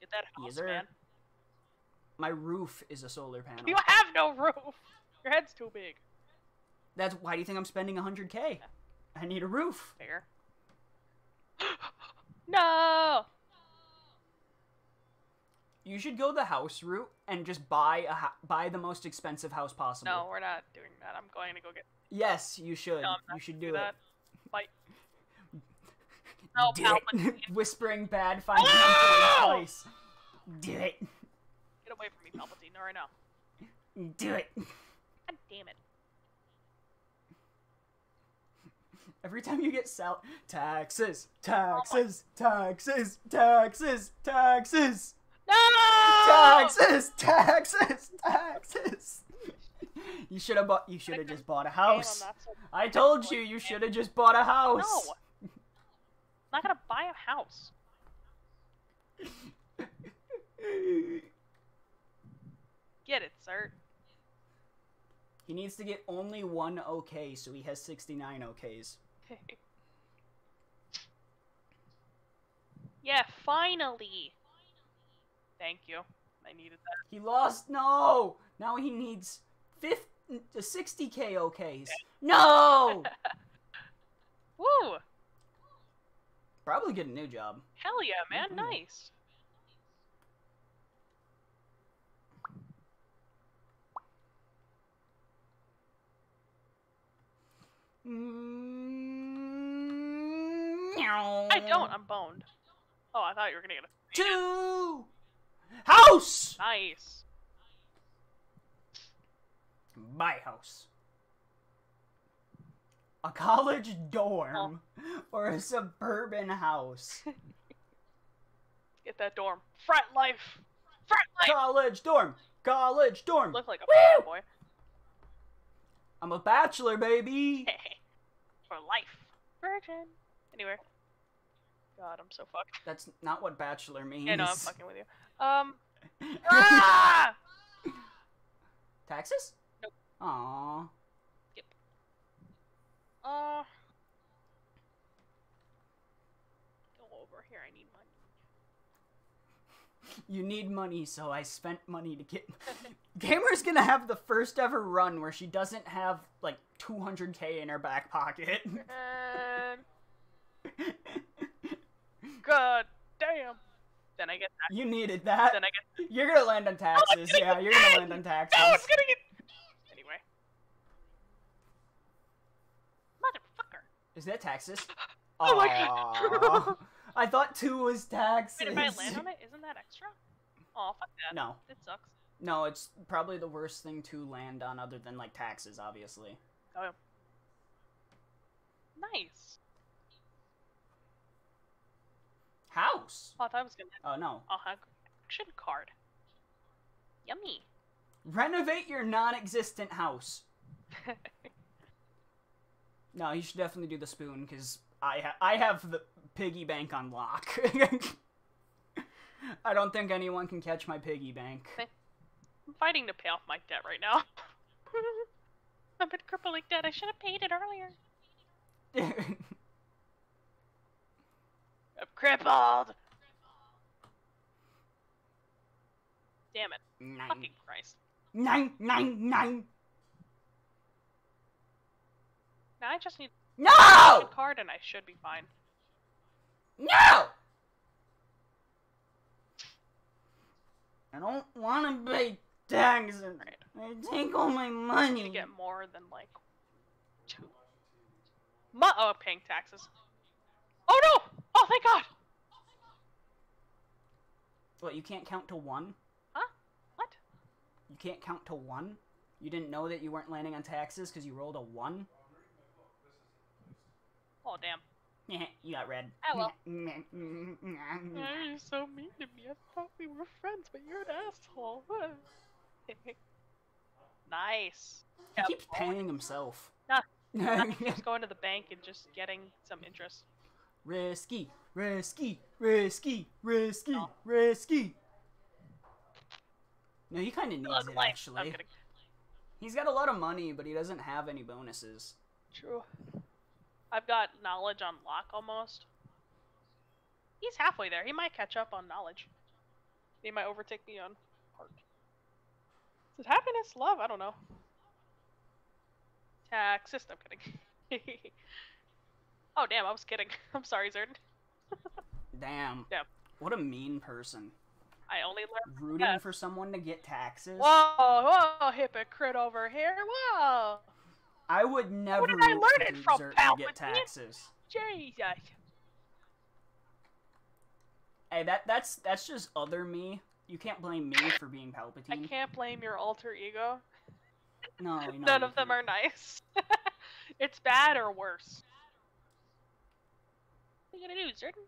Speaker 2: Get that house,
Speaker 1: Either.
Speaker 2: man.
Speaker 1: My roof is a solar panel.
Speaker 2: You have no roof. Your head's too big.
Speaker 1: That's why do you think I'm spending 100k? I need a roof.
Speaker 2: Fair. no.
Speaker 1: You should go the house route and just buy a ho- buy the most expensive house possible.
Speaker 2: No, we're not doing that. I'm going to go get
Speaker 1: Yes, you should.
Speaker 2: No,
Speaker 1: you should
Speaker 2: do
Speaker 1: do
Speaker 2: that.
Speaker 1: it.
Speaker 2: Fight. No. Palpatine.
Speaker 1: Whispering bad financial
Speaker 2: No!
Speaker 1: advice. Do it.
Speaker 2: Away from me, Palpatine. Not right now.
Speaker 1: Do it.
Speaker 2: God damn it.
Speaker 1: Every time you get sal taxes, taxes, oh taxes, taxes, taxes,
Speaker 2: No!
Speaker 1: taxes, taxes, taxes. You should have bought. You should have just bought a house. I told you. You should have just bought a house.
Speaker 2: No. I'm not gonna buy a house. Get it, sir.
Speaker 1: He needs to get only one OK, so he has 69 OKs.
Speaker 2: yeah, finally. Thank you. I needed that.
Speaker 1: He lost. No. Now he needs 50, 60k OKs. No.
Speaker 2: Woo!
Speaker 1: Probably get a new job.
Speaker 2: Hell yeah, man.
Speaker 1: Mhm.
Speaker 2: Nice. Mm, I don't. I'm boned. Oh, I thought you were gonna get a
Speaker 1: Two. House.
Speaker 2: nice.
Speaker 1: My house. A college dorm oh. or a suburban house.
Speaker 2: Get that dorm. Frat life. Frat life.
Speaker 1: College dorm. College dorm.
Speaker 2: Look like a boy.
Speaker 1: I'm a bachelor, baby.
Speaker 2: For life. Virgin. Anyway. God, I'm so fucked.
Speaker 1: That's not what bachelor means.
Speaker 2: Yeah, no, I'm fucking with you. Um. ah!
Speaker 1: Taxes?
Speaker 2: Nope.
Speaker 1: Aww.
Speaker 2: Uh. Go over here. I need money.
Speaker 1: You need money, so I spent money to get. Gamer's gonna have the first ever run where she doesn't have like 200k in her back pocket.
Speaker 2: And um, god damn. Then I get that.
Speaker 1: you needed that.
Speaker 2: Then I get.
Speaker 1: You're gonna land on oh, taxes.
Speaker 2: gonna
Speaker 1: Yeah, you're gonna land on taxes.
Speaker 2: No, it's gonna get. Anyway. Motherfucker.
Speaker 1: Is that taxes?
Speaker 2: Oh my God.
Speaker 1: I thought two was taxes.
Speaker 2: Wait, if I land on it, isn't that extra? Oh, fuck that.
Speaker 1: No,
Speaker 2: It sucks.
Speaker 1: no, it's probably the worst thing to land on, other than like taxes, obviously.
Speaker 2: Oh. Nice.
Speaker 1: House.
Speaker 2: Oh, I thought I was gonna.
Speaker 1: Oh no.
Speaker 2: Oh, action card. Yummy.
Speaker 1: Renovate your non-existent house. No, you should definitely do the spoon because I ha- I have the piggy bank on lock. I don't think anyone can catch my piggy bank.
Speaker 2: I'm fighting to pay off my debt right now. I'm in crippling debt. I should have paid it earlier. I'm crippled. Damn it!
Speaker 1: Nine.
Speaker 2: Fucking Christ!
Speaker 1: Nine, nine, nine.
Speaker 2: Now I just need
Speaker 1: No!
Speaker 2: card and I should be fine.
Speaker 1: No! I don't want to pay taxes.
Speaker 2: Right.
Speaker 1: They take all my money.
Speaker 2: to get more than like two. Mu- oh, paying taxes. Oh no! Oh thank God!
Speaker 1: What, you can't count to one?
Speaker 2: Huh? What?
Speaker 1: You can't count to one? You didn't know that you weren't landing on taxes because you rolled a one?
Speaker 2: Oh damn!
Speaker 1: Yeah, you got red.
Speaker 2: Oh, well.
Speaker 1: well.
Speaker 2: you're so mean to me. I thought we were friends, but you're an asshole. nice.
Speaker 1: He keeps paying himself.
Speaker 2: Nah. Just going to the bank and just getting some interest.
Speaker 1: risky, risky, risky, risky,
Speaker 2: No.
Speaker 1: risky. No, he kind of needs it
Speaker 2: like- I'm
Speaker 1: actually. He's got a lot of money, but he doesn't have any bonuses.
Speaker 2: True. I've got knowledge on lock almost. He's halfway there. He might catch up on knowledge. He might overtake me on heart. Is it happiness? Love? I don't know. Taxist. I'm kidding. oh damn, I was kidding. I'm sorry, Zerd.
Speaker 1: Damn.
Speaker 2: Damn.
Speaker 1: What a mean person.
Speaker 2: I only learned.
Speaker 1: Rooting
Speaker 2: Yeah.
Speaker 1: for someone to get taxes.
Speaker 2: Whoa, whoa, hypocrite over here. Whoa,
Speaker 1: I would never What
Speaker 2: did I learn it from,
Speaker 1: to get
Speaker 2: Palpatine?
Speaker 1: taxes.
Speaker 2: Jesus.
Speaker 1: Hey, that that's that's just other me. You can't blame me for being Palpatine.
Speaker 2: I can't blame your alter ego.
Speaker 1: No, no,
Speaker 2: None of them are nice. it's bad or worse. What are you gonna do, Zerdan?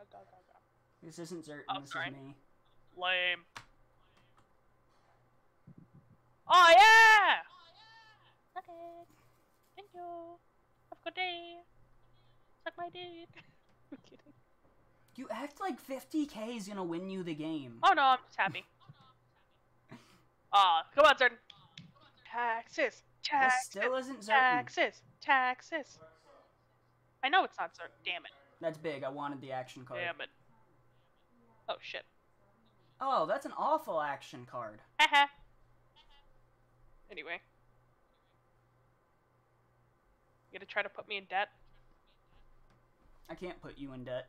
Speaker 2: Oh, go, go, go.
Speaker 1: This isn't Zert.
Speaker 2: Oh,
Speaker 1: this
Speaker 2: sorry.
Speaker 1: is me.
Speaker 2: Lame. Oh yeah! Okay. Thank you. Have a good day. Suck my dick. I'm kidding.
Speaker 1: You act like 50k is gonna win you the game.
Speaker 2: Oh no, I'm just happy. Ah, come on, Zerdan. Taxes.
Speaker 1: This
Speaker 2: Taxes.
Speaker 1: still isn't Zerdan.
Speaker 2: Taxes. Taxes. I know it's not Zerdan. Damn it.
Speaker 1: That's big. I wanted the action card.
Speaker 2: Damn it. Oh shit.
Speaker 1: Oh, that's an awful action card.
Speaker 2: Haha. anyway. You gonna try to put me in debt?
Speaker 1: I can't put you in debt.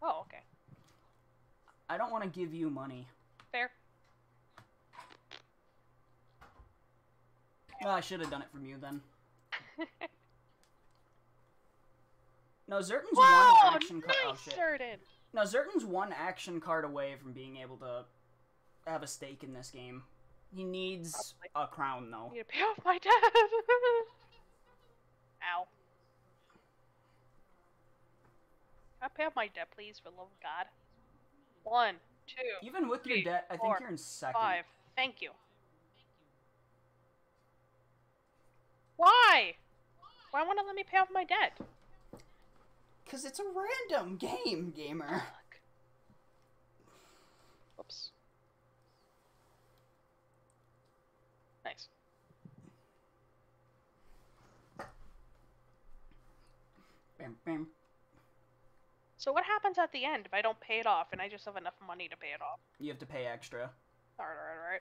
Speaker 2: Oh, okay.
Speaker 1: I don't want to give you money.
Speaker 2: Fair.
Speaker 1: Well, I should have done it from you then. No, Zerdan's
Speaker 2: Whoa!
Speaker 1: one action card. Oh
Speaker 2: nice,
Speaker 1: shit. No, Zerdan's one action card away from being able to have a stake in this game. He needs a crown though.
Speaker 2: I need to pay off my debt. Ow. Can I pay off my debt, please, for the love of God? One, two,
Speaker 1: Even with your debt, I think you're in second.
Speaker 2: five. Thank you. Why? Why won't it let me pay off my debt?
Speaker 1: Cause it's a random game, gamer.
Speaker 2: Fuck. Whoops. Nice.
Speaker 1: Bam, bam.
Speaker 2: So what happens at the end if I don't pay it off and I just have enough money to pay it off?
Speaker 1: You have to pay extra.
Speaker 2: Alright, alright, alright.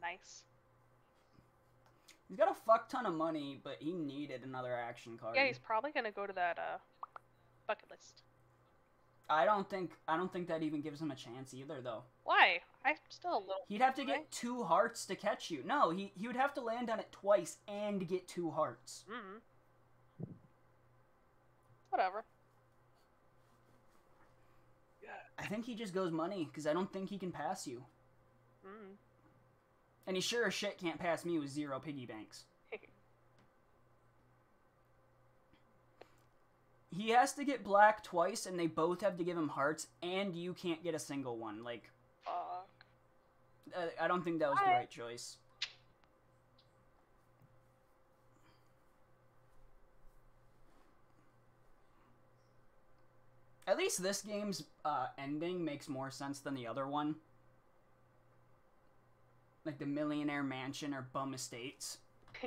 Speaker 2: Nice.
Speaker 1: He's got a fuck ton of money, but he needed another action card.
Speaker 2: Yeah, he's probably gonna go to that uh bucket list.
Speaker 1: I don't think I don't think that even gives him a chance either, though.
Speaker 2: Why? I'm still a little.
Speaker 1: He'd have to get
Speaker 2: Right.
Speaker 1: two hearts to catch you. No, he he would have to land on it twice and get two hearts.
Speaker 2: Mm. Whatever.
Speaker 1: I think he just goes money because I don't think he can pass you,
Speaker 2: Mm.
Speaker 1: and he sure as shit can't pass me with zero piggy banks. He has to get black twice, and they both have to give him hearts, and you can't get a single one. Like, uh, I don't think that was the right choice. At least this game's uh, ending makes more sense than the other one. Like the Millionaire Mansion or Bum Estates.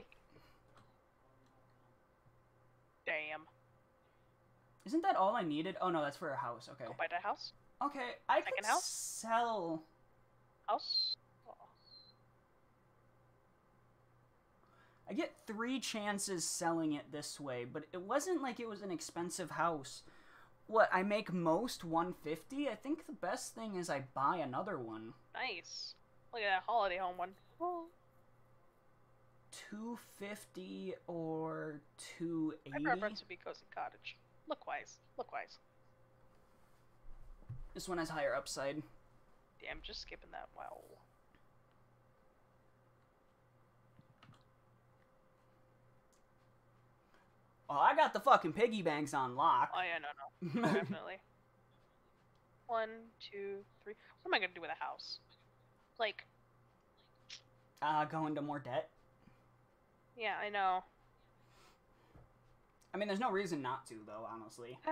Speaker 2: Damn.
Speaker 1: Isn't that all I needed? Oh no, that's for a house. Okay.
Speaker 2: Go buy that house.
Speaker 1: Okay, I
Speaker 2: Second
Speaker 1: could
Speaker 2: house?
Speaker 1: sell.
Speaker 2: House. Oh.
Speaker 1: I get three chances selling it this way, but it wasn't like it was an expensive house. What I make most 150. I think the best thing is I buy another one.
Speaker 2: Nice. Look at that holiday home one. Oh,
Speaker 1: 250 or
Speaker 2: my
Speaker 1: 280.
Speaker 2: preference would be cozy cottage. Look wise. Look wise.
Speaker 1: This one has higher upside.
Speaker 2: Damn, just skipping that. Wow.
Speaker 1: Oh, I got the fucking piggy banks on lock.
Speaker 2: Oh yeah, no, no, definitely. One, two, three. What am I gonna do with a house? Like,
Speaker 1: uh, go into more debt.
Speaker 2: yeah, I know.
Speaker 1: I mean, there's no reason not to, though. Honestly.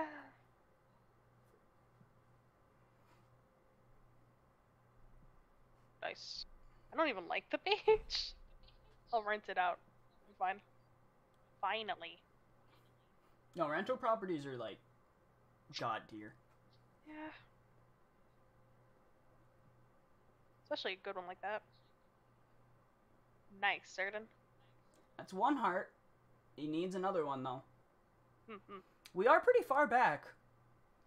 Speaker 2: nice. I don't even like the beach. I'll rent it out. I'm Fine. Finally.
Speaker 1: No, rental properties are like god tier.
Speaker 2: Yeah. Especially a good one like that. Nice, Zerdan.
Speaker 1: That's one heart. He needs another one though.
Speaker 2: hmm
Speaker 1: We are pretty far back,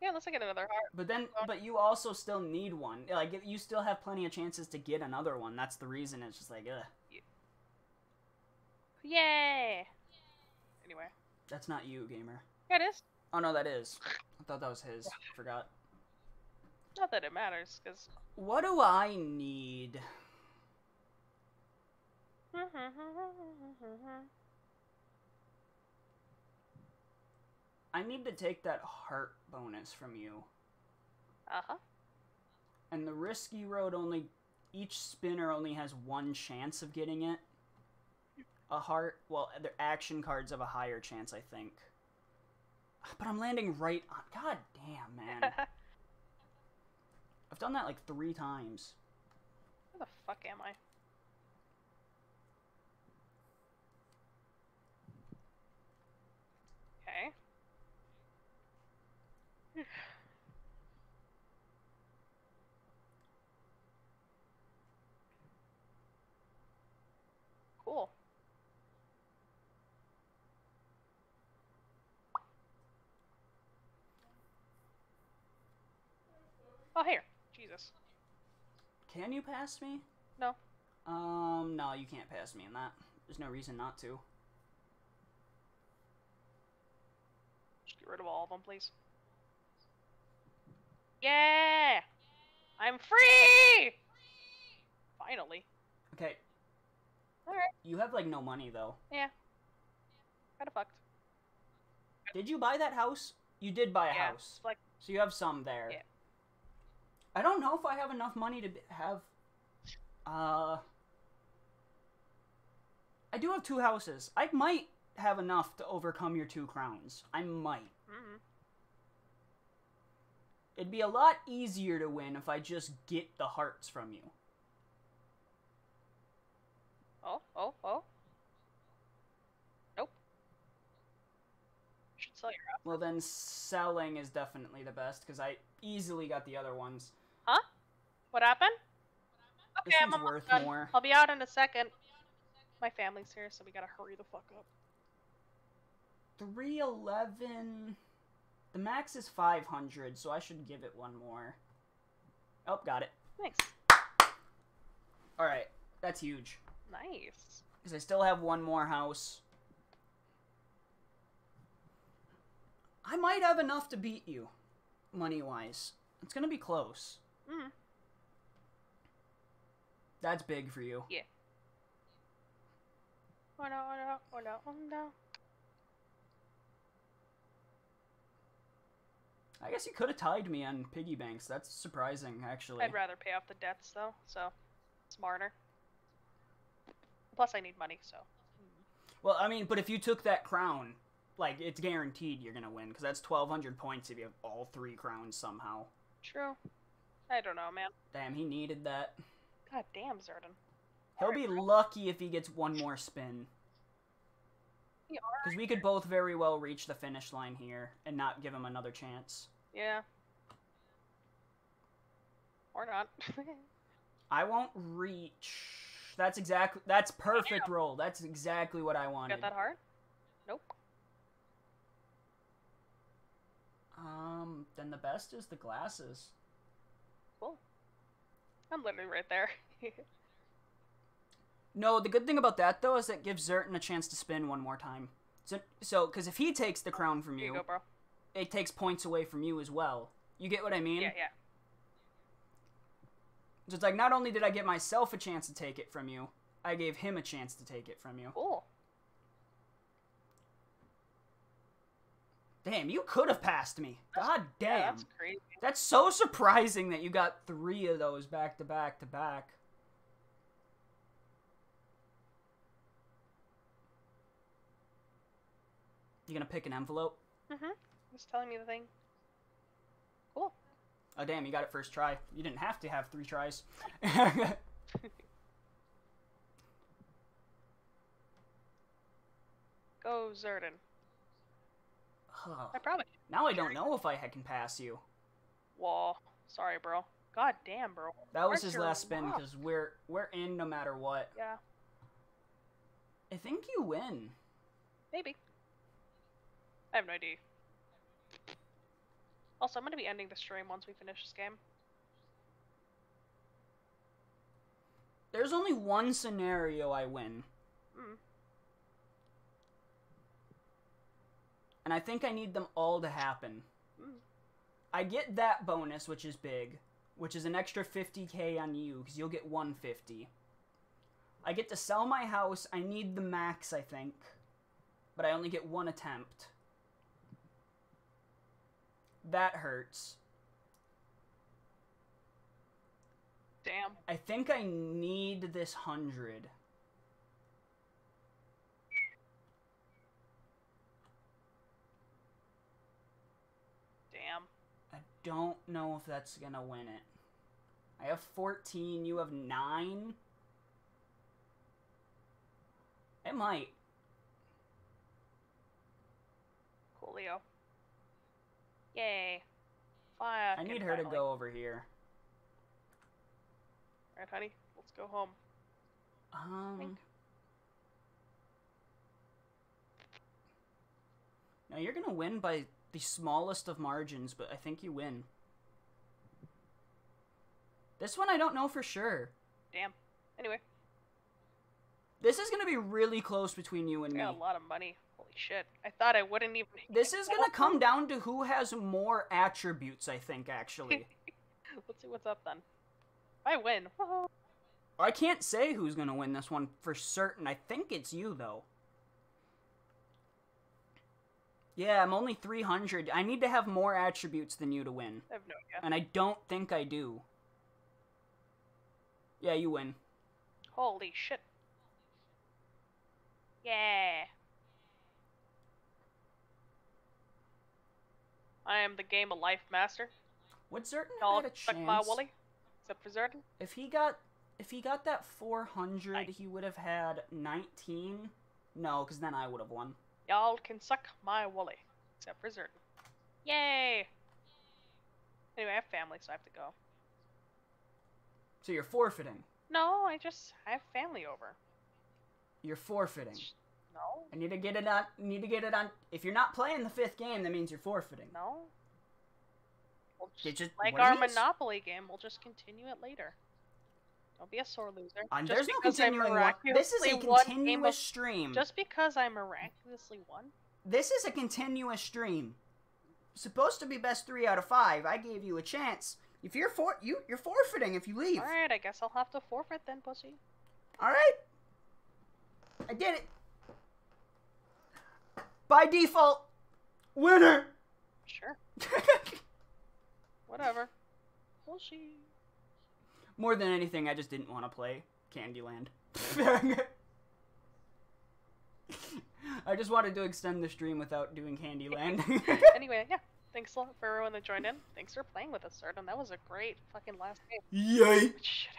Speaker 2: Yeah, let's get another heart.
Speaker 1: but then but you also still need one. Like you still have plenty of chances to get another one. That's the reason. It's just like, ugh,
Speaker 2: Yay! Anyway.
Speaker 1: That's not you, gamer.
Speaker 2: It is.
Speaker 1: Oh no, that is. I thought that was his. I Forgot.
Speaker 2: Not that it matters, because.
Speaker 1: What do I need? I need to take that heart bonus from you.
Speaker 2: uh huh.
Speaker 1: And the risky road only each spinner only has one chance of getting it. A heart, well, the action cards have a higher chance, I think. But I'm landing right on. God damn, man. I've done that like three times.
Speaker 2: Where the fuck am I? Okay. cool. Oh, here. Jesus.
Speaker 1: Can you pass me?
Speaker 2: No.
Speaker 1: Um, no, you can't pass me in that. There's no reason not to.
Speaker 2: Just get rid of all of them, please. Yeah! I'm free! Finally.
Speaker 1: Okay.
Speaker 2: Alright.
Speaker 1: You have like no money though.
Speaker 2: Yeah. Kinda fucked.
Speaker 1: Did you buy that house? You did buy a
Speaker 2: yeah.
Speaker 1: house.
Speaker 2: Like,
Speaker 1: So you have some there.
Speaker 2: Yeah.
Speaker 1: I don't know if I have enough money to have. Uh. I do have two houses. I might have enough to overcome your two crowns. I might.
Speaker 2: mm
Speaker 1: It'd be a lot easier to win if I just get the hearts from you.
Speaker 2: Oh, oh, oh. Nope. Should sell your house.
Speaker 1: Well, then selling is definitely the best because I easily got the other ones.
Speaker 2: What happened?
Speaker 1: This
Speaker 2: Okay, I'm
Speaker 1: one's
Speaker 2: almost
Speaker 1: worth
Speaker 2: done.
Speaker 1: more.
Speaker 2: I'll be out in a second. My family's here, so we gotta hurry the fuck up.
Speaker 1: 311. The max is 500, so I should give it one more. Oh, got it.
Speaker 2: Thanks.
Speaker 1: Alright, that's huge.
Speaker 2: Nice.
Speaker 1: Because I still have one more house. I might have enough to beat you, money wise. It's gonna be close.
Speaker 2: Mm.
Speaker 1: That's big for you. Yeah.
Speaker 2: Oh no, oh no, oh no, oh no.
Speaker 1: I guess you could have tied me on piggy banks. That's surprising, actually.
Speaker 2: I'd rather pay off the debts though, so smarter. Plus, I need money, so.
Speaker 1: Well, I mean, but if you took that crown, like, it's guaranteed you're gonna win, because that's 1,200 points if you have all three crowns somehow.
Speaker 2: True. I don't know, man.
Speaker 1: Damn, he needed that.
Speaker 2: God damn, Zerdan.
Speaker 1: He'll be lucky if he gets one more spin. Because we could both very well reach the finish line here and not give him another chance.
Speaker 2: Yeah. Or not.
Speaker 1: I won't reach. That's exactly. That's perfect roll. That's exactly what I wanted.
Speaker 2: Got that hard? Nope.
Speaker 1: Um. Then the best is the glasses.
Speaker 2: Cool. I'm living right there.
Speaker 1: No, the good thing about that though is that gives Zerdan a chance to spin one more time. So, so because if he takes the crown from you,
Speaker 2: you go,
Speaker 1: it takes points away from you as well. You get what I mean?
Speaker 2: Yeah, yeah.
Speaker 1: So it's like not only did I get myself a chance to take it from you, I gave him a chance to take it from you.
Speaker 2: Cool.
Speaker 1: Damn, you could have passed me. God damn.
Speaker 2: Yeah, that's crazy.
Speaker 1: That's so surprising that you got three of those back to back to back. You gonna pick an envelope?
Speaker 2: Mm-hmm. It's telling me the thing. Cool.
Speaker 1: Oh damn, you got it first try. You didn't have to have three tries.
Speaker 2: Go Zerdan. I probably.
Speaker 1: now I don't know if I can pass you.
Speaker 2: Wall. Sorry, bro. God damn, bro.
Speaker 1: That was his last spin because we're we're in no matter what.
Speaker 2: Yeah,
Speaker 1: I think you win.
Speaker 2: maybe. I have no idea. Also, I'm gonna be ending the stream once we finish this game.
Speaker 1: There's only one scenario I win,
Speaker 2: Mm.
Speaker 1: And I think I need them all to happen. I get that bonus, which is big, which is an extra 50k on you because you'll get 150. I get to sell my house. I need the max, I think, but I only get one attempt. That hurts.
Speaker 2: Damn.
Speaker 1: I think I need this hundred.
Speaker 2: Damn.
Speaker 1: I don't know if that's gonna win it. I have 14, you have 9. It might.
Speaker 2: Coolio. Yay. Fire.
Speaker 1: I need her to go over here.
Speaker 2: Alright, honey. Let's go home.
Speaker 1: Um.
Speaker 2: Think.
Speaker 1: Now you're gonna win by the smallest of margins, but I think you win. This one I don't know for sure.
Speaker 2: Damn. Anyway,
Speaker 1: This is gonna be really close between you and me.
Speaker 2: a lot of money. Holy shit. I thought I wouldn't even.
Speaker 1: This is gonna come down to who has more attributes, I think, actually.
Speaker 2: Let's see what's up then. I win.
Speaker 1: I can't say who's gonna win this one for certain. I think it's you, though. Yeah, I'm only 300. I need to have more attributes than you to win.
Speaker 2: I have no idea.
Speaker 1: And I don't think I do. Yeah, you win.
Speaker 2: Holy shit. Yeah. I am the game of life master.
Speaker 1: Would Zerdan
Speaker 2: Y'all
Speaker 1: have had a chance?
Speaker 2: my woolly. Except for Zerdan.
Speaker 1: If he got if he got that 400,
Speaker 2: Aye.
Speaker 1: he would have had 19. No, because then I would have won.
Speaker 2: Y'all can suck my woolly. Except for Zerdan. Yay! Anyway, I have family, so I have to go.
Speaker 1: So you're forfeiting.
Speaker 2: No, I just I have family over.
Speaker 1: You're forfeiting.
Speaker 2: No,
Speaker 1: I need to get it on. Need to get it on. If you're not playing the fifth game, that means you're forfeiting.
Speaker 2: no. We'll just,
Speaker 1: just-
Speaker 2: like our. Monopoly game, we'll just continue it later. Don't be a sore loser.
Speaker 1: Um,
Speaker 2: Just
Speaker 1: there's no continuing one. This is a
Speaker 2: miraculously won game
Speaker 1: continuous
Speaker 2: of-
Speaker 1: stream.
Speaker 2: Just because I miraculously won.
Speaker 1: This is a continuous stream. Supposed to be best three out of five. I gave you a chance. If you're for you, you're forfeiting if you leave.
Speaker 2: All right, I guess I'll have to forfeit then, pussy.
Speaker 1: All right. I did it. By default, winner.
Speaker 2: Sure, whatever. We'll see.
Speaker 1: More than anything, I just didn't want to play Candyland. I just wanted to extend the stream without doing Candyland.
Speaker 2: Anyway, yeah. Thanks a lot for everyone that joined in. Thanks for playing with us, Zerdan. That was a great fucking last game.
Speaker 1: Yay!
Speaker 2: Shit